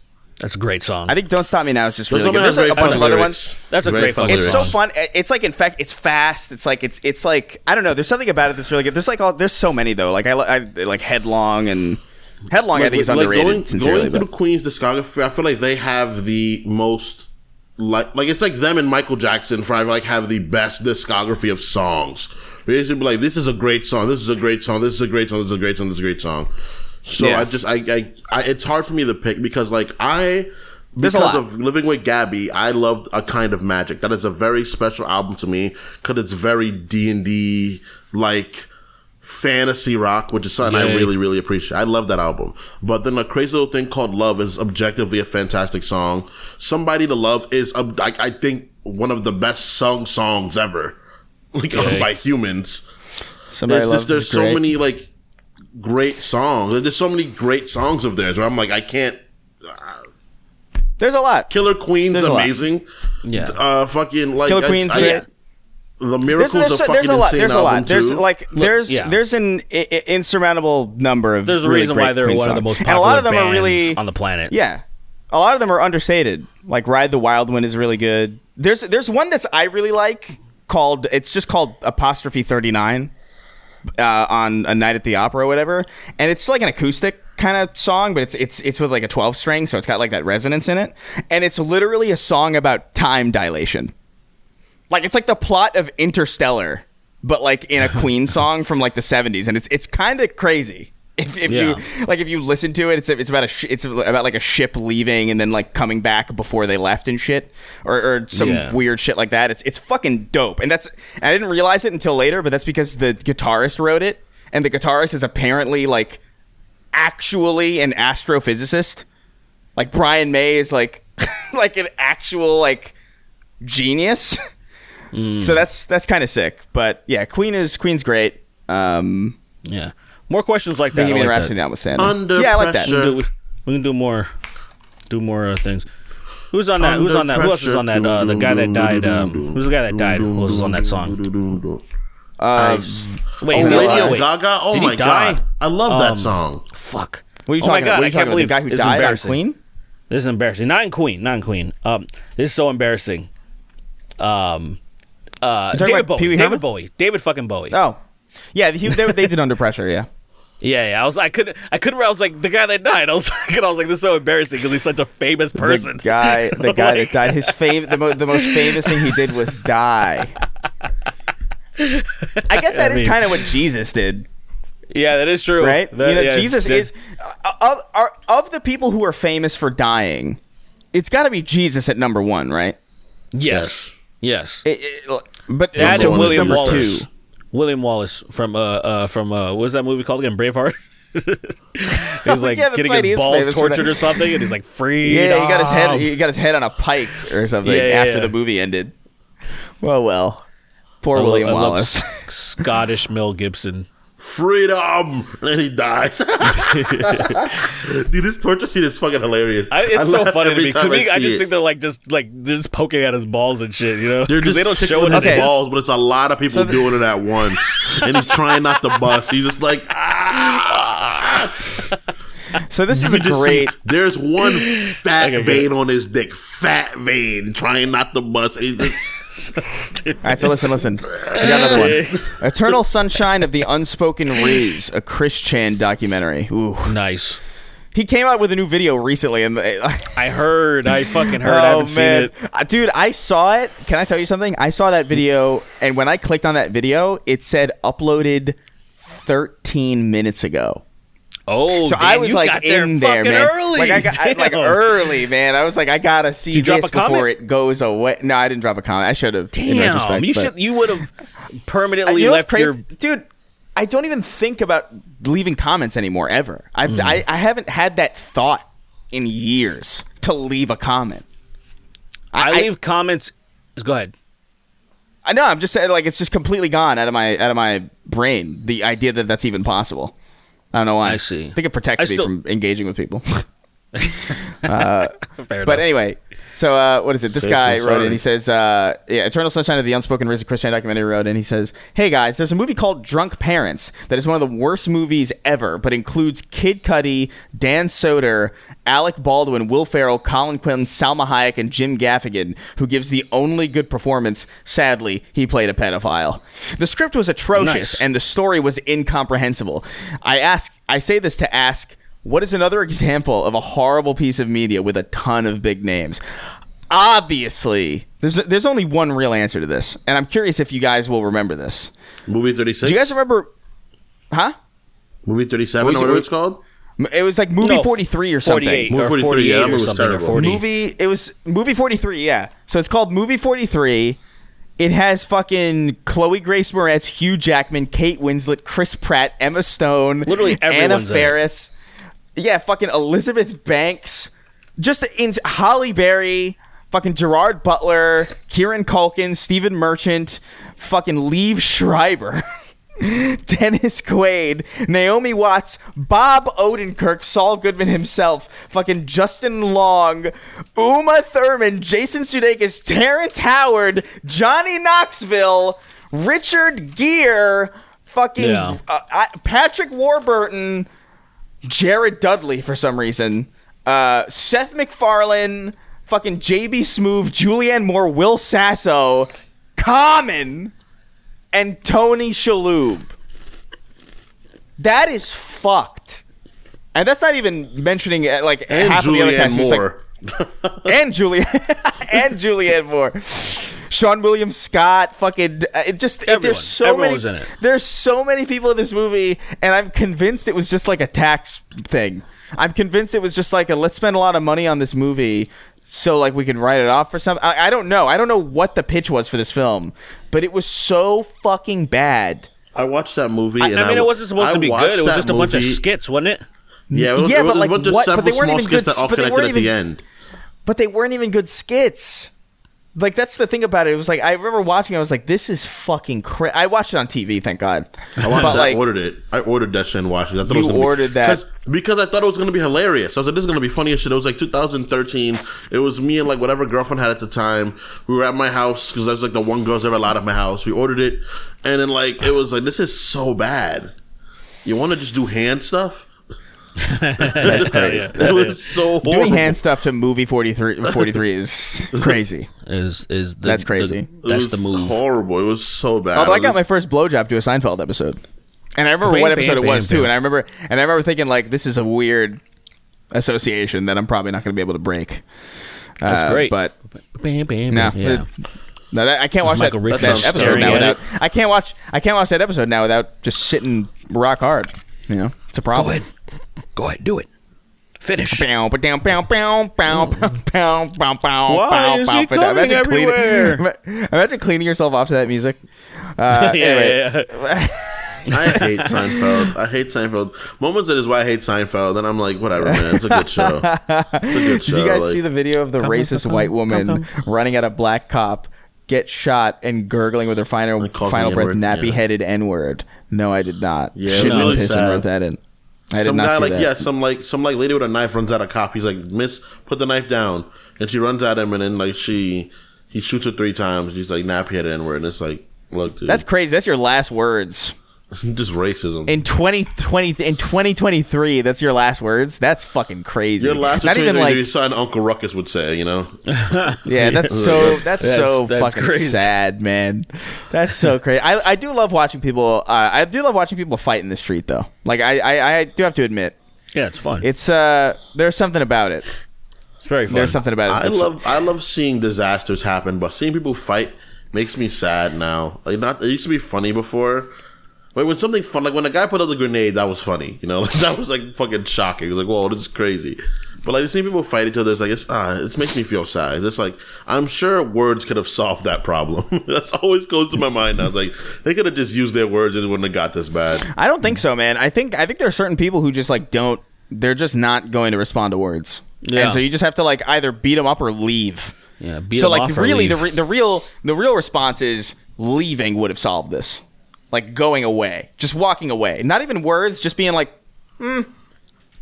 that's a great song. I think Don't Stop Me Now is just Those really good. There's like a bunch fun of other ones. That's a great fun fucking It's lyrics. so fun. It's like in fact, it's fast. It's like it's it's like I don't know. There's something about it that's really good. There's like all there's so many though. Like I, I like Headlong and Headlong. I think is underrated. going, sincerely, going through but- the Queen's discography, I feel like they have the most like like it's like them and Michael Jackson for I like have the best discography of songs. They should be like, this is a great song. This is a great song. This is a great song. This is a great song. This is a great song. So Yeah. I just I, I I it's hard for me to pick because like I There's because of living with Gabby, I loved a kind of magic. That is a very special album to me because it's very D and D like fantasy rock, which is something I really really appreciate. I love that album. But then a crazy little thing called Love is objectively a fantastic song. Somebody to Love is um, I, I think one of the best sung songs ever, like Yay. by humans. Somebody It's loves just there's so many like great songs. There's so many great songs of theirs where I'm like I can't. There's a lot. Killer Queen's There's amazing. Yeah. Uh, fucking like Killer I- Queen's I- great. The There's, Miracles there's, a there's fucking a lot. There's a album lot. There's too. like there's yeah. there's an I- I- insurmountable number of. There's a really reason great why they're Queen one of the songs. most and popular a lot of them are really on the planet. Yeah, a lot of them are understated. Like "Ride the Wild One" is really good. There's there's one that's I really like called. It's just called apostrophe thirty nine. Uh, on a night at the opera or whatever, and it's like an acoustic kind of song, but it's it's it's with like a twelve string, so it's got like that resonance in it, and it's literally a song about time dilation. Like it's like the plot of Interstellar, but like in a Queen song from like the '70s, and it's it's kind of crazy. If, if Yeah. you like, if you listen to it, it's it's about a sh- it's about like a ship leaving and then like coming back before they left and shit, or, or some Yeah. weird shit like that. It's it's fucking dope, and that's and I didn't realize it until later, but that's because the guitarist wrote it, and the guitarist is apparently like actually an astrophysicist. Like Brian May is like like an actual like genius. So that's that's kind of sick. But yeah, Queen is Queen's great. Um, Yeah. More questions like that. I Bohemian like Rhapsody that. notwithstanding. Under yeah, I like that. pressure. We, we can do more, do more uh, things. Who's on that? Who's on that? Who else is on that? Uh, the guy that died. Um, who's the guy that died? Who else is on that song? Uh, Wait, Oh, is that- Radio wait. Gaga. Oh my die? god, I love Um, that song. Fuck. What are you oh talking my god! about? What are I you can't talking believe about? The guy who this died on. Queen? This is embarrassing. Not in Queen. Not in Queen. Um, this is so embarrassing. Um, uh, David Bowie. David Bowie. David fucking Bowie. Oh, yeah, he, they, they did Under Pressure. Yeah. Yeah, yeah. I was. I couldn't. I couldn't. I was like the guy that died. I was like, and I was like, this is so embarrassing because he's such a famous person. The guy, the guy Like- that died. His fav- the, mo- the most famous thing he did was die. I guess that I is kind of what Jesus did, Yeah, that is true. right? That- you know, yeah, Jesus that- is uh, of, are, of the people who are famous for dying. It's got to be Jesus at number one, right? Yes. Yes. It- it- but That so William number Wallace. two? William Wallace from uh uh from uh what was that movie called again? Braveheart. he was like Yeah, getting right, his is balls famous for that. tortured or something, and he's like free. Yeah, he got his head. He got his head on a pike or something Yeah, after yeah. the movie ended. Well, well, poor I William love Wallace. Scottish Mel Gibson. Freedom, and then he dies. Dude, this torture scene is fucking hilarious. I, it's so funny to me. To me, I see just it. think they're like just like they're just poking at his balls and shit. You know, They're 'Cause just they don't show his Okay. balls, but it's a lot of people the- doing it at once, and he's trying not to bust. He's just like, ah. So this is a great. see, there's one fat Okay, vein on his dick, fat vein, trying not to bust. And he's just, All right, so listen, listen. I got another one. Eternal Sunshine of the Unspoken Reeds, a Chris Chan documentary. Ooh. Nice. He came out with a new video recently, and I heard. I fucking heard. I haven't seen it. Uh, dude, I saw it. Can I tell you something? I saw that video, and when I clicked on that video, it said uploaded 13 minutes ago. Oh, So damn, I was you like got in there, man. early. Like I got I- like early, man. I was like, I gotta see you drop this comment? before it goes away. No, I didn't drop a comment. I should have. Damn, you should. You would have permanently you know left your. dude. I don't even think about leaving comments anymore ever. I've, Mm. I I haven't had that thought in years to leave a comment. I, leave comments. Go ahead. I know. I'm just saying, like, it's just completely gone out of my out of my brain. The idea that that's even possible. I don't know why. I see. I think it protects I me still- from engaging with people. Uh, Fair but anyway, so uh, what is it? This Safe guy wrote it. and He says, uh, "Yeah, Eternal Sunshine of the Unspoken Risen Christian documentary wrote, and he says, "Hey guys, there's a movie called Drunk Parents that is one of the worst movies ever, but includes Kid Cudi, Dan Soder, Alec Baldwin, Will Ferrell, Colin Quinn, Salma Hayek, and Jim Gaffigan, who gives the only good performance. Sadly, he played a pedophile. The script was atrocious, Nice. and the story was incomprehensible. I ask, I say this to ask." What is another example of a horrible piece of media with a ton of big names? Obviously, there's there's only one real answer to this, and I'm curious if you guys will remember this. movie 36? Do you guys remember? Huh? movie 37 Movie- or whatever it's called? M- It was like movie No, 43 or something. 48 Movie or 43, 48 yeah, that or movie was something or terrible. 40. Movie. It was movie 43. Yeah. So it's called movie 43. It has fucking Chloe Grace Moretz, Hugh Jackman, Kate Winslet, Chris Pratt, Emma Stone, Literally Anna everyone's in it. Faris. Yeah, fucking Elizabeth Banks. Just in Halle Berry, fucking Gerard Butler, Kieran Culkin, Stephen Merchant, fucking Liev Schreiber. Dennis Quaid, Naomi Watts, Bob Odenkirk, Saul Goodman himself, fucking Justin Long, Uma Thurman, Jason Sudeikis, Terrence Howard, Johnny Knoxville, Richard Gere, fucking Yeah. uh, I, Patrick Warburton, Jared Dudley for some reason, uh, Seth MacFarlane, fucking JB Smoove, Julianne Moore, Will Sasso, Common, and Tony Shalhoub. That is fucked. And that's not even mentioning uh, like And half of the other cast. Was, like, Moore. and Julianne and Julianne Moore. Seann William Scott, fucking uh, it just Everyone. there's so Everyone many was in it. there's so many people in this movie and I'm convinced it was just like a tax thing. I'm convinced it was just like a let's spend a lot of money on this movie so like we can write it off for some I, I don't know. I don't know what the pitch was for this film, but it was so fucking bad. I watched that movie. I, and I mean, it wasn't supposed I to be good. It was that just a bunch of skits, wasn't it? Yeah, it was, Yeah, it was but, a like, bunch of what- but several they weren't small even skits good- that all but they connected weren't at the end. but they weren't even good skits. Like that's the thing about it. It was like I remember watching. I was like, "This is fucking cra I watched it on TV, thank God. I watched but like, ordered it. I ordered that shit and watched it. I thought You it was ordered be, that. Cause, I thought it was going to be hilarious. I was like, this is going to be funny as shit. It was like 2013. It was me and like whatever girlfriend had at the time. We were at my house because I was like the one girl's ever allowed at my house. We ordered it, and then like it was like this is so bad. You want to just do hand stuff? that's crazy. It was so horrible. Doing hand stuff to movie 43, 43 is crazy. Is is the, That's crazy. the- that's the move. Horrible. It was so bad. Although I got my first blowjob to a Seinfeld episode, and I remember Bam, what bam, episode it bam, was too. bam. And I remember, and I remember thinking like, this is a weird association that I'm probably not going to be able to break. That's Uh, great. but Bam, bam, no, bam. Yeah. it- no, that, I can't watch that, Michael that Richards episode now without. it. I can't watch. I can't watch that episode now without just sitting rock hard. You know, it's a Go problem. ahead. Go ahead. Do it. Finish. Bow, ba, bow, bow, bow, bow, bow, bow, bow, Why is he coming imagine cleaning- everywhere? Imagine cleaning yourself off to that music. Uh, yeah, anyway, yeah, yeah. I hate Seinfeld. I hate Seinfeld. Moments that is why I hate Seinfeld. Then I'm like, whatever, man. It's a good show. It's a good show. Did you guys like- see the video of the racist white woman running at a black cop get shot and gurgling with her final final breath, N-word, yeah. nappy headed N word. No, I did not. Yeah, it Shit was really piss and sad. wrote that in. I some guy like that. yeah, some like some like lady with a knife runs at a cop. He's like, Miss, put the knife down, and she runs at him, and then like she he shoots her three times. He's like nappy headed N word, and it's like, look, dude, That's crazy. That's your last words. just racism. In 2020 in 2023, that's your last words. That's fucking crazy. Your last Not even like your son Uncle Ruckus would say, you know. Yeah, that's so that's, That's- so that's fucking crazy. sad, man. That's so crazy. I, I do love watching people. Uh, I do love watching people fight in the street, though. Like I, I, I do have to admit, Yeah, it's fun. it's uh, there's something about it. it's very fun. There's something about it. I love I love seeing disasters happen, but seeing people fight makes me sad now. Like not it used to be funny before. Like when something fun, like when a guy put out the grenade, that was funny. You know, like, that was like fucking shocking. It was like, whoa, this is crazy. But like seeing people fight each other, it's like it's ah, it makes me feel sad. It's like I'm sure words could have solved that problem. That's always goes to my mind. I was like, they could have just used their words and it wouldn't have got this bad. I don't think so, man. I think I think there are certain people who just like don't. They're just not going to respond to words. Yeah. And so you just have to like either beat them up or leave. Yeah, beat so 'em like off or really the re- the real the real response is leaving would have solved this. Like going away, just walking away. Not even words, just being like, hmm,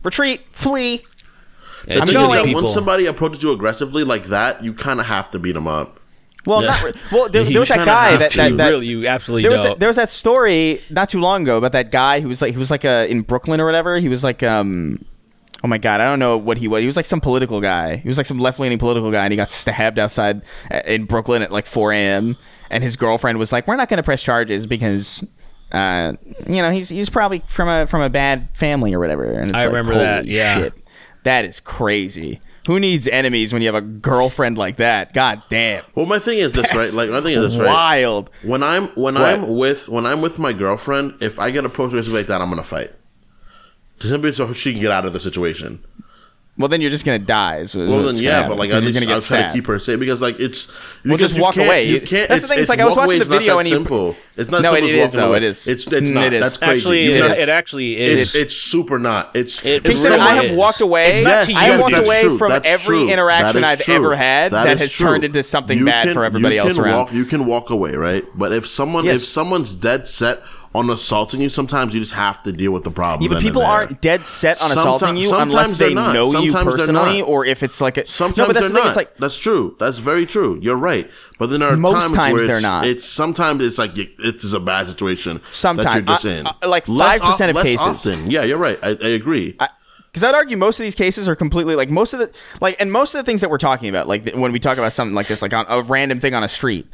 retreat, flee. Yeah, I'm it's going- usually When somebody approaches you aggressively like that, you kind of have to beat them up. Well, Yeah. not re- well. There, there was that guy that, that, that really, you absolutely there was don't. that, there was that story not too long ago about that guy who was like he was like uh, in Brooklyn or whatever. He was like um oh my god, I don't know what he was. He was like some political guy. He was like some left leaning political guy, and he got stabbed outside uh, in Brooklyn at like 4 a.m. And his girlfriend was like, "We're not going to press charges because." Uh, you know he's he's probably from a from a bad family or whatever. And it's I like, remember holy that, yeah. shit. that is crazy. Who needs enemies when you have a girlfriend like that? God damn, Well, my thing is this, right? Like my thing is this, right? wild. When I'm when What? I'm with when I'm with my girlfriend, if I get approached with something like that, I'm gonna fight. Simply so she can get out of the situation. Well, then you're just gonna die. Is, is Well, then yeah, happen, but like I 'cause you're just, gonna get I'm trying to stabbed. keep her safe because like it's Well, because just you walk can't- away. You You- can't. that's the thing, it's like I was watching the video that and he- simple. It's not No, simple it as is, though, away. it is. It's it's Mm, not. it is. That's crazy. Actually, You it, it actually is. it's super not. It's It- it's Kingston, really I have is. walked away. It's not. I have walked away true. from That's every true. interaction I've true. ever had that has true. turned into something You bad can- for everybody you else can around. Walk, you can walk away, right? But if someone if someone's dead set on assaulting you, sometimes you just have to deal with the problem. Yeah, but people aren't dead set on assaulting you sometimes unless they're not. know you Sometimes they're personally, or if it's like a Sometimes no. But that's they're the thing. not. It's like that's true. That's very true. You're right. But then there are Most times, times where they're it's, not. It's sometimes it's like you- it's a bad situation. Sometimes. that you're just in. like 5% of less cases. Often. Yeah, you're right. I, I agree. because I'd argue most of these cases are completely like most of the like and most of the things that we're talking about like when we talk about something like this like on a random thing on a street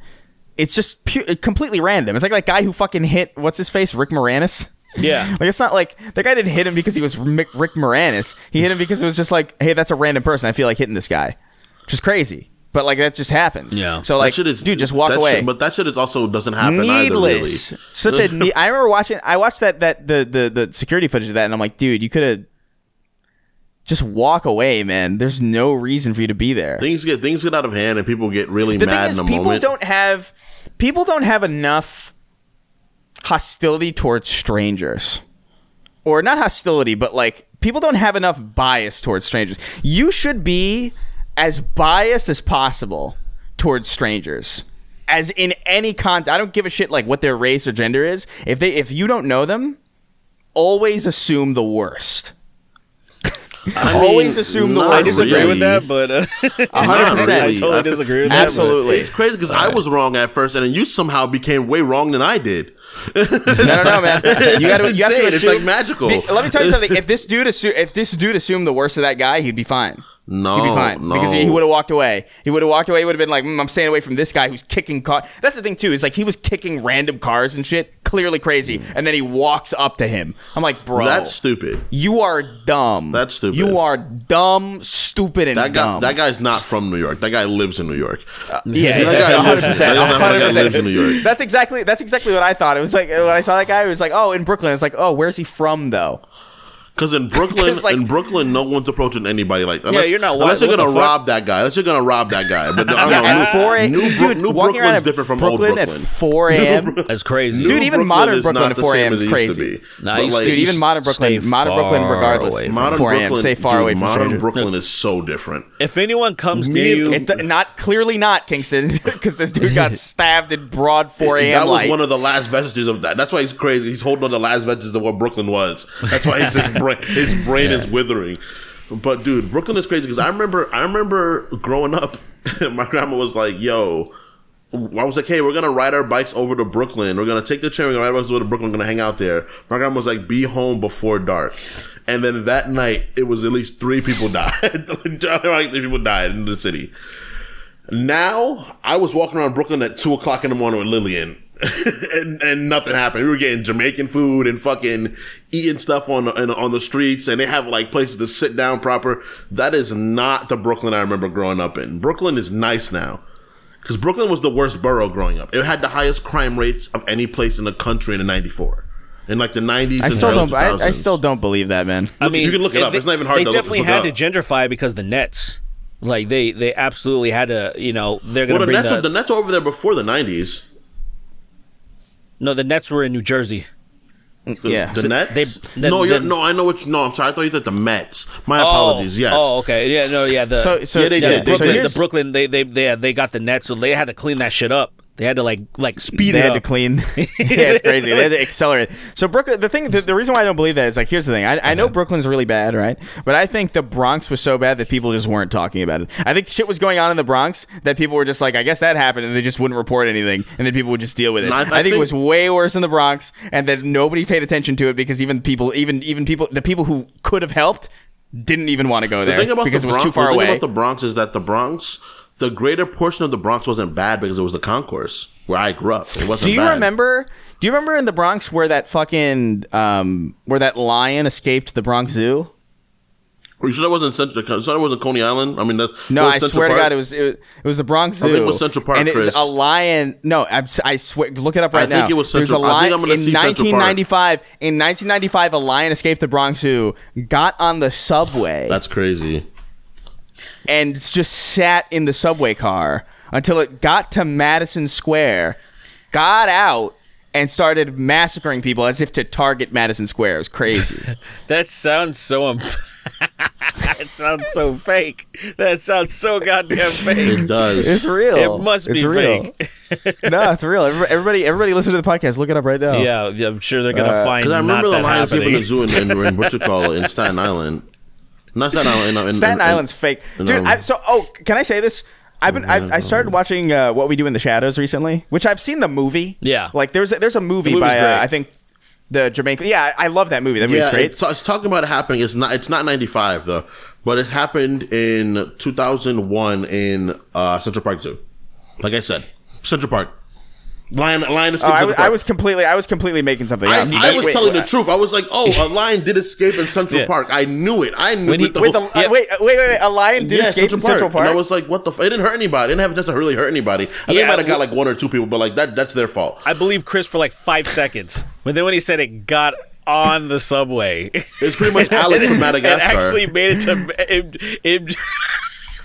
it's just pu- completely random it's like that guy who fucking hit what's his face Rick Moranis Yeah. like it's not like that guy didn't hit him because he was Mick, Rick Moranis he hit him because it was just like hey that's a random person I feel like hitting this guy which is crazy but like that just happens Yeah. so That like shit is- dude just walk that away shit- but that shit is also doesn't happen needless. either. Really. Such a. Ne- I remember watching. I watched that that the the the security footage of that, and I'm like, dude, you could have just walk away, man. There's no reason for you to be there. things get things get out of hand and people get really the mad thing is, in a people moment. don't have people don't have enough hostility towards strangers, or not hostility, but like people don't have enough bias towards strangers. You should be as biased as possible towards strangers. As in any con, I don't give a shit like what their race or gender is. If they, if you don't know them, always assume the worst. I mean, always assume the worst. I disagree really. with that, but uh, hundred Not percent. I totally I disagree with that. Absolutely. It's crazy because I was wrong at first, and then you somehow became way wrong than I did. No, no, no, man. You got to. You have to insane. It's like magical. The- let me tell you something. If this dude assu- if this dude assumed the worst of that guy, he'd be fine. No, he'd be fine no. because he, he would have walked away. He would have walked away. He would have been like, mm, "I'm staying away from this guy who's kicking car." That's the thing too. Is like he was kicking random cars and shit, clearly crazy, and then he walks up to him. I'm like, bro, That's stupid. you are dumb. That's stupid. You are dumb, stupid, and That guy, dumb. that guy's not from New York. That guy lives in New York. Yeah, That guy 100%. that guy lives in New York. That's exactly that's exactly what I thought. It was like when I saw that guy, it was like, oh, in Brooklyn. It's like, oh, where's he from though? Because in Brooklyn, 'Cause, like- in Brooklyn, no one's approaching anybody like unless, you're not- unless what- you're what gonna the fuck? rob that guy. Unless you're gonna rob that guy. But I don't Yeah, know. at New, 4 a.m. New, Brook- dude, New Brooklyn's different from Brooklyn old at 4 a.m. That's crazy. New Dude, even modern is Brooklyn at 4 a.m. is it used to crazy. Nah, But, like, Dude, even modern Brooklyn, modern Brooklyn, regardless, modern 4 a.m. Brooklyn, Stay far dude, away from modern. Brooklyn is so different. If anyone comes Me- near you, It, not clearly not Kingston because this dude got stabbed in broad 4 a.m. that was one of the last vestiges of that. That's why he's crazy. He's holding on the last vestiges of what Brooklyn was. That's why his, his brain, his brain is withering. But dude, Brooklyn is crazy because I remember, I remember growing up, my grandma was like, "Yo." I was like, hey, we're gonna ride our bikes over to Brooklyn. We're gonna take the train. We're gonna ride our bikes over to Brooklyn. We're gonna hang out there. My grandma was like, be home before dark. And then that night, it was at least three people died. like three people died in the city. Now I was walking around Brooklyn at two o'clock in the morning with Lillian, and, and nothing happened. We were getting Jamaican food and fucking eating stuff on the, on the streets, and they have like places to sit down proper. That is not the Brooklyn I remember growing up in. Brooklyn is nice now. Because Brooklyn was the worst borough growing up. It had the highest crime rates of any place in the country in the '94, in like the '90s. I still don't. I, I still don't believe that, man. I mean, you can look it up. They, It's not even hard They to look- definitely look had up. to gentrify because the Nets, like they they absolutely had to. You know, they're gonna Well, the bring Nets, the, the Nets were over there before the '90s. no. The Nets were in New Jersey. The, Yeah. the So Nets. they- the- no, the- you're, no, I know what. You, no, I'm sorry. I thought you said the Mets. My oh. apologies. Oh, Yes. Oh, okay. Yeah. No. Yeah. The So, so Yeah, they yeah, did. the They Brooklyn, did. the Brooklyn, they they they they got the Nets, so they had to clean that shit up. They had to like like speed up. they it had up. to clean. yeah, it's crazy. They had to accelerate. So Brooklyn, the thing, the, the reason why I don't believe that is like, here's the thing. I, I know uh-huh. Brooklyn's really bad, right? But I think the Bronx was so bad that people just weren't talking about it. I think shit was going on in the Bronx that people were just like, I guess that happened, and they just wouldn't report anything, and then people would just deal with it. No, I- I, I think, it was way worse in the Bronx, and that nobody paid attention to it because even people, even even people, the people who could have helped. Didn't even want to go The there thing about because the it was too far the thing away. about the Bronx is that the Bronx, the greater portion of the Bronx wasn't bad because it was the concourse where I grew up. It wasn't. Do you bad. remember? Do you remember in the Bronx where that fucking um where that lion escaped the Bronx Zoo? Are you sure that wasn't Central? You sure that wasn't Coney Island? I mean, that, No, I Central swear to God, it was it, was- it was the Bronx Zoo. I think it was Central Park, and it, Chris. a lion. No, I'm, si swear. Look it up right I think it was There's Central- a I think lion I'm in see Central Park. 1995. In 1995, a lion escaped the Bronx Zoo, got on the subway, That's crazy. And just sat in the subway car until it got to Madison Square, got out. And started massacring people as if to target Madison Square. It was crazy. That sounds so. Um, that sounds so fake. That sounds so goddamn fake. It does. It's real. It must It's be real. fake. no, it's real. Everybody, everybody, listen to the podcast. Look it up right now. Yeah, yeah, I'm sure they're gonna Uh, find. Because I remember not the that lion escaping happening. the zoo in, in, in what you call it in Staten Island. Not Staten Island. In, in, Staten in, Island's fake, in, dude. um, I, so, oh, can I say this? I've been, I, I started watching uh, What We Do in the Shadows recently, which I've seen the movie. Yeah. like there's a, there's a movie The by great. uh, I think the Jamaican. Yeah, I I love that movie. That movie's yeah, great. It's, it's talking about it happening. It's not. It's not ninety five though, but it happened in two thousand one in uh, Central Park Zoo. Like I said, Central Park. Lion, lion Oh, escaped. I, was, I was completely, I was completely making something I, up. I was Wait, telling wait, the truth. I was like, "Oh, a lion did escape in Central Yeah. Park." I knew it. I knew When it. the Wait, whole- the, uh, wait, wait, wait, wait, a lion did yeah, escape in Central Park. And I was like, "What the? F-? It didn't hurt anybody. It didn't have a chance to really hurt anybody. I think Yeah, it might have got like one or two people, but like that, that's their fault. I believe Chris for like five seconds, but then when he said it got on the subway, It's pretty much Alex from it Madagascar. actually made it to. It, it,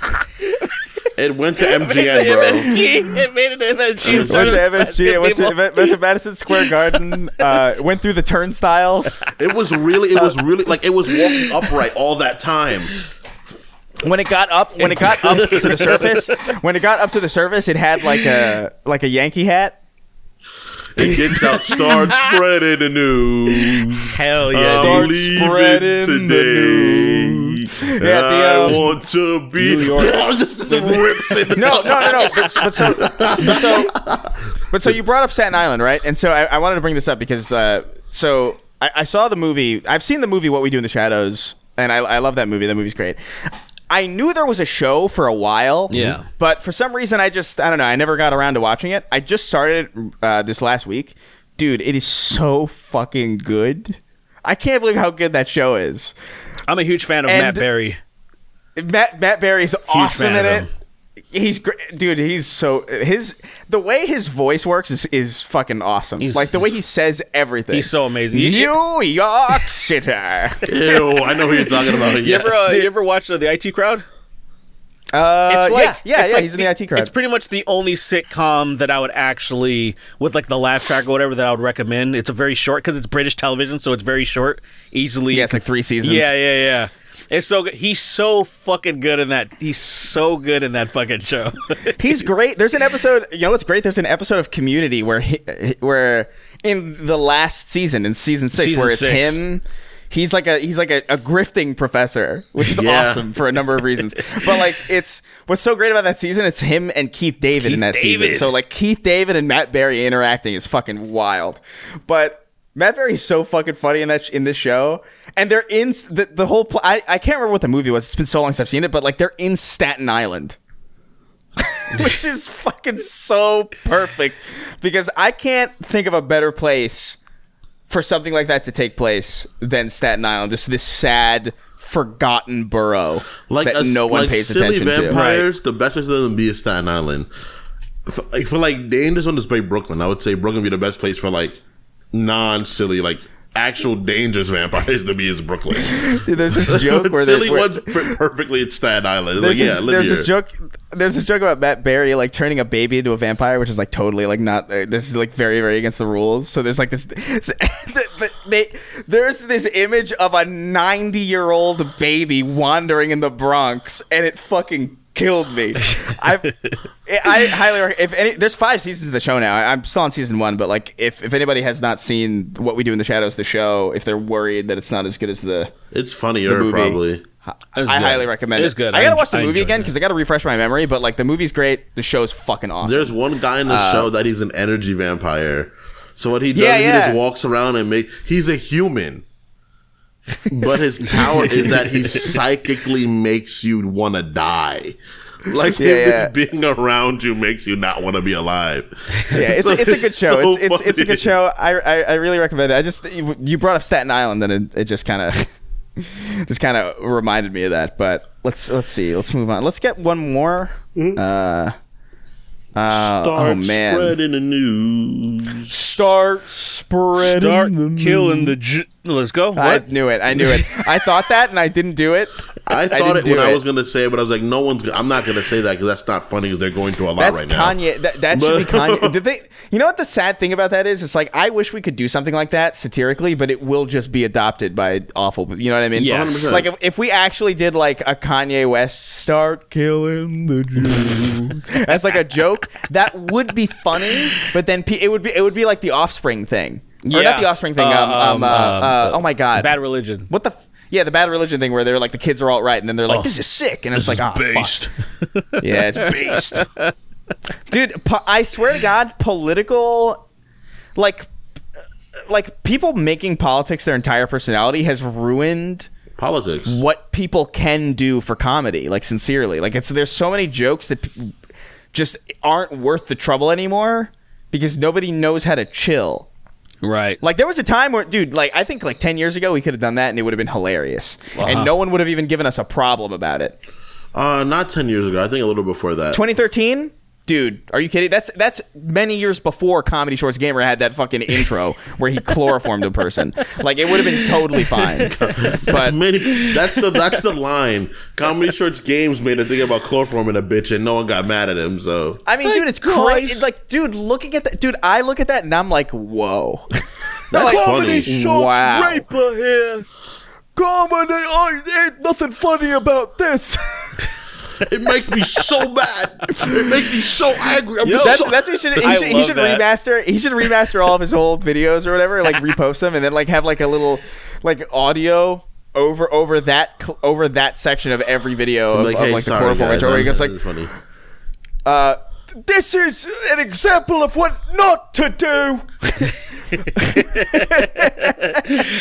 It went to it MGM, made it bro. MSG. It made it MSG. went to MSG. It went to, went went to Madison Square Garden. Uh, went through the turnstiles. It was really, it was really like it was walking upright all that time. when it got up when it got up to the surface when it got up to the surface it had like a like a yankee hat It gets out, start spreading the news. Hell yeah. I'm Start leaving spreading the today. News. Yeah, I the, um, want to be. New York. just the rips in the no no no no but, but so but so but so you brought up staten island right and so i, I wanted to bring this up because uh, so I, I saw the movie i've seen the movie what we do in the shadows and i, I love that movie that movie's great I knew there was a show for a while. Yeah. But for some reason, I just, I don't know, I never got around to watching it. I just started uh, this last week. Dude, it is so fucking good. I can't believe how good that show is. I'm a huge fan of And- Matt Berry. Matt Matt Berry's awesome fan in of it. him. he's great, dude. He's so his the way his voice works is is fucking awesome. He's- like the way he says everything. He's so amazing. You- New York City. Ew, I know who you're talking about. You Yeah. ever uh, you ever watch uh, the IT Crowd? Uh, yeah, yeah, it's yeah. like he's in the IT crowd. It's pretty much the only sitcom that I would actually, with like the laugh track or whatever, that I would recommend. It's a very short because it's British television, so it's very short, easily. yeah, it's like three seasons. Yeah, yeah, yeah. It's so good. He's so fucking good in that. He's so good in that fucking show. He's great. There's an episode. You know what's great? There's an episode of Community where he, where in the last season, in season six, Season where it's six. him. He's like a he's like a, a grifting professor, which is Yeah. awesome for a number of reasons. But like it's what's so great about that season, it's him and Keith David in Keith that season. So like Keith David and Matt Berry interacting is fucking wild. But Matt Berry is so fucking funny in that sh- in this show, and they're in the the whole. Pl- I I can't remember what the movie was. It's been so long since I've seen it, but like they're in Staten Island which is fucking so perfect because I can't think of a better place for something like that to take place than Staten Island. This this sad, forgotten borough like that a- no one like pays silly attention to. vampires, the best place for them to be is Staten Island. For, like, for like dangerous one is by Brooklyn. I would say Brooklyn would be the best place for like non silly like actual dangerous vampires to be is Brooklyn. Dude, There's this joke where silly there's, where, ones fit perfectly at Staten Island. There's, like, this, yeah, there's here. this joke. There's this joke about Matt Berry like turning a baby into a vampire, which is like totally like not. Uh, this is like very very against the rules. So there's like this. the, the, they, there's this image of a 90 year old baby wandering in the Bronx, and it fucking killed me. I I highly recommend. If any, there's five seasons of the show now. I- I'm still on season one, but like if if anybody has not seen what we do in the shadows, the show, if they're worried that it's not as good as the It's funnier, movie. probably. It I good. highly recommend It it. was good. I gotta en- watch the I movie again because I gotta refresh my memory. But like the movie's great. The show's fucking awesome. There's one guy in the show that he's an energy vampire. So what he does, Uh, Yeah, he just walks around and make. He's a human, but his power is that he psychically makes you want to die. Like Yeah, him yeah. being around you makes you not want to be alive. yeah, it's, So it's a good show. so it's, it's it's a good show. I, I I really recommend it. I just you you brought up Staten Island and it, it just kind of just kind of reminded me of that. But let's let's see. Let's move on. Let's get one more. Uh, uh, oh man. spreading the news. Start spreading. Start the killing the. Let's go. I knew it. I knew it. I thought that and I didn't do it. I thought didn't it do when I was gonna say it, but I was like, no one's. Gonna, I'm not gonna say that because that's not funny. Because they're going through a lot That's right now. Kanye. That, that should be Kanye. Did they? You know what the sad thing about that is? It's like I wish we could do something like that satirically, but it will just be adopted by awful. You know what I mean? Yes. Like if, if we actually did like a Kanye West start killing the Jews as like a joke, that would be funny. But then pe- it would be it would be like the Offspring thing, or not the Offspring thing. Um, um, um, uh, um, uh, oh my god, Bad religion. what the. F- yeah, the bad religion thing where they're like the kids are all right, and then they're like, Oh. "This is sick," and it's like, "Ah, fuck." based. Yeah, it's based. Dude, po- I swear to God, political, like, like people making politics their entire personality has ruined Politics. what people can do for comedy. Like, sincerely, like it's there's so many jokes that p- just aren't worth the trouble anymore because nobody knows how to chill. Right. Like there was a time where, dude, like I think like ten years ago we could have done that and it would have been hilarious, and no one would have even given us a problem about it. Uh, not ten years ago. I think a little before that. 2013 dude are you kidding that's that's many years before comedy shorts gamer had that fucking intro where he chloroformed a person like it would have been totally fine That's many. That's the that's the line. Comedy Shorts Gamer made a thing about chloroforming a bitch, and no one got mad at him. So i mean dude it's crazy like dude looking at that dude i look at that and i'm like whoa that's Like, funny. wow here. comedy oh, ain't nothing funny about this It makes me so mad. It makes me so angry. I'm that's, so, that's what he should, he should, he should remaster he should remaster all of his old videos or whatever like repost them and then like have like a little like audio over over that cl- over that section of every video of like, of, hey, like the sorry, chloroform guys. intro where he I'm- goes like it's funny. uh, this is an example of what not to do.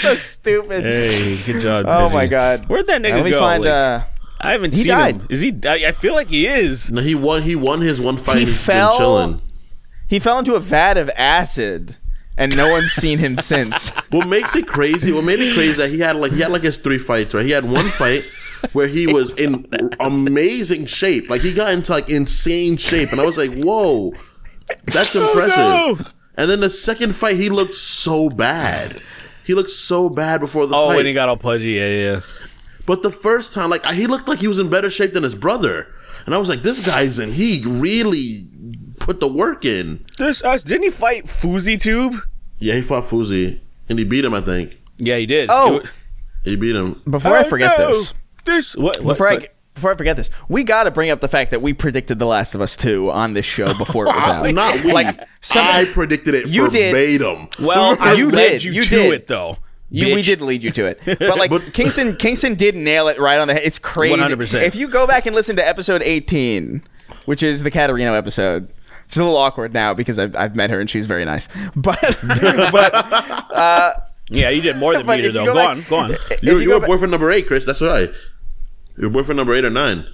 so stupid. Hey, good job. oh Benji. my god. Where'd that nigga Let me go? find. Like, uh, I haven't he seen died. him. Is he? I, I feel like he is. No, he won. He won his one fight. He and fell- been chilling. he fell into a vat of acid, and no one's seen him since. What makes it crazy? What made it crazy is that he had like he had like his three fights. Right, he had one fight where he was in amazing shape. Like he got into like insane shape, and I was like, "Whoa, that's oh, impressive." no. And then the second fight, he looked so bad. He looked so bad before the Oh, fight. when he got all pudgy, yeah, yeah. But the first time, like he looked like he was in better shape than his brother, and I was like, "This guy's in. He really put the work in." This us didn't he fight Fuzzy Tube? Yeah, he fought Fuzi, and he beat him. I think Yeah, he did. Oh. He beat him. Before I forget Oh, no. this, This what, what before I before I forget this, we got to bring up the fact that we predicted The Last of Us 2 on this show before it was out. Not we. Like, some- I predicted it You did. verbatim. well, I You led did, you, you to did. it though. You, we did lead you to it, but like Kingston, Kingston did nail it right on the head. It's crazy. 100%. If you go back and listen to episode 18, which is the Caterino episode, it's a little awkward now because I've, I've met her and she's very nice. But but uh, Yeah, you did more than But Meter if you though. go Go, back- on, go on. if You, you you were boyfriend number eight, Chris. That's right. You're boyfriend number eight or nine.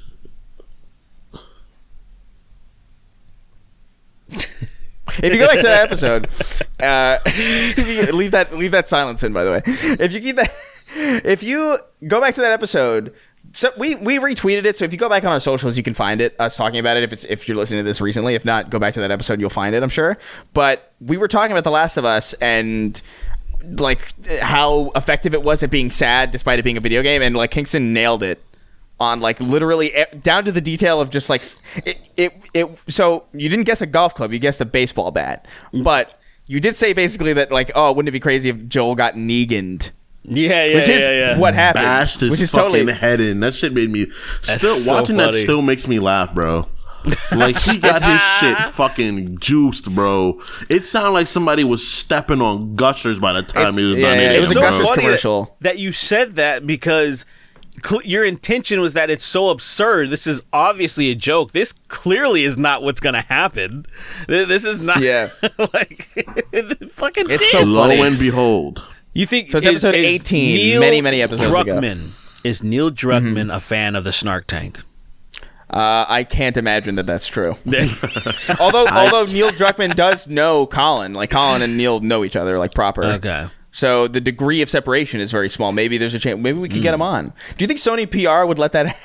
If you go back to that episode, uh, leave that leave that silence in. By the way, if you keep that, if you go back to that episode, so we we retweeted it. So if you go back on our socials, you can find it. Us talking about it. If it's if you're listening to this recently, if not, go back to that episode. You'll find it. I'm sure. But we were talking about The Last of Us and like how effective it was at being sad despite it being a video game, and like Kingston nailed it on like literally e- down to the detail of just like it, it it so you didn't guess a golf club you guessed a baseball bat mm. but you did say basically that like oh wouldn't it be crazy if joel got neganed Yeah, yeah, which is yeah, yeah. what happened Bashed his which is fucking totally head in. That shit made me still so watching that still makes me laugh, bro. like he got his shit fucking juiced, bro. It sounded like somebody was stepping on gushers by the time It's- he was yeah, done. yeah, eating it was a. Gushers funny commercial. That, that you said that because cl- your intention was that it's so absurd. This is obviously a joke. This clearly is not what's going to happen. This is not. Yeah. like it fucking. It's did. so Lo funny. and behold, You think So it's is- episode is 18, Neil many, many episodes ago. Mm-hmm. Druckmann, Is Neil Druckmann a fan of the Snark Tank? uh, i can't imagine that that's true although although neil druckmann does know colin like colin and neil know each other like proper okay. So the degree of separation is very small maybe there's a chance maybe we could get him on do you think sony pr would let that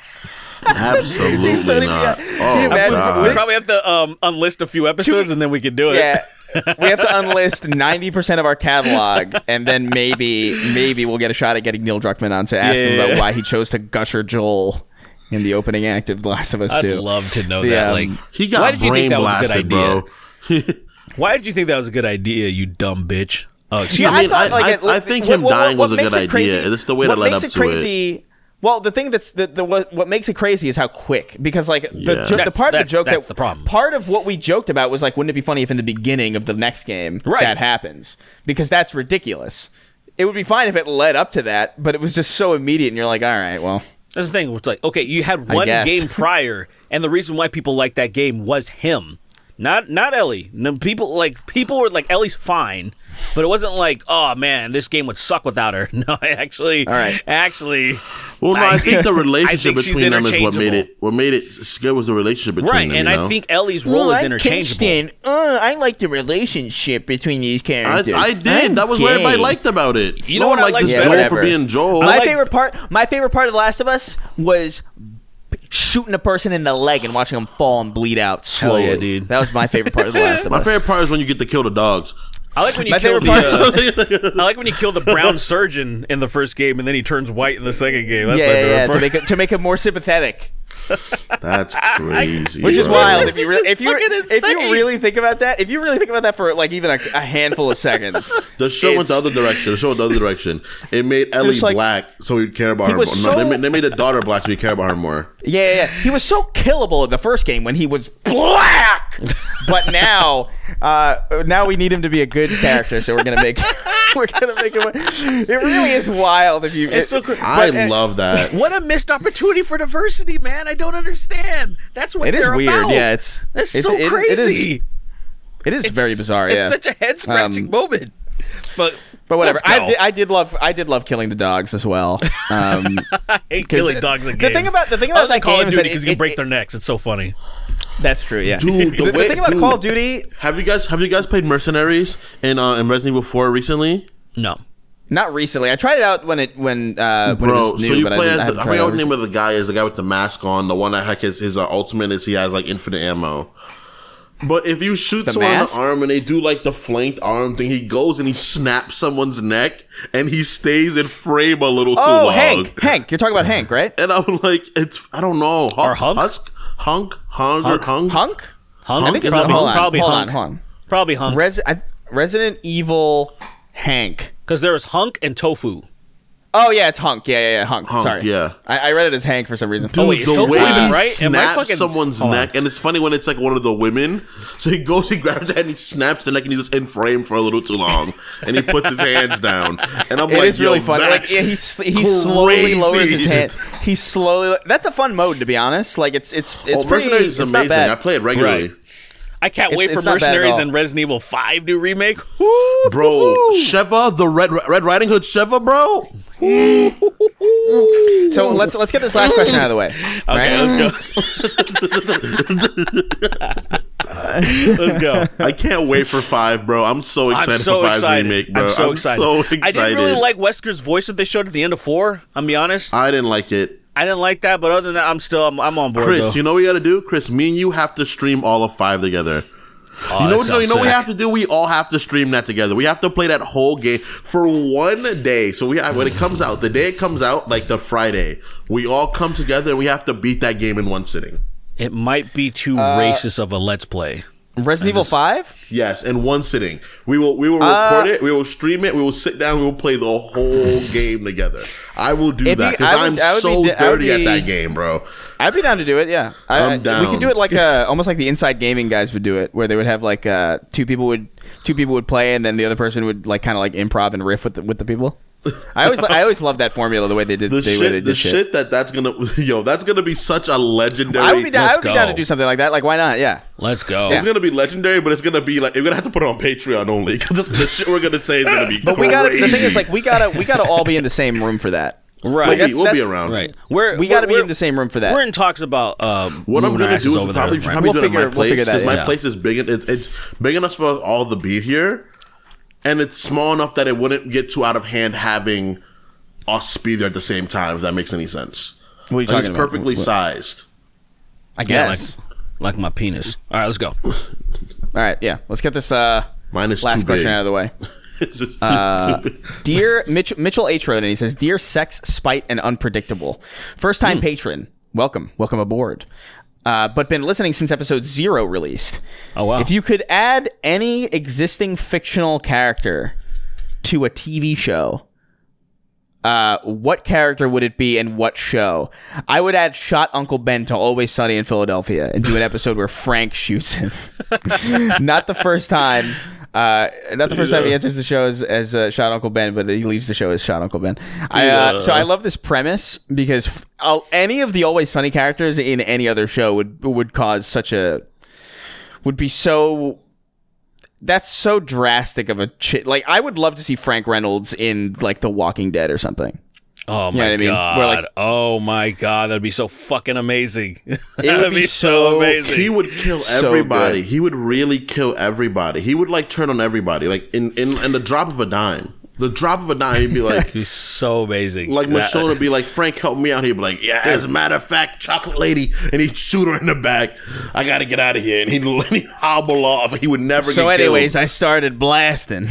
absolutely Sony not. PR. Oh, Can you imagine? God. We probably have to um, unlist a few episodes and then we could do it. Yeah. we have to unlist 90% of our catalog and then maybe maybe we'll get a shot at getting Neil Druckmann on to ask him Yeah. about why he chose to gusher Joel in the opening act of The Last of Us I'd 2. love to know The, that. um, Like, He why got did you brain think that was a blasted, good bro. why did you think that was a good idea, you dumb bitch? Oh, excuse Yeah, me. I mean, thought, I- I- it- I think what- him what- dying what was a good it crazy- idea. It's the way to what let makes up it to it. crazy. Well, the thing that's the, the what, what makes it crazy is how quick because like the Yeah. jo- the part of the joke that's that the problem. part of what we joked about was like wouldn't it be funny if in the beginning of the next game Right. that happens because that's ridiculous. It would be fine if it led up to that, but it was just so immediate and you're like, all right, well, That's the thing. It's like, okay, you had one game prior, and the reason why people liked that game was him, not not Ellie. No, people like people were like Ellie's fine, but it wasn't like, oh man, this game would suck without her. No, I actually, All right. actually, Well, no, I, I- think the relationship think between them is what made it. What made it good was the relationship between right. them. And you know? I think Ellie's role is interchangeable. Uh, I like the relationship between these I, characters. I did. that was what everybody liked about it. You no know one what I liked liked this better? Joel Yeah, for being Joel. my like- favorite part, my favorite part of The Last of Us was shooting a person in the leg and watching them fall and bleed out slowly. yeah, dude. That was my favorite part of The Last of Us. My Us. favorite part is when you get to kill the dogs. I like when you My kill the. Uh, I like when you kill the brown surgeon in the first game, and then he turns white in the second game. That's yeah, my yeah, yeah, to make it to make it more sympathetic, That's crazy. which is bro. wild. If you really, if you if you really think about that, if you really think about that for like even a, a handful of seconds, The show went the other direction. The show went the other direction. It made Ellie It's like- black so we'd care about He her. was more. no, they made, they made a daughter black so we care about her more. Yeah, yeah, yeah. He was so killable in the first game when he was black. But now, uh, now we need him to be a good character, so we're gonna make we're gonna make him. It really is wild if you. It's so it- I but, love that. What a missed opportunity for diversity, man! I don't understand. That's what It is weird. about. Yeah, it's that's it's, so it- crazy. It is, it is very bizarre. It's yeah, such a head scratching Um, moment. But but whatever. I did, I did love I did love killing the dogs as well. Um, I hate 'cause killing dogs in the games. thing about- the thing about that Call game of is Duty that because it- you can break it- their necks. It's so funny. that's true. Yeah, Dude, the the, the way- thing about dude. Call of Duty. Have you guys have you guys played Mercenaries in uh, in Resident Evil 4 recently? No. Not recently. I tried it out when it when uh when it was new, so you but play I, as the, I tried it forgot out what the name of the guy is. The guy with the mask on. The one that like his, his uh, ultimate is he has like infinite ammo. But if you shoot The someone mask? in the arm and they do like the flanked arm thing, he goes and he snaps someone's neck and he stays in frame a little too Oh, long. Hank, Hank, you're talking about Hank, right? And I'm like, it's I don't know. Hunk, Or Hunk? Husk, hunk, hunk, or hunk. Hunk. Hunk? I think it's Probably- hold on, probably hold Hunk. on, hold on. Probably Hunk. Res- I, Resident Evil Hank. Because there was Hunk and Tofu. Oh yeah, it's Hunk. Yeah, yeah, yeah, Hunk. Hunk, Sorry. yeah. I, I read it as Hank for some reason. Dude, Oh, wait, the Tofu way even he right? Am I snaps fucking- someone's Hold on. neck, and it's funny when it's like one of the women. So he goes, he grabs it, and he snaps the neck, and he's just in frame for a little too long, and he puts his hands down. And I'm It like, is really funny. Like yeah, he s- he slowly lowers his hand. He slowly. That's a fun mode to be honest. Like it's it's it's oh, pretty. Mercenaries It's amazing. not bad. I play it regularly. Right. I can't It's- wait for it's not bad Mercenaries and Resident Evil 5 new remake. Bro, Sheva, the Red Red Riding Hood Sheva, bro. So let's let's get this last question out of the way. Okay, right? let's go. let's go. I can't wait for five, bro. I'm so excited I'm so for five's excited. remake, bro. I'm so excited. so excited. I didn't really like Wesker's voice that they showed at the end of four. I'm be honest. I didn't like it. I didn't like that, but other than that, I'm still I'm, I'm on board. Chris, though. you know what we got to do? Chris, me and you have to stream all of five together. Oh, you know, that what- no, you sounds know what we have to do? We all have to stream that together. We have to play that whole game for one day. So we when it comes out, the day it comes out, like the Friday, we all come together and we have to beat that game in one sitting. It might be too Uh, racist of a let's play. Resident Evil Five. Yes, in one sitting. We will we will Uh, record it. We will stream it. We will sit down. We will play the whole game together. I will do that because I'm would- so be- dirty at that game, bro. I'd be down to do it. Yeah, I, I'm I- We could do it like uh, almost like the Inside Gaming guys would do it, where they would have like uh, two people would two people would play, and then the other person would like kind of like improv and riff with the, with the people. I always I always love that formula, the way they did The the way they shit, did the shit. shit that that's gonna, yo, that's gonna be such a legendary. I would be down. I Let's would be down to do something like that. Like, why not? Yeah. Let's go. It's gonna be legendary, but it's gonna be like you're gonna have to put it on Patreon only because the shit we're gonna say is gonna be. But we got to the thing is like we gotta we gotta all be in the same room for that. Right. we'll, be, that's- we'll be around. Right. We're We got to be in the same room for that. We're in talks about uh, What I'm gonna do is probably, there. probably We'll do it at figure- my we'll place figure that because my out. place is big. It, it's big enough for all to be here, and it's small enough that it wouldn't get too out of hand having us be there at the same time. If that makes any sense. What are you Like, talking it's about? perfectly What- sized. I Yeah, guess. like, like my penis. All right, let's go. all right. Yeah. Let's get this uh, Mine is last question big. out of the way. too, Uh, too. Dear Mitch, Mitchell H. wrote and he says, Dear sex, spite, and unpredictable. First Hmm. time patron. Welcome. Welcome aboard. Uh, but been listening since episode zero released. Oh, wow. If you could add any existing fictional character to a TV show, uh, what character would it be and what show? I would add Shot Uncle Ben to Always Sunny in Philadelphia and do an episode where Frank shoots him. not the first time. Uh, not the first time he enters the show as, as uh, Shot Uncle Ben, but he leaves the show as Shot Uncle Ben. I, uh, so I love this premise because f- I'll, any of the Always Sunny characters in any other show would would cause such a would be so that's so drastic of a ch- like I would love to see Frank Reynolds in like The Walking Dead or something. Oh my what I mean? god! We're like- oh my god! That'd be so fucking amazing. would That'd be be so- so amazing. He would kill So everybody. good. He would really kill everybody. He would like turn on everybody, like in in, in the drop of a dime. The drop of a dime, he'd be like, It'd so amazing. like That- Michonne would be like, Frank, help me out. He'd be like, Yeah, as a matter of fact, chocolate lady, and he'd shoot her in the back. I gotta get out of here, and he'd, he'd hobble off. He would never. So, get anyways, killed. I started blasting.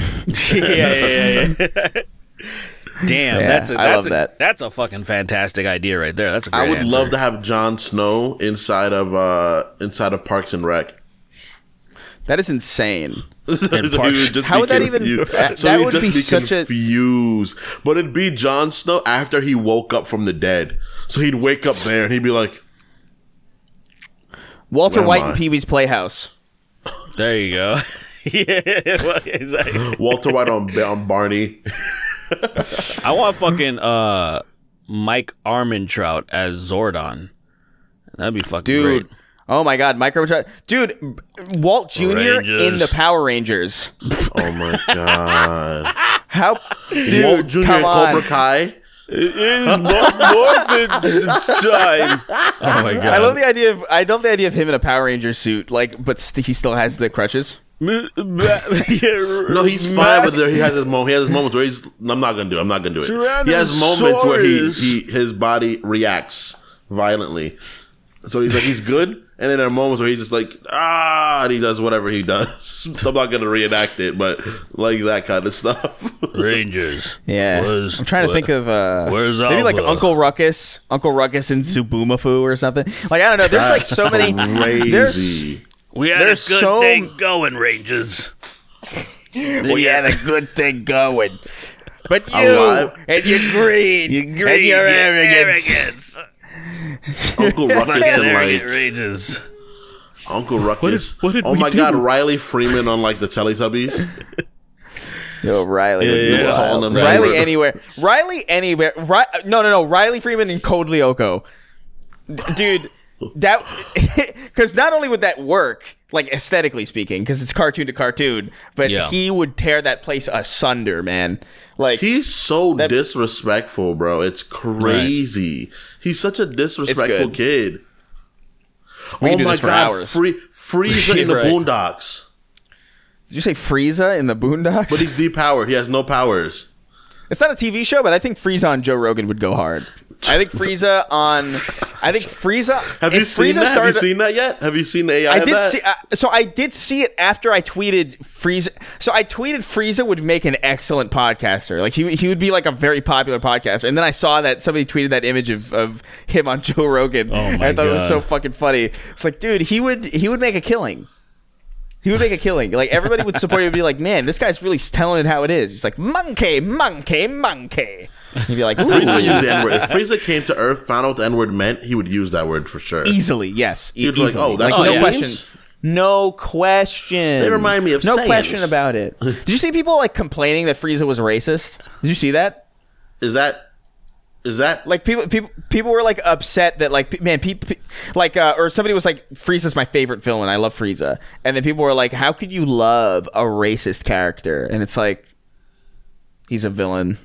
yeah, yeah, yeah. yeah. Damn, Yeah, that's a, I that's love a, that. That's a fucking fantastic idea right there. That's a great I would answer. love to have Jon Snow inside of uh inside of Parks and Rec. That is insane. So he would just How would that even- confused. that- So that he'd just be such a- confused. But it'd be Jon Snow after he woke up from the dead. So he'd wake up there and he'd be like, Walter White I? and Pee Wee's Playhouse. There you go. yeah, well, exactly. Walter White on on Barney. I want fucking uh Mike Armentrout as Zordon. That'd be fucking Dude. great. Oh my God, Mike Armentrout, Dude, Walt Jr. in the Power Rangers. Oh my god. How, dude? Walt Jr. come and on. Cobra Kai. time. Oh my god. I love the idea of I love the idea of him in a Power Ranger suit, like, but st- he still has the crutches. No, No, he's fine, but there he has his moment. He has his moments where he's. I'm not gonna do. it. I'm not gonna do it. He has moments where he, he his body reacts violently. So he's like he's good, and then there are moments where he's just like ah, and he does whatever he does. I'm not gonna reenact it, but like that kind of stuff. Rangers. Yeah, Where's- I'm trying to where- think of uh, where's maybe like Uncle Ruckus, Uncle Ruckus and Subumafu or something. Like I don't know. There's like so many. There's crazy. We had There's a good so- thing going, Rangers. we had a good thing going, but you and your greed, and your arrogance. Uncle Ruckus and arrogant like Rangers. Uncle Ruckus. did- what did oh we my do? god, Riley Freeman on like the Teletubbies. Yo, Riley. would Yeah, yeah. Calling them Riley word. anywhere. Riley anywhere. Ri- no, no, no. Riley Freeman and Code Lyoko. D- Dude, that because not only would that work, like aesthetically speaking, because it's cartoon to cartoon, but Yeah. he would tear that place asunder, man. Like He's so That- disrespectful, bro. It's crazy. He's such a disrespectful kid. We oh my god, hours. Free, Frieza in the Right. Boondocks. did you say Frieza in the Boondocks? But he's depowered. He has no powers. It's not a TV show, but I think Frieza on Joe Rogan would go hard. I think Frieza on. I think Frieza. Have you seen Frieza that? Have you seen that yet? Have you seen the AI? I did that? see. Uh, so I did see it after I tweeted Frieza. So I tweeted Frieza would make an excellent podcaster. Like he he would be like a very popular podcaster. And then I saw that somebody tweeted that image of, of him on Joe Rogan. and my I thought it was so fucking funny. It's like, dude, he would he would make a killing. He would make a killing. Like everybody would support him and be like, man, this guy's really telling it how it is. He's like, monkey, monkey, monkey. He'd be like, Frieza used the N word. If Frieza came to Earth, found out what the N word meant, he would use that word for sure. easily, yes, e- He'd be like, easily. "Oh, that's Like, what no it question. No question. They remind me of no Saiyans. question about it. Did you see people like complaining that Frieza was racist? Did you see that? Is that? Is that Like people, people, people were like upset that like man, people, like uh, or somebody was like Frieza's my favorite villain. I love Frieza, and then people were like, how could you love a racist character? And it's like, he's a villain.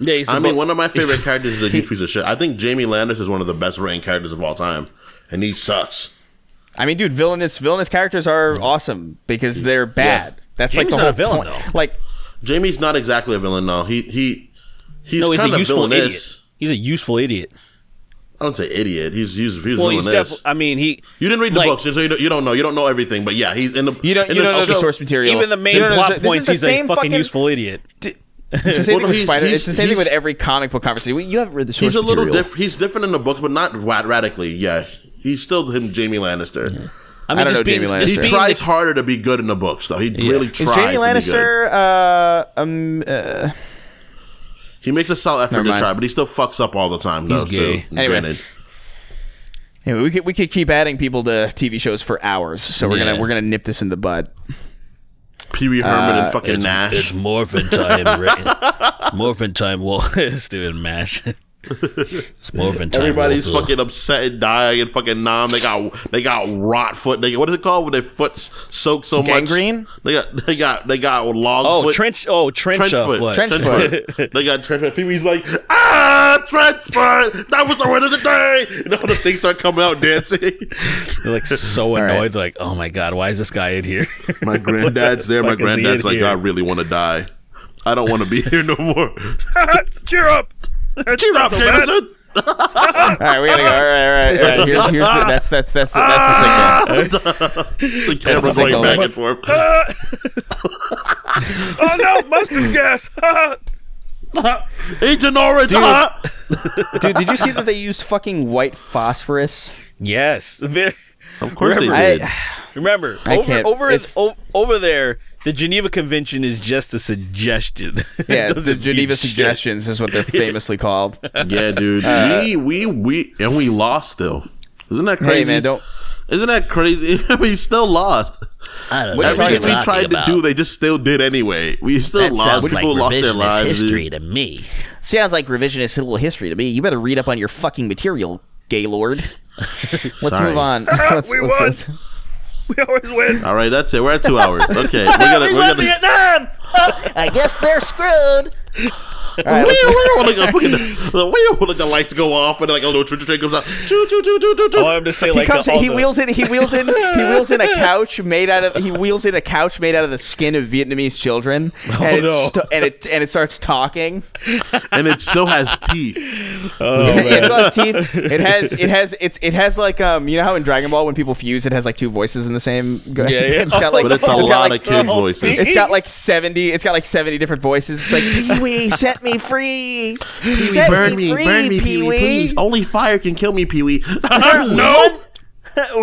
Yeah, he's I a mean, bu- one of my favorite characters is a huge piece of shit. I think Jamie Lannister is one of the best written characters of all time, and he sucks. I mean, dude, villainous villainous characters are awesome because they're bad. That's like Jamie's the not whole a villain, point. though. Like Jamie's not exactly a villain, no. He he he's no, he's kind a of useful villainous. idiot. He's a useful idiot. I don't say idiot. He's he's, he's Well, he's villainous. I mean, he. you didn't read the like, books, so you don't, you don't know. You don't know everything, but yeah, he's in the. you don't in you don't know the source material. Even the main You don't plot the- this points, is the he's a same fucking, useful idiot. It's the same Well, no, thing with Spider. he's- It's the same thing with every comic book conversation. You haven't read the source He's a little different. He's different in the books, but not rad- radically. Yeah, he's still him, Jamie Lannister. I mean, don't know being, Jamie just He tries the- harder to be good in the books, though. He really Is tries. Jamie to be good. Lannister? Uh, um, uh, He makes a solid effort to try, but he still fucks up all the time. Though, He's gay. Too, Anyway. granted. anyway, we could we could keep adding people to TV shows for hours. So we're Yeah. gonna we're gonna nip this in the bud. Pee Wee Herman Uh, and fucking It's, Nash. it's morphin time. Ra- it's morphin time. Well, doing mash. It's morphin time. Everybody's Walter. fucking upset and dying and fucking numb. They got they got rot foot. They what is it called when their foot's soaked so Gangrene? much? They got they got they got log Oh, foot. trench. Oh, trench, trench foot. foot. Trench foot. they got trench foot. Pee Wee's like, ah, trench foot. That was the word of the day. And all the things start coming out dancing. They're like so annoyed. right. They're like, oh my god, why is this guy in here? My granddad's there. My Fuck is he in granddad's like, here? I really want to die. I don't want to be here no more. Cheer up. Cheer up, Jameson. All right, we gotta go. All right, all right. All right. Here's, here's the, that's that's that's the, that's the signal. The camera That's the going back and forth. oh no, mustard gas. Agent Orange. huh? Dude, did you see that they used fucking white phosphorus? yes. They're- Of course they did. I, Remember, I over can't- over it's- over there, the Geneva Convention is just a suggestion. Yeah, the Geneva mean shit. suggestions is what they're famously called. Yeah, dude. Uh, we we we and we lost still. Isn't that crazy? Hey man, don't. Isn't that crazy? we still lost. I don't know What are you what Everything we tried about. to do, they just still did anyway. We still That lost. People like lost their lives. history dude. to me. Sounds like revisionist little history to me. You better read up on your fucking material, Gaylord. Let's Sorry. move on. Let's- We let's- won. let's- We always win. All right, that's it. We're at two hours. Okay, we're gonna we're gonna Vietnam. I guess they're screwed. right, let's- like a fucking like the lights go off and like a little trick train comes out. Choo choo choo choo choo choo. Oh, I'm just saying he comes. the, he the- wheels in. He wheels in. He wheels in a couch made out of. He wheels in a couch made out of the skin of Vietnamese children, and, Oh, it no. sto- and it and it starts talking. and it still has teeth. Oh, it still has teeth. It has. It has. It, it has like um. You know how in Dragon Ball when people fuse, it has like two voices in the same. Yeah, yeah. it's got like. But it's a got, lot like, of kids' voices. It's got like seventy. It's got like seventy different voices. It's like Pee Wee, set me free. Pee-wee, set burn me me, free, burn me, Pee Pee-wee, please. Only fire can kill me, Pee Wee. no.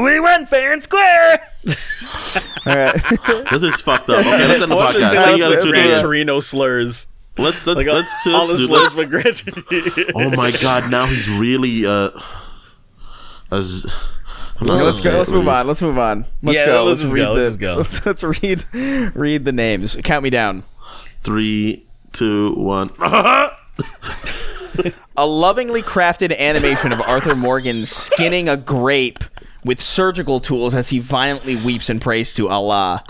we went fair and square. All right. This is fucked up. Okay, let's end the podcast. it? I think you gotta tune Gran. Torino slurs. Let's let's Like let's, all let's the do slurs this. for Gran Torino. Oh my god! Now he's really uh. As, I'm let's go. Let's move on. Let's move on. Let's Yeah, go. let's Let's, just read go, the. let's just go. Let's, let's read read the names. Count me down. Three, two, one. A lovingly crafted animation of Arthur Morgan skinning a grape with surgical tools as he violently weeps and prays to Allah.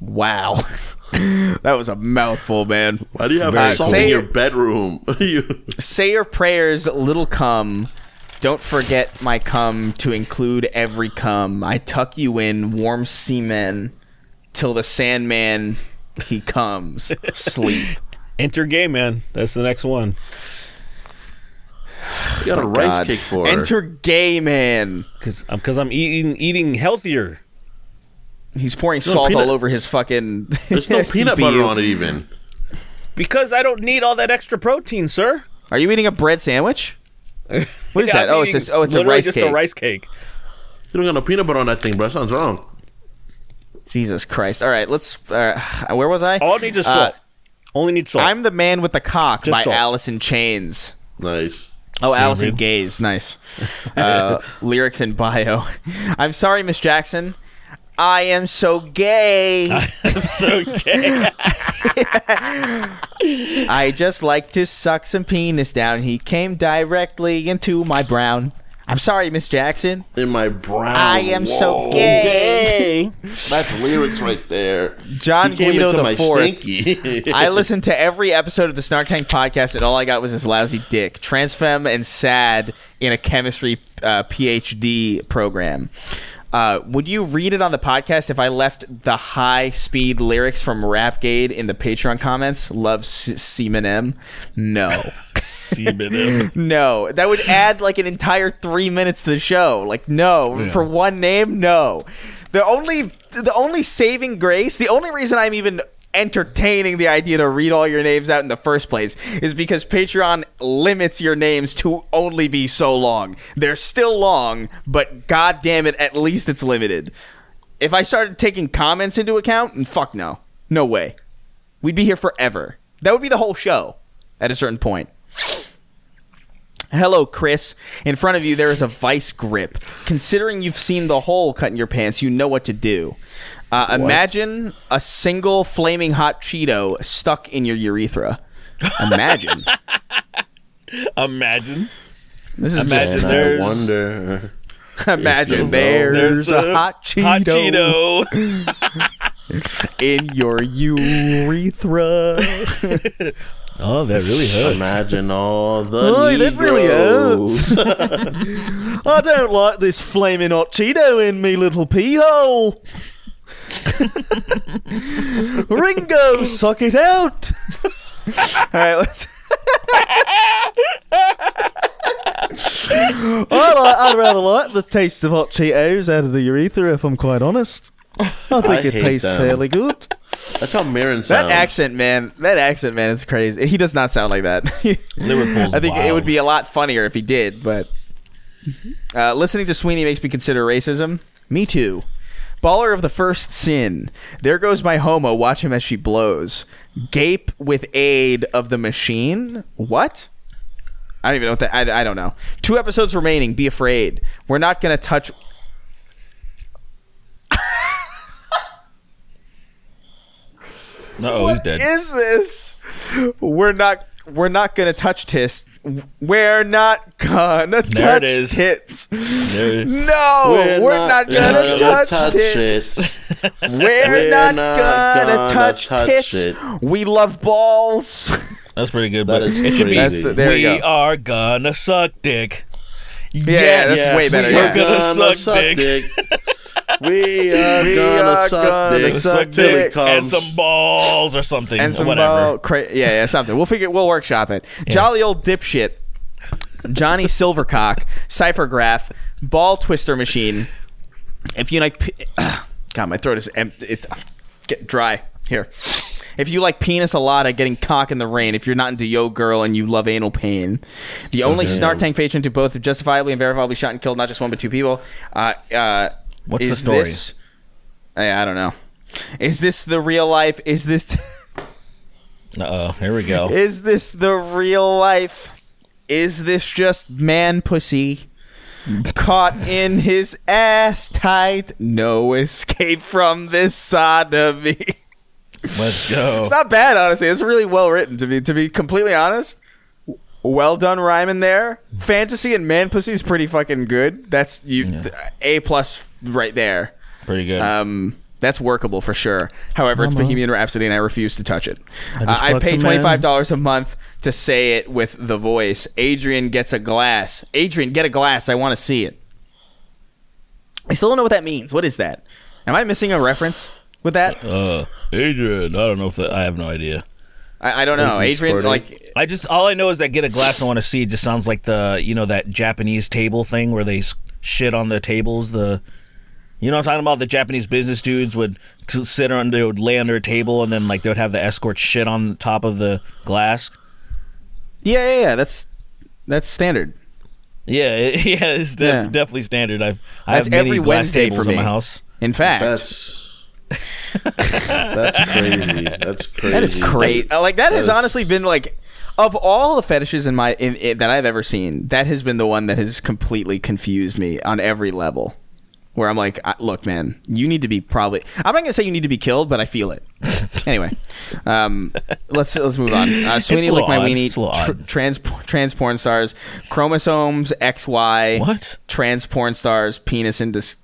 Wow. that was a mouthful, man. Why do you have Very salt cool. in your bedroom? Say your prayers, little cum. Don't forget my cum to include every cum. I tuck you in warm semen till the Sandman he comes. Sleep. Enter Gay Man. That's the next one. you got a rice God. cake for her. Enter gay man. Cause I'm cause I'm eating eating healthier. He's pouring No, salt peanut- all over his fucking. There's no peanut butter on it even. Because I don't need all that extra protein, sir. Are you eating a bread sandwich? What is Yeah, that? I'm Oh, it's eating a, oh, it's a rice just cake. a rice cake. You don't got no peanut butter on that thing, bro. That sounds wrong. Jesus Christ! All right, let's. Uh, where was I? All I need is Uh, salt. Only need salt. I'm the man with the cock Just by salt. Alice in Chains. Nice. Oh, See, Alice in. Gaze, nice. Uh, lyrics and bio. I'm sorry, Miss Jackson. I am so gay. I am so gay. I just like to suck some penis down. He came directly into my brown. I'm sorry, Miss Jackson. In my brown. I am so Whoa. gay. That's lyrics right there. John He Guido the my fourth. stinky. I listened to every episode of the Snark Tank podcast, and all I got was this lousy dick. Transfem and sad in a chemistry uh, PhD program. Uh, would you read it on the podcast if I left the high speed lyrics from Rapgate in the Patreon comments? Love Seaman M? No. Semen. No. That would add like an entire three minutes to the show. Like, no. For one name, no. The only the only saving grace, the only reason I'm even entertaining the idea to read all your names out in the first place is because Patreon limits your names to only be so long. They're still long, but god damn it, at least it's limited. If I started taking comments into account, and fuck no. No way. We'd be here forever. That would be the whole show at a certain point. Hello, Chris. In front of you, there is a vice grip. Considering you've seen the hole cut in your pants, you know what to do. Uh, imagine a single flaming hot Cheeto stuck in your urethra. Imagine. Imagine. this is Imagine just. and there's- I wonder. Imagine If there's, a, hot Cheeto, Hot Cheeto. in your urethra. oh, that really hurts. Imagine all the. Oh, that really hurts. I don't like this flaming hot Cheeto in me little pee hole. Ringo, suck it out. All right, let's. I like, I'd rather like the taste of hot Cheetos out of the urethra, if I'm quite honest. I think I it tastes them. fairly good. That's how Marin sounds. That accent, man. That accent, man, is crazy. He does not sound like that. Liverpool's I think it would be a lot funnier if he did, but uh, listening to Sweeney makes me consider racism. Me too. Baller of the first sin. There goes my homo. Watch him as she blows. Gape with aid of the machine. What? I don't even know what that. I, I don't know. Two episodes remaining. Be afraid. We're not gonna touch. Uh-oh, he's dead. Is this? We're not. We're not gonna touch tits. We're not gonna There touch is. tits. There- No, we're, not, gonna, touch, tits. We're, We're not, not gonna, gonna touch, touch tits. it. We love balls. That's pretty good. That but it should be. the- there we go. are gonna suck dick. Yeah, that's way better, We yeah. are gonna, suck, dick. We are We gonna are suck gonna dick suck till dick. it comes. and some balls or something. and some whatever. cra- yeah, yeah, something. We'll figure. We'll workshop it. Jolly old dipshit, Johnny Silvercock, Cyphergraph, Ball Twister Machine. If you like, p- God, my throat is em- it's get dry here. If you like penis a lot at getting cock in the rain, if you're not into yo girl and you love anal pain, the only Snark Tank patron to both justifiably and verifiably shot and killed not just one but two people. Uh, uh, What's the is story? This, I, don't know. Is this the real life? Is this? Uh oh, here we go. Is this the real life? Is this just man pussy caught in his ass tight? No escape from this sodomy. Let's go. It's not bad, honestly. It's really well written. To be to be completely honest, well done rhyming there. Fantasy and man pussy is pretty fucking good. That's you a plus right there. Pretty good. Um, that's workable for sure. However, it's Bohemian Rhapsody, and I refuse to touch it. I, uh, I pay twenty five dollars a month to say it with the voice. Adrian gets a glass. Adrian, get a glass. I want to see it. I still don't know what that means. What is that? Am I missing a reference with that? uh, Adrian, I don't know if that, I have no idea. I, I don't know. Adrian, like I just all I know is that get a glass. I want to see. It just sounds like the you know that Japanese table thing where they shit on the tables. The you know what I'm talking about. The Japanese business dudes would sit on they would lay under a table and then like they would have the escort shit on top of the glass. yeah, yeah, yeah. That's that's standard. Yeah, it, yeah, it's def- Yeah. definitely standard. I've I That's have many every glass Wednesday tables for in my house. In fact, That's that's crazy. That's crazy. That is great. Uh, Like that has That is- honestly been like of all the fetishes in my in, in, that I've ever seen, that has been the one that has completely confused me on every level. Where I'm like, look, man, you need to be probably. I'm not gonna say you need to be killed, but I feel it. anyway, um, let's let's move on. Uh, Sweeney little my odd. weenie. It's a little Tr- trans trans porn stars, chromosomes XY. What? Trans porn stars, penis in dis-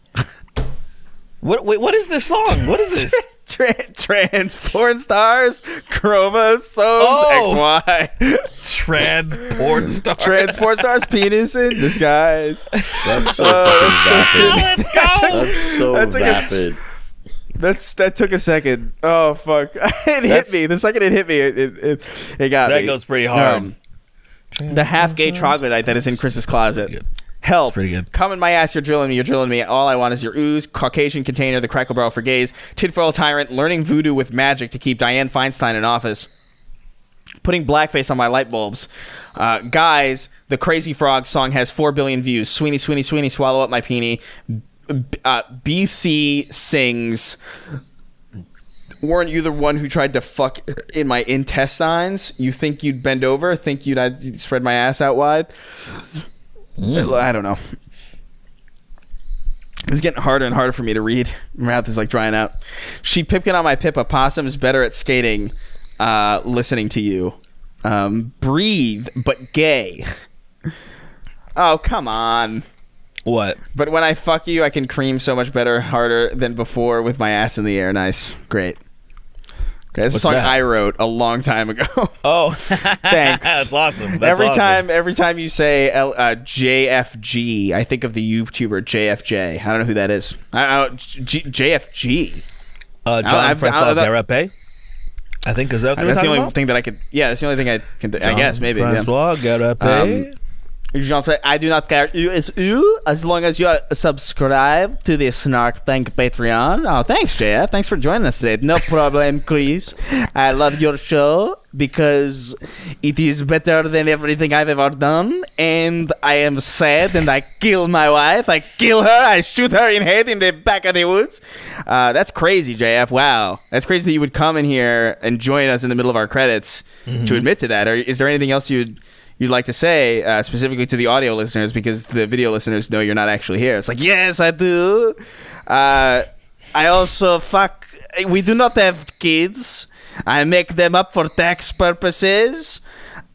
What? Wait, what is this song? What is this? Tra- trans porn stars, chromosomes Oh. XY. Trans porn star. Transport stars penis in disguise. That's so Oh, fucking vapid. Let's go. That's so That's like a- That's that took a second. Oh fuck! it hit me. The second it hit me, it it, it, it got That me. goes pretty hard. Um, the half gay troglodyte that is in Chris's closet. Help! pretty good. Come in my ass. You're drilling me. You're drilling me. All I want is your ooze. Caucasian container. The crackle barrel for gays. Tinfoil tyrant. Learning voodoo with magic to keep Dianne Feinstein in office. Putting blackface on my light bulbs. Uh, guys, the Crazy Frog song has 4 billion views. Sweeney, Sweeney, Sweeney, swallow up my peenie. B- uh, BC sings. Weren't you the one who tried to fuck in my intestines? You think you'd bend over? Think you'd I'd spread my ass out wide? I don't know. It's getting harder and harder for me to read. My mouth is like drying out. She pipkin on my pip. A possum is better at skating. Uh, listening to you. Um, breathe, but gay. Oh come on! What? But when I fuck you, I can cream so much better, harder than before with my ass in the air. Nice, great. Okay, a What's song that? I wrote a long time ago. Oh, Thanks. That's awesome. That's every awesome. time, every time you say L, uh, JFG, I think of the YouTuber JFG. I don't know who that is. I, I JFG. uh, John Francois Gariépy. I think is that That's the only about? thing that I could. Yeah, that's the only thing I can. I guess maybe. yeah. Francois Gariépy. Um, Jean say, I do not care. You is you as long as you are subscribed to the Snark Tank Patreon. Oh, thanks, JF. Thanks for joining us today. No problem, Chris. I love your show because it is better than everything I've ever done. And I am sad and I kill my wife. I kill her. I shoot her in head in the back of the woods. Uh, that's crazy, JF. Wow. That's crazy that you would come in here and join us in the middle of our credits to admit to that. Or is there anything else you'd you'd like to say uh, specifically to the audio listeners because the video listeners know you're not actually here. It's like, yes, I do. Uh, I also fuck. We do not have kids. I make them up for tax purposes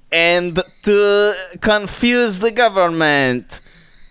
and to confuse the government.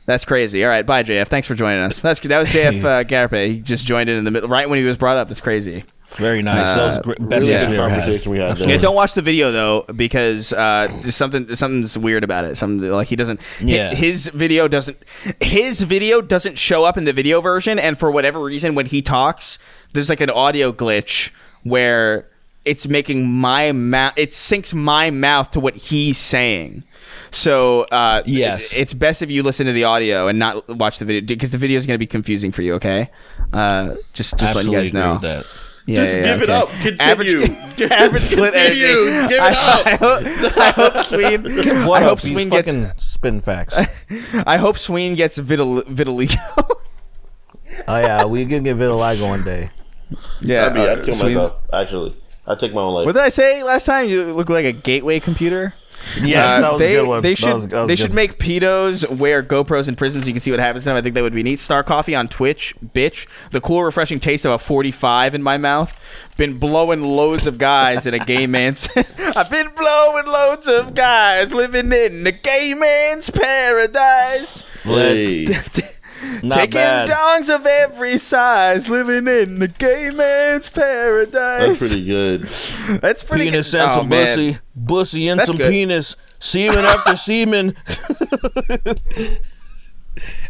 That's crazy. All right, bye, JF. Thanks for joining us. That's that was JF uh, Gariépy. He just joined in in the middle, right when he was brought up. That's crazy. Very nice. that was great. best Really guest good we had. conversation we had. Absolutely. Yeah, don't watch the video though because uh, there's something something's weird about it. Something like he doesn't. Yeah. his video doesn't. His video doesn't show up in the video version, and for whatever reason, when he talks, there's like an audio glitch where it's making my mouth. It syncs my mouth to what he's saying. So uh, Yes. it- it's best if you listen to the audio and not watch the video because the video is going to be confusing for you. Okay, uh, just just letting you Absolutely guys agree know. with that. Yeah, Just yeah, give it up. Continue. Average, average clit Continue. editing. Give it I, up. I hope, I hope Sween. What I hope Sween gets. spin facts. I hope Sween gets vital, vitiligo. oh yeah, we can get vitiligo one day. yeah, I'd, be, I'd uh, kill Sween's- myself. Actually, I'd take my own life. What did I say last time? You look like a gateway computer. Yes, Uh, that was they, a good one. They That should was- that was they good. should make pedos wear GoPros in prison so you can see what happens to them. I think that would be neat. Star Coffee on Twitch, bitch. The cool, refreshing taste of a 45 in my mouth. Been blowing loads of guys in a gay man's. I've been blowing loads of guys living in a gay man's paradise. Hey. Not Taking bad. dongs of every size, living in the gay man's paradise. That's pretty good. That's pretty Penis good. and Oh, some man. bussy, bussy and That's some good. penis, semen after semen.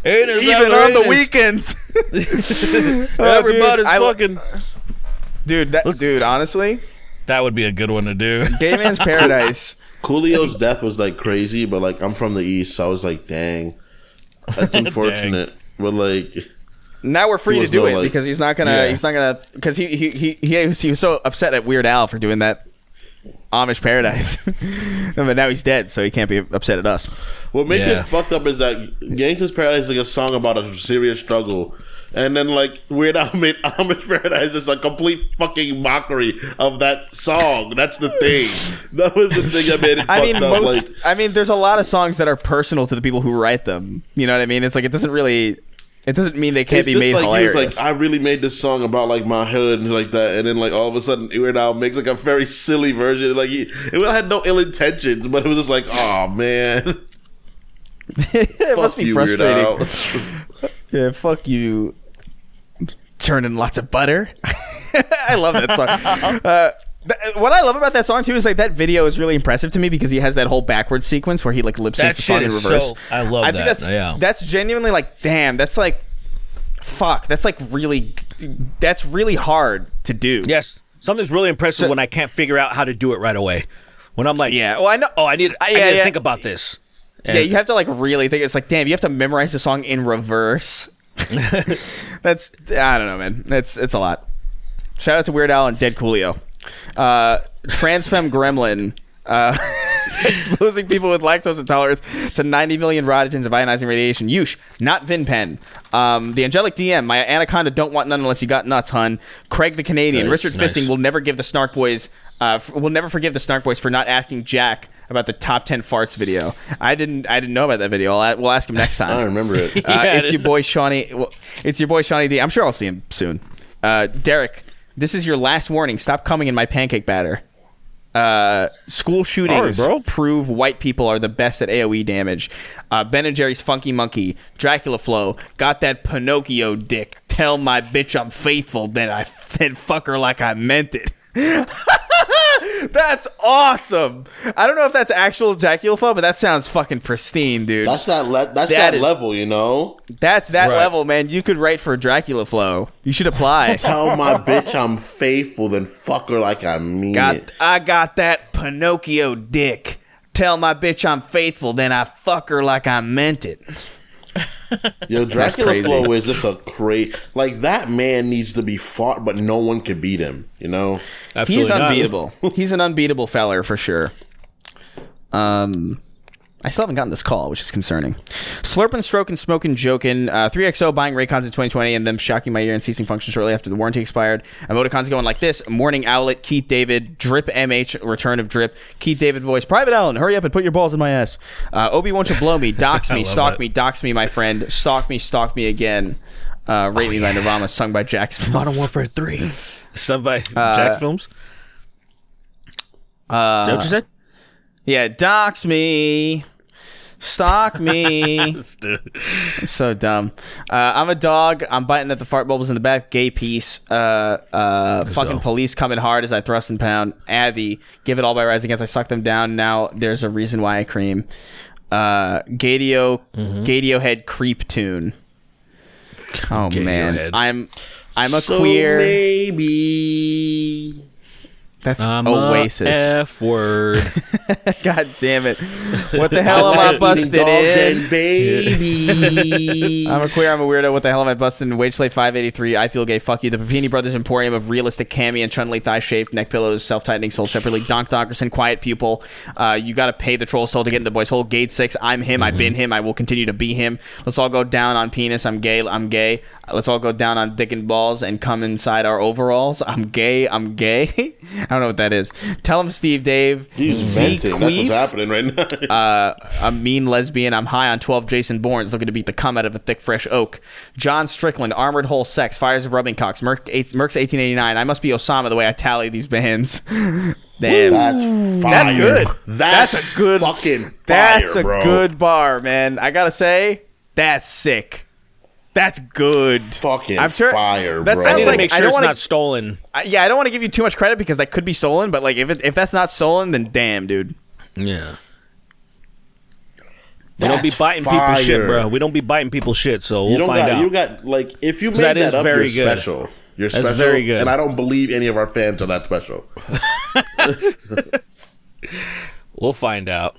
Haters Even after on the weekends. Oh, Everybody's dude, I- fucking. Dude, that, dude, honestly, That would be a good one to do. Gay Man's Paradise. Coolio's death was like crazy, but like I'm from the east, so I was like, dang, that's unfortunate. But like, Now we're free to do no, it like- because he's not gonna. Yeah. He's not gonna. Because he he he he was, he was so upset at Weird Al for doing that Amish Paradise, but now he's dead, so he can't be upset at us. what makes Yeah. it fucked up is that Gangsta's Paradise is like a song about a serious struggle. And then, like, Weird Al made Amish Paradise is a complete fucking mockery of that song. That's the thing. That was the thing that made it I mean, up. most. like, I mean, there's a lot of songs that are personal to the people who write them. You know what I mean? It's like it doesn't really. It doesn't mean they can't it's be just made like hilarious. he was like, I really made this song about like my hood and like that, and then like all of a sudden Weird Al makes like a very silly version. Like he, it had no ill intentions, but it was just like, oh man, it must be you, Weird frustrating. Yeah, fuck you. Turning lots of butter. I love that song. Uh, Uh, what I love about that song too is like that video is really impressive to me because he has that whole backwards sequence where he like lip syncs the song in reverse. so- I love I think that, that's yeah. that's genuinely like damn. That's like fuck. That's like really that's really hard to do. Yes, something's really impressive So- when I can't figure out how to do it right away. When I'm like, Yeah. Well, I know. oh, I need, I yeah, need to think about this. Yeah, you have to like really think. It's like, damn, you have to memorize the song in reverse. That's I don't know, man. That's it's a lot. Shout out to Weird Al and Dead Coolio. Uh, Transfem Gremlin. Uh, exposing people with lactose intolerance to 90 million roentgens of ionizing radiation. Yush, not VinPen. Um, the Angelic DM. My Anaconda don't want none unless you got nuts, hun. Craig the Canadian. Nice, Richard nice. Fisting will never give the Snark Boys. Uh, f- will never forgive the Snark Boys for not asking Jack about the top 10 farts video. I didn't. I didn't know about that video. I'll, we'll ask him next time. I don't remember it. Uh, Yeah, it's your boy Shawnee. Well, it's your boy Shawnee D. I'm sure I'll see him soon. Uh, Derrick, this is your last warning. Stop coming in my pancake batter. Uh, school shootings bro. prove white people are the best at AOE damage. Uh, ben and Jerry's Funky Monkey, Dracula Flow, got that Pinocchio dick. Tell my bitch I'm faithful, then I then fuck her like I meant it. that's awesome. I don't know if that's actual Dracula Flow, but that sounds fucking pristine, dude. That's that. Le- that's That that, is- level, you know. That's that Right. level, man. You could write for Dracula Flow. You should apply. Tell my bitch I'm faithful, then fuck her like I mean got it. I got that Pinocchio dick. Tell my bitch I'm faithful, then I fuck her like I meant it. Yo, Dracula crazy. Flow is just a crazy. Like that man needs to be fought, but no one can beat him. You know. Absolutely He's not. unbeatable. He's an unbeatable feller for sure. Um, I still haven't gotten this call, which is concerning. Slurping, stroking, smoking, joking. Uh, 3XO buying Raycons in 2020 and them shocking my ear and ceasing function shortly after the warranty expired. Emoticons going like this: Morning Owlet, Keith David, Drip MH, Return of Drip, Keith David voice, Private Allen, hurry up and put your balls in my ass. Uh, Obi won't you blow me, dox me, love stalk that. me, dox me, my friend, stalk me, stalk me again. Uh, Rate me by Nirvana, sung by Jackson. Modern Warfare Three, stuff by Uh, Jacksfilms. Is that what you said? Yeah, dox me. Stalk me. I'm so dumb. Uh, I'm a dog. I'm biting at the fart bubbles in the back. Gay piece. Uh, uh, fucking go. police coming hard as I thrust and pound. Avi, give it all by rising Against. I suck them down. Now there's a reason why I cream. Uh, Gadio, Mm-hmm. Gadio head creep tune. Oh Gadio man, head. I'm I'm a So queer. maybe. That's I'm Oasis. F word. God damn it! What the hell am I busted in? babies. I'm a queer. I'm a weirdo. What the hell am I busting? Wage slave 583. I feel gay. Fuck you. The Papini Brothers Emporium of realistic cami and Chun Li thigh shaved neck pillows, self tightening, sold separately. Donk Donkerson, quiet pupil. Uh, you got to pay the troll soul to get in the boys' hole. Gate six. I'm him. I've been him. I will continue to be him. Let's all go down on penis. I'm gay. I'm gay. Let's all go down on dick and balls and come inside our overalls. I'm gay. I'm gay. I don't know what that is. Tell him, Steve, Dave. He's Zeke venting. That's what's happening right now. Uh, a mean lesbian. I'm high on 12 Jason Bournes, looking to beat the cum out of a thick, fresh oak. John Strickland, Armored Hole Sex, Fires of Rubbing Cocks, Merc, eight, Mercs 1889. I must be Osama the way I tally these bands. Damn. That's fire. That's good. That's, That's a good- fucking fire, That's a bro. good bar, man. I gotta say, that's sick. That's good. fucking I'm sure- fire, that bro. I sounds need to like- make I sure don't it's wanna- not stolen. I- yeah, I don't want to give you too much credit because that could be stolen, but like if it, if that's not stolen, then damn, dude. Yeah. We don't be That's biting people's shit, bro. We don't be biting people's shit, so we'll you don't find got out. you got like if you made that that, is up, very you're good. special. You're That's special, very good. and I don't believe any of our fans are that special. we'll find out.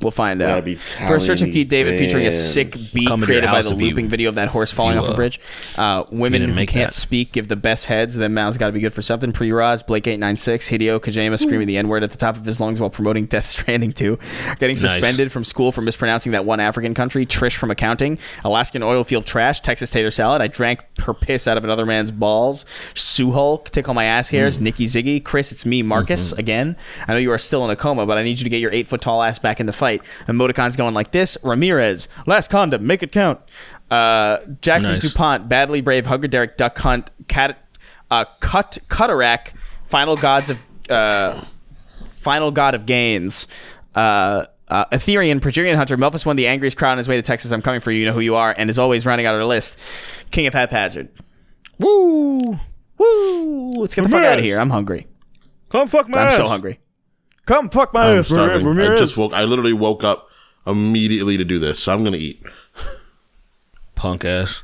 We'll find out. be First search of telling Keith David featuring a sick beat Come into created by the if you- looping video of that horse falling you, off a uh, bridge. Uh, women who can't that. speak give the best heads. Then mouths got to be good for something. Pre Roz, Blake eight nine six, Hideo Kojima screaming the N word at the top of his lungs while promoting Death Stranding two. Getting Nice. suspended from school for mispronouncing that one African country. Trish from accounting. Alaskan oil field trash. Texas tater salad. I drank her piss out of another man's balls. Sue Hulk. Tickle my ass hairs. Mm. Nikki Ziggy. Chris, it's me, Marcus Mm-hmm. again. I know you are still in a coma, but I need you to get your eight foot tall ass back in the fight. Emoticon's going like this. Ramirez, last condom, make it count. Uh, Jackson Nice. Dupont, Badly Brave, Hugger Derek, Duck Hunt, Cat, uh, Cut, Cuterack, Final Gods of, uh, Final God of Gains. Uh, uh, Ethereum, Progerian Hunter, Melphus won the angriest crowd on his way to Texas. I'm coming for you. You know who you are. And is always rounding out our list. King of Haphazard. Woo! Woo! Let's get the fuck out of here. I'm hungry. Come fuck my I'm so hungry. Come fuck my I'm ass, starving. I just woke. I literally woke up immediately to do this, so I'm gonna eat. Punk ass.